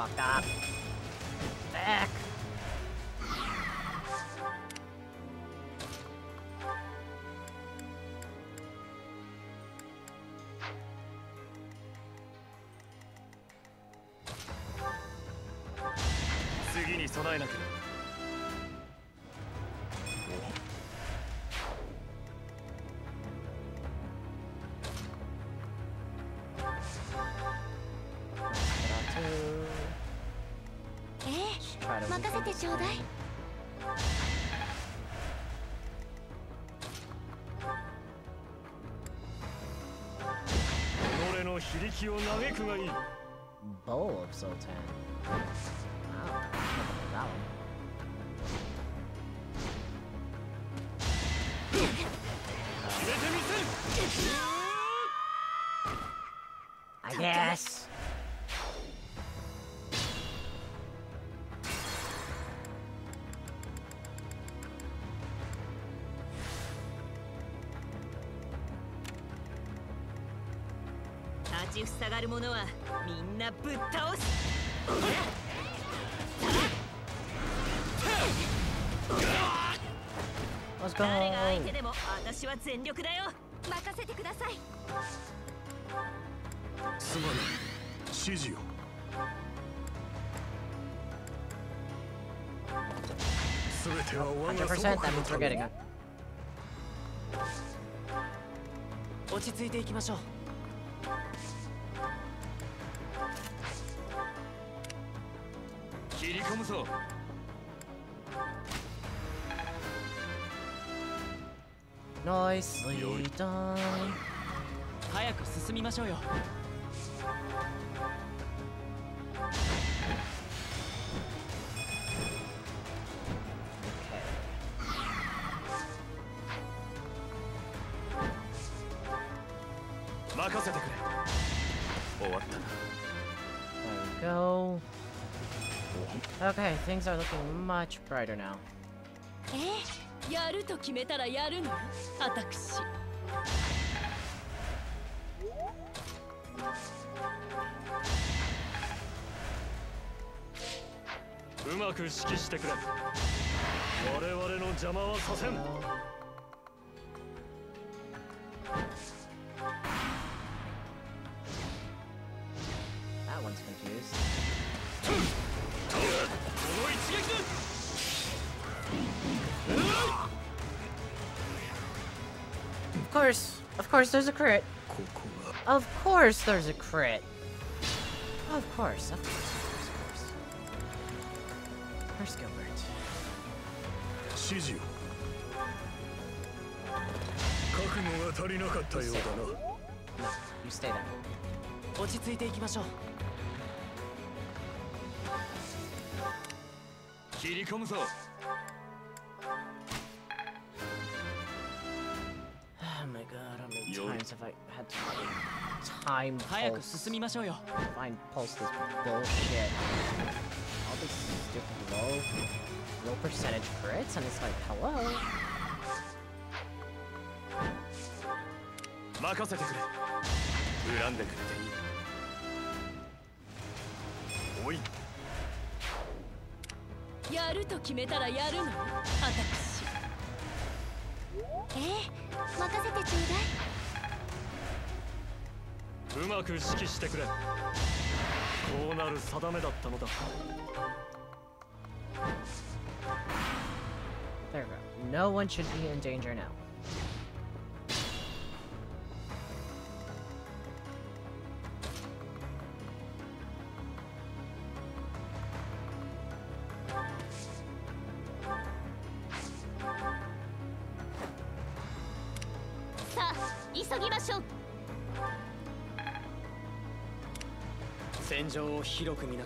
much I fucked up. Back! Bowl of Sultan. Wow, that one. I guess. ふさがる者はみんなぶっ倒す。誰が相.手でも私は全力だよ。任せてください。すまない指示を。全ては我が 100%, 祖 that 国の means た we're め getting に it. 落ち着いていきましょう切り込むぞ Nicely done. 早く進みましょうよ things are looking much brighter now. えやると決めたらやるの私うまく指揮してくれ我々の邪魔はさせん course, of course, there's a crit. Of course, there's a crit. Of course, of course, of course, of course. Where's Gilbert? 指示を覚悟が足りなかったようだな No, you stay there. 落ち着いていきましょう切り込むぞ times have I had to time 早く pulse, 進みましょうよ find pulse this bullshit? All these stupid low, low percentage crits, and it's like, hello? 任せてくれ恨んでくれていいおいやると決めたらやるの私え任せてちょうだいうまく指揮してくれこうなる定めだったのだ There we go. No one should be in danger now.「広く見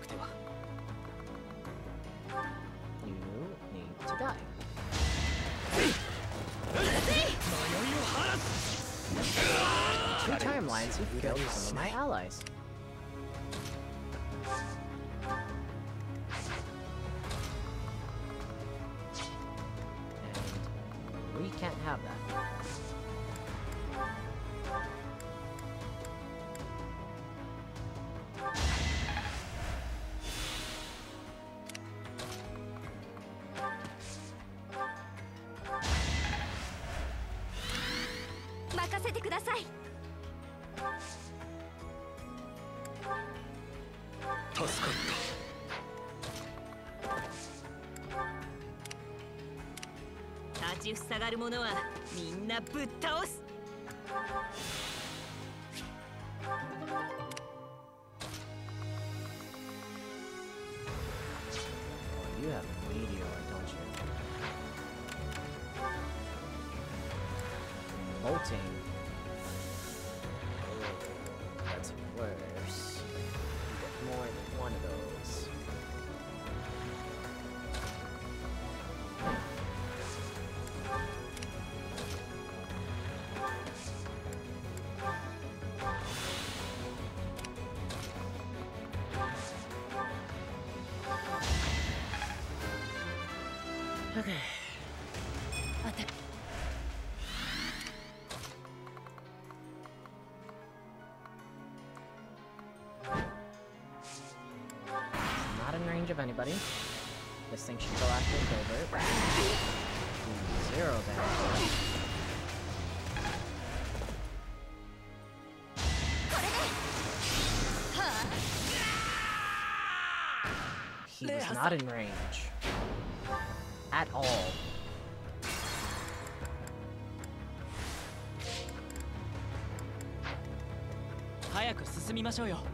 ちふさがる者はみんなぶっ倒す。of anybody. This thing should go after Gilbert. Ooh, Zero damage. He was not in range. At all. 早く進みましょうよ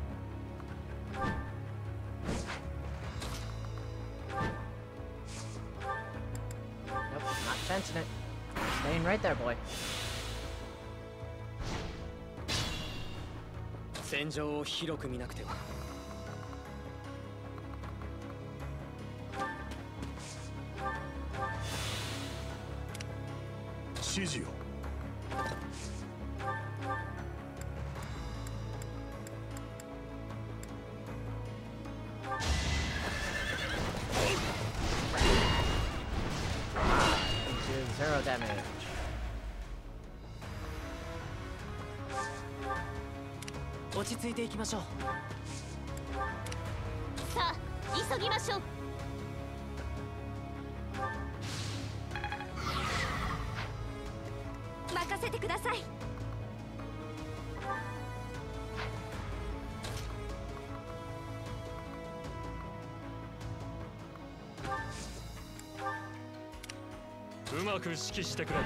Right there, boy. 戦場を広く見なくてはく指揮してくれ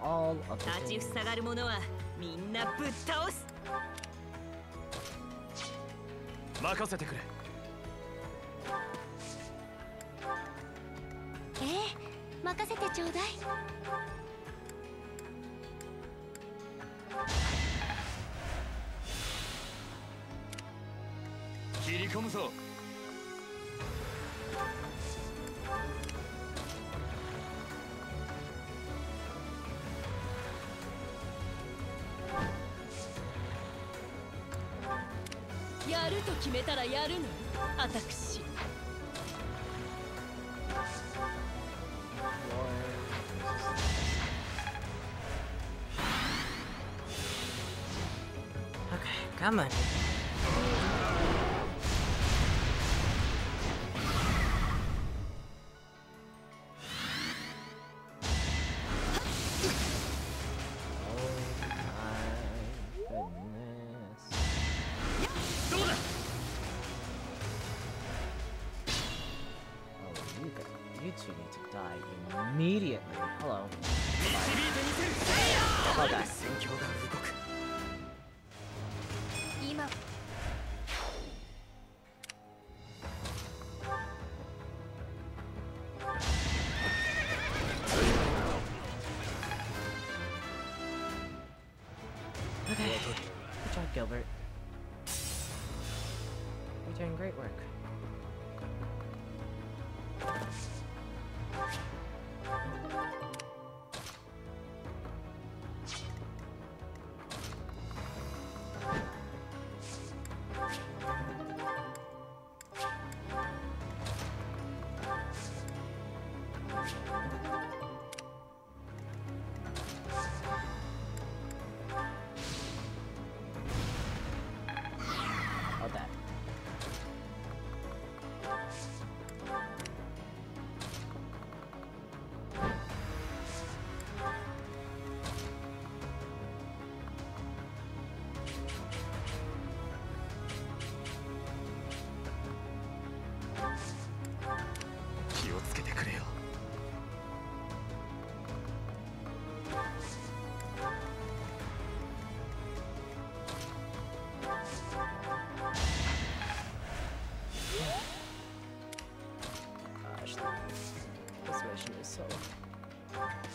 All of the 立ち things. ふさがる者はみんなぶっ倒す。任せてくれ。ええ任せてちょうだい。切り込むぞ決めたらやるの？あ。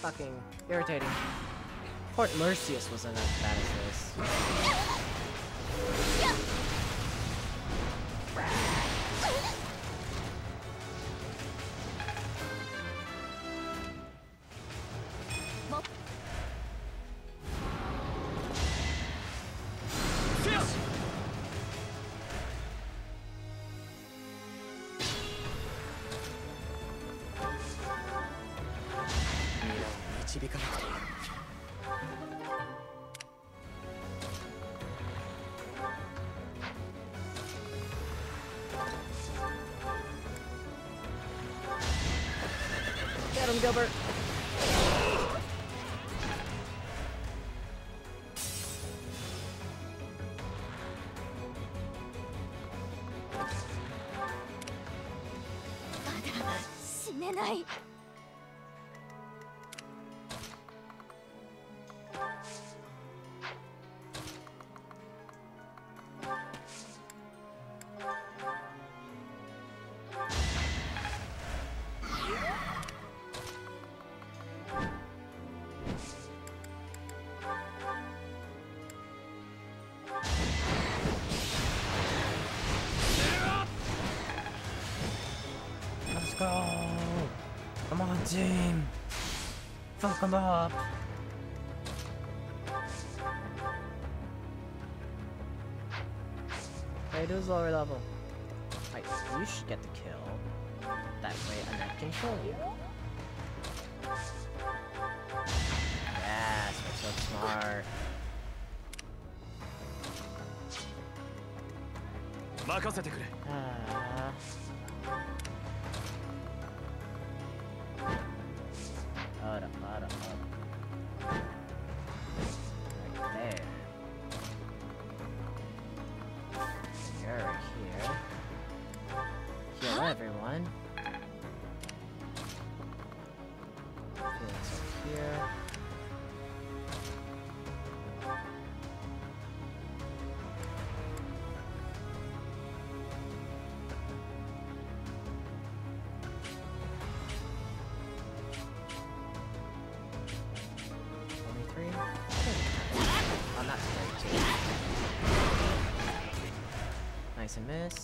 Fucking irritating. Port Mercius wasn't as bad as this. team! Fuck them up! Hey, do lower level. Like, you should get the kill. That way Annette can kill you. Yes, we're so smart. 任せてくれ That's a miss.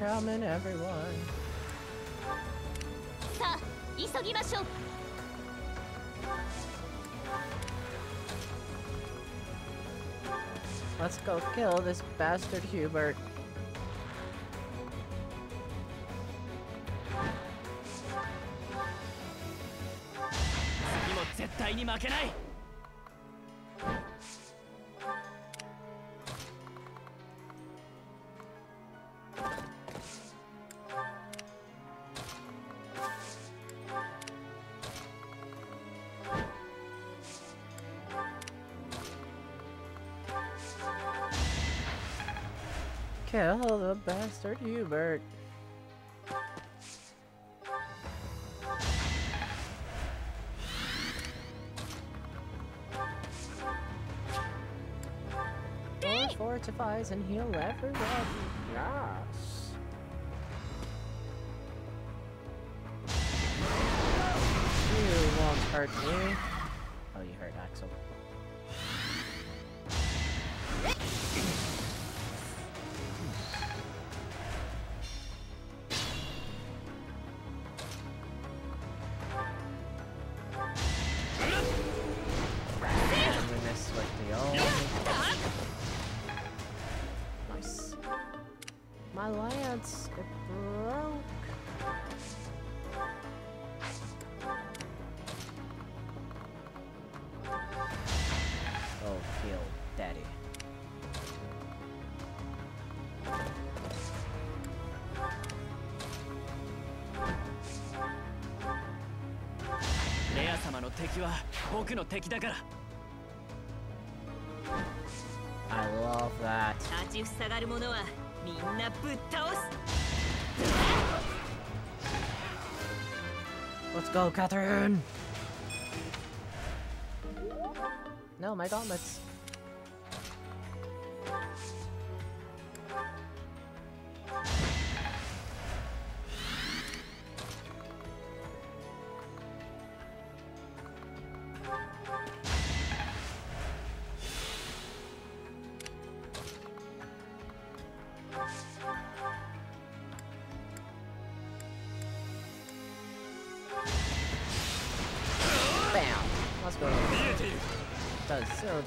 coming, everyone. Let's go kill this bastard Hubert. Oh, the bastard Hubert. Or fortifies and heal everyone. Yes. You won't hurt me. 様の敵は僕の敵だから I love that. 立ちふさがる者はみんなぶっ倒す Let's go, Catherine! No, my gauntlets.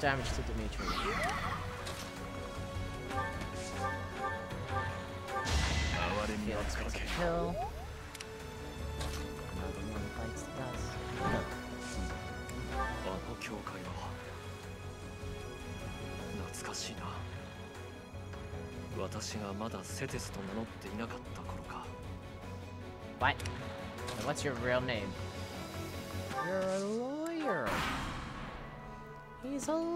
Damage to Dimitri. Felix gets a kill. Another one bites the dust. あの教会は懐かしいな私がまだセテスと名乗っていなかった頃か What? What's your real name? You're a lawyer. He's a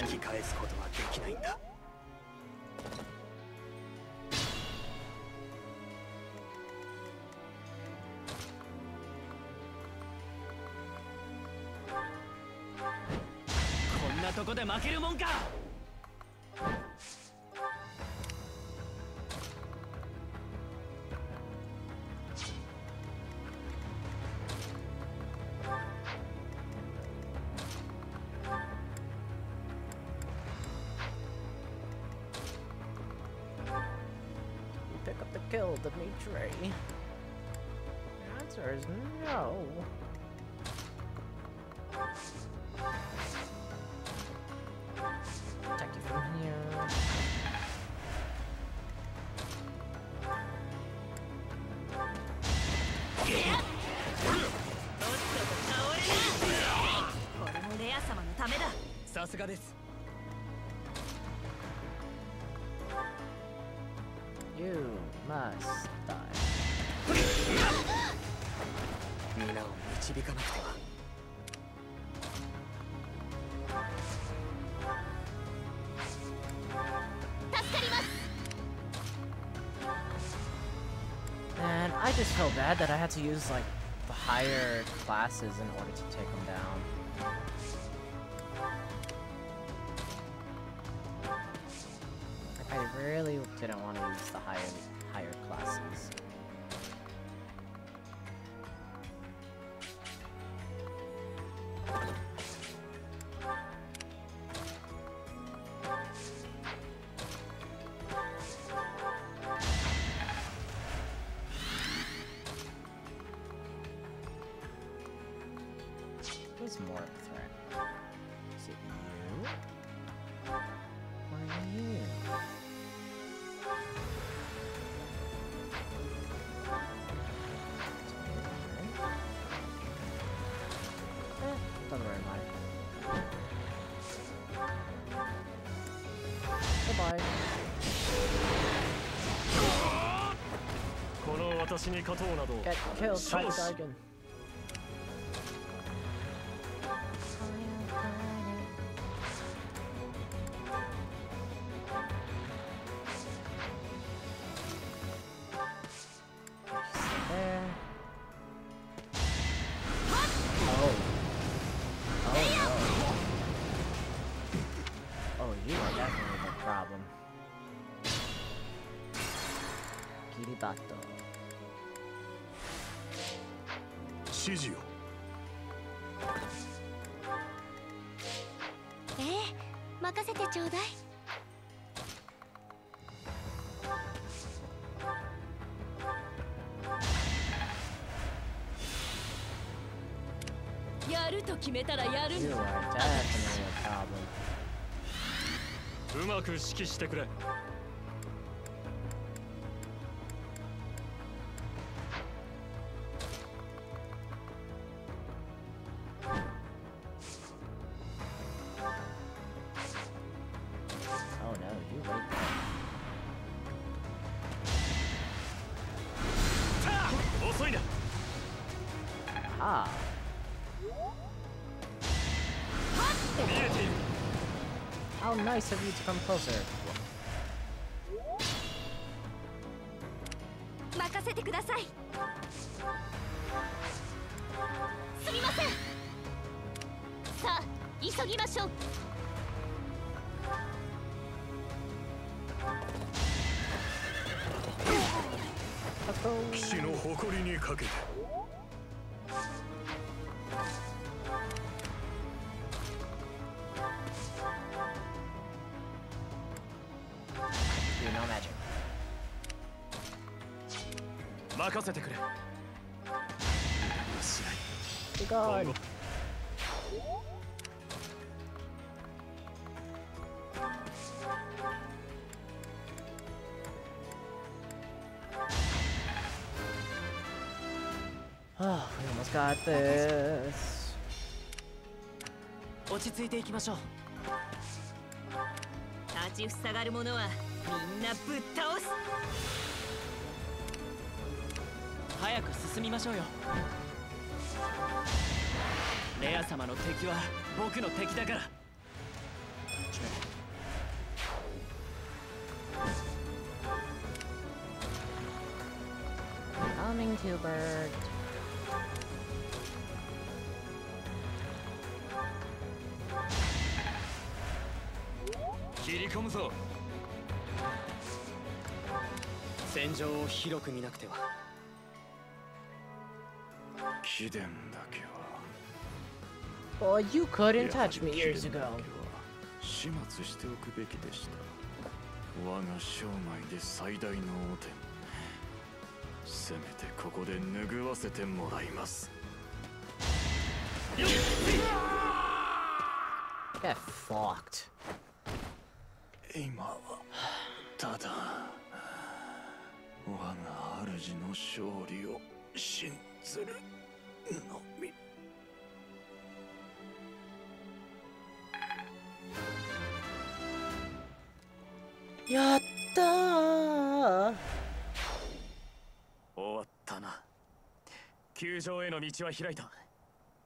引き返すことはできないんだこんなとこで負けるもんか。Just feel bad that I had to use like the higher classes in order to take Who's more of a threat? Is it you? Or you? Eh, doesn't really matter. Goodbye. この私に勝とうなど Get killed by 少 the 決めたらやる。うまく指揮してくれ。Come closer. 任せてくれ Be gone. Oh, we almost got this. 落ち着いていきましょう立ちふさがる者はみんなぶっ倒す進みましょうよ。レア様の敵は僕の敵だから。Coming to Bert. 切り込むぞ戦場を広く見なくては 貴殿だけは Oh, you couldn't やはり touch me 貴 years 殿だ ago. けは始末しておくべきでした我が生涯で最大の汚点せめてここで拭わせてもらいます Get fucked. 今はただ我が主の勝利を信ずる のみ Yatta! 終わったな球場への道は開いた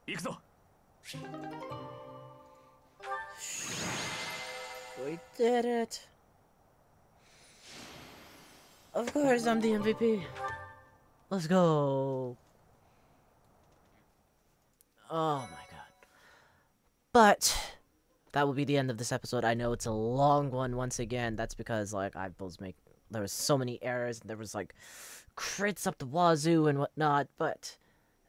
行くぞ We did it. Of course, I'm the MVP. Let's go. Oh my god. But that will be the end of this episode. I know it's a long one once again. That's because like I was make there was so many errors and there was like crits up the wazoo and whatnot, but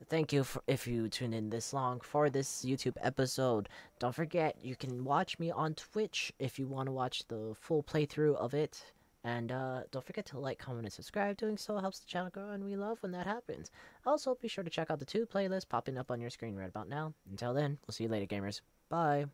thank you for if you tuned in this long for this YouTube episode. Don't forget you can watch me on Twitch if you want to watch the full playthrough of it. And uh, don't forget to like, comment, and subscribe. Doing so helps the channel grow, and we love when that happens. Also, be sure to check out the two playlists popping up on your screen right about now. Until then, we'll see you later, gamers. Bye.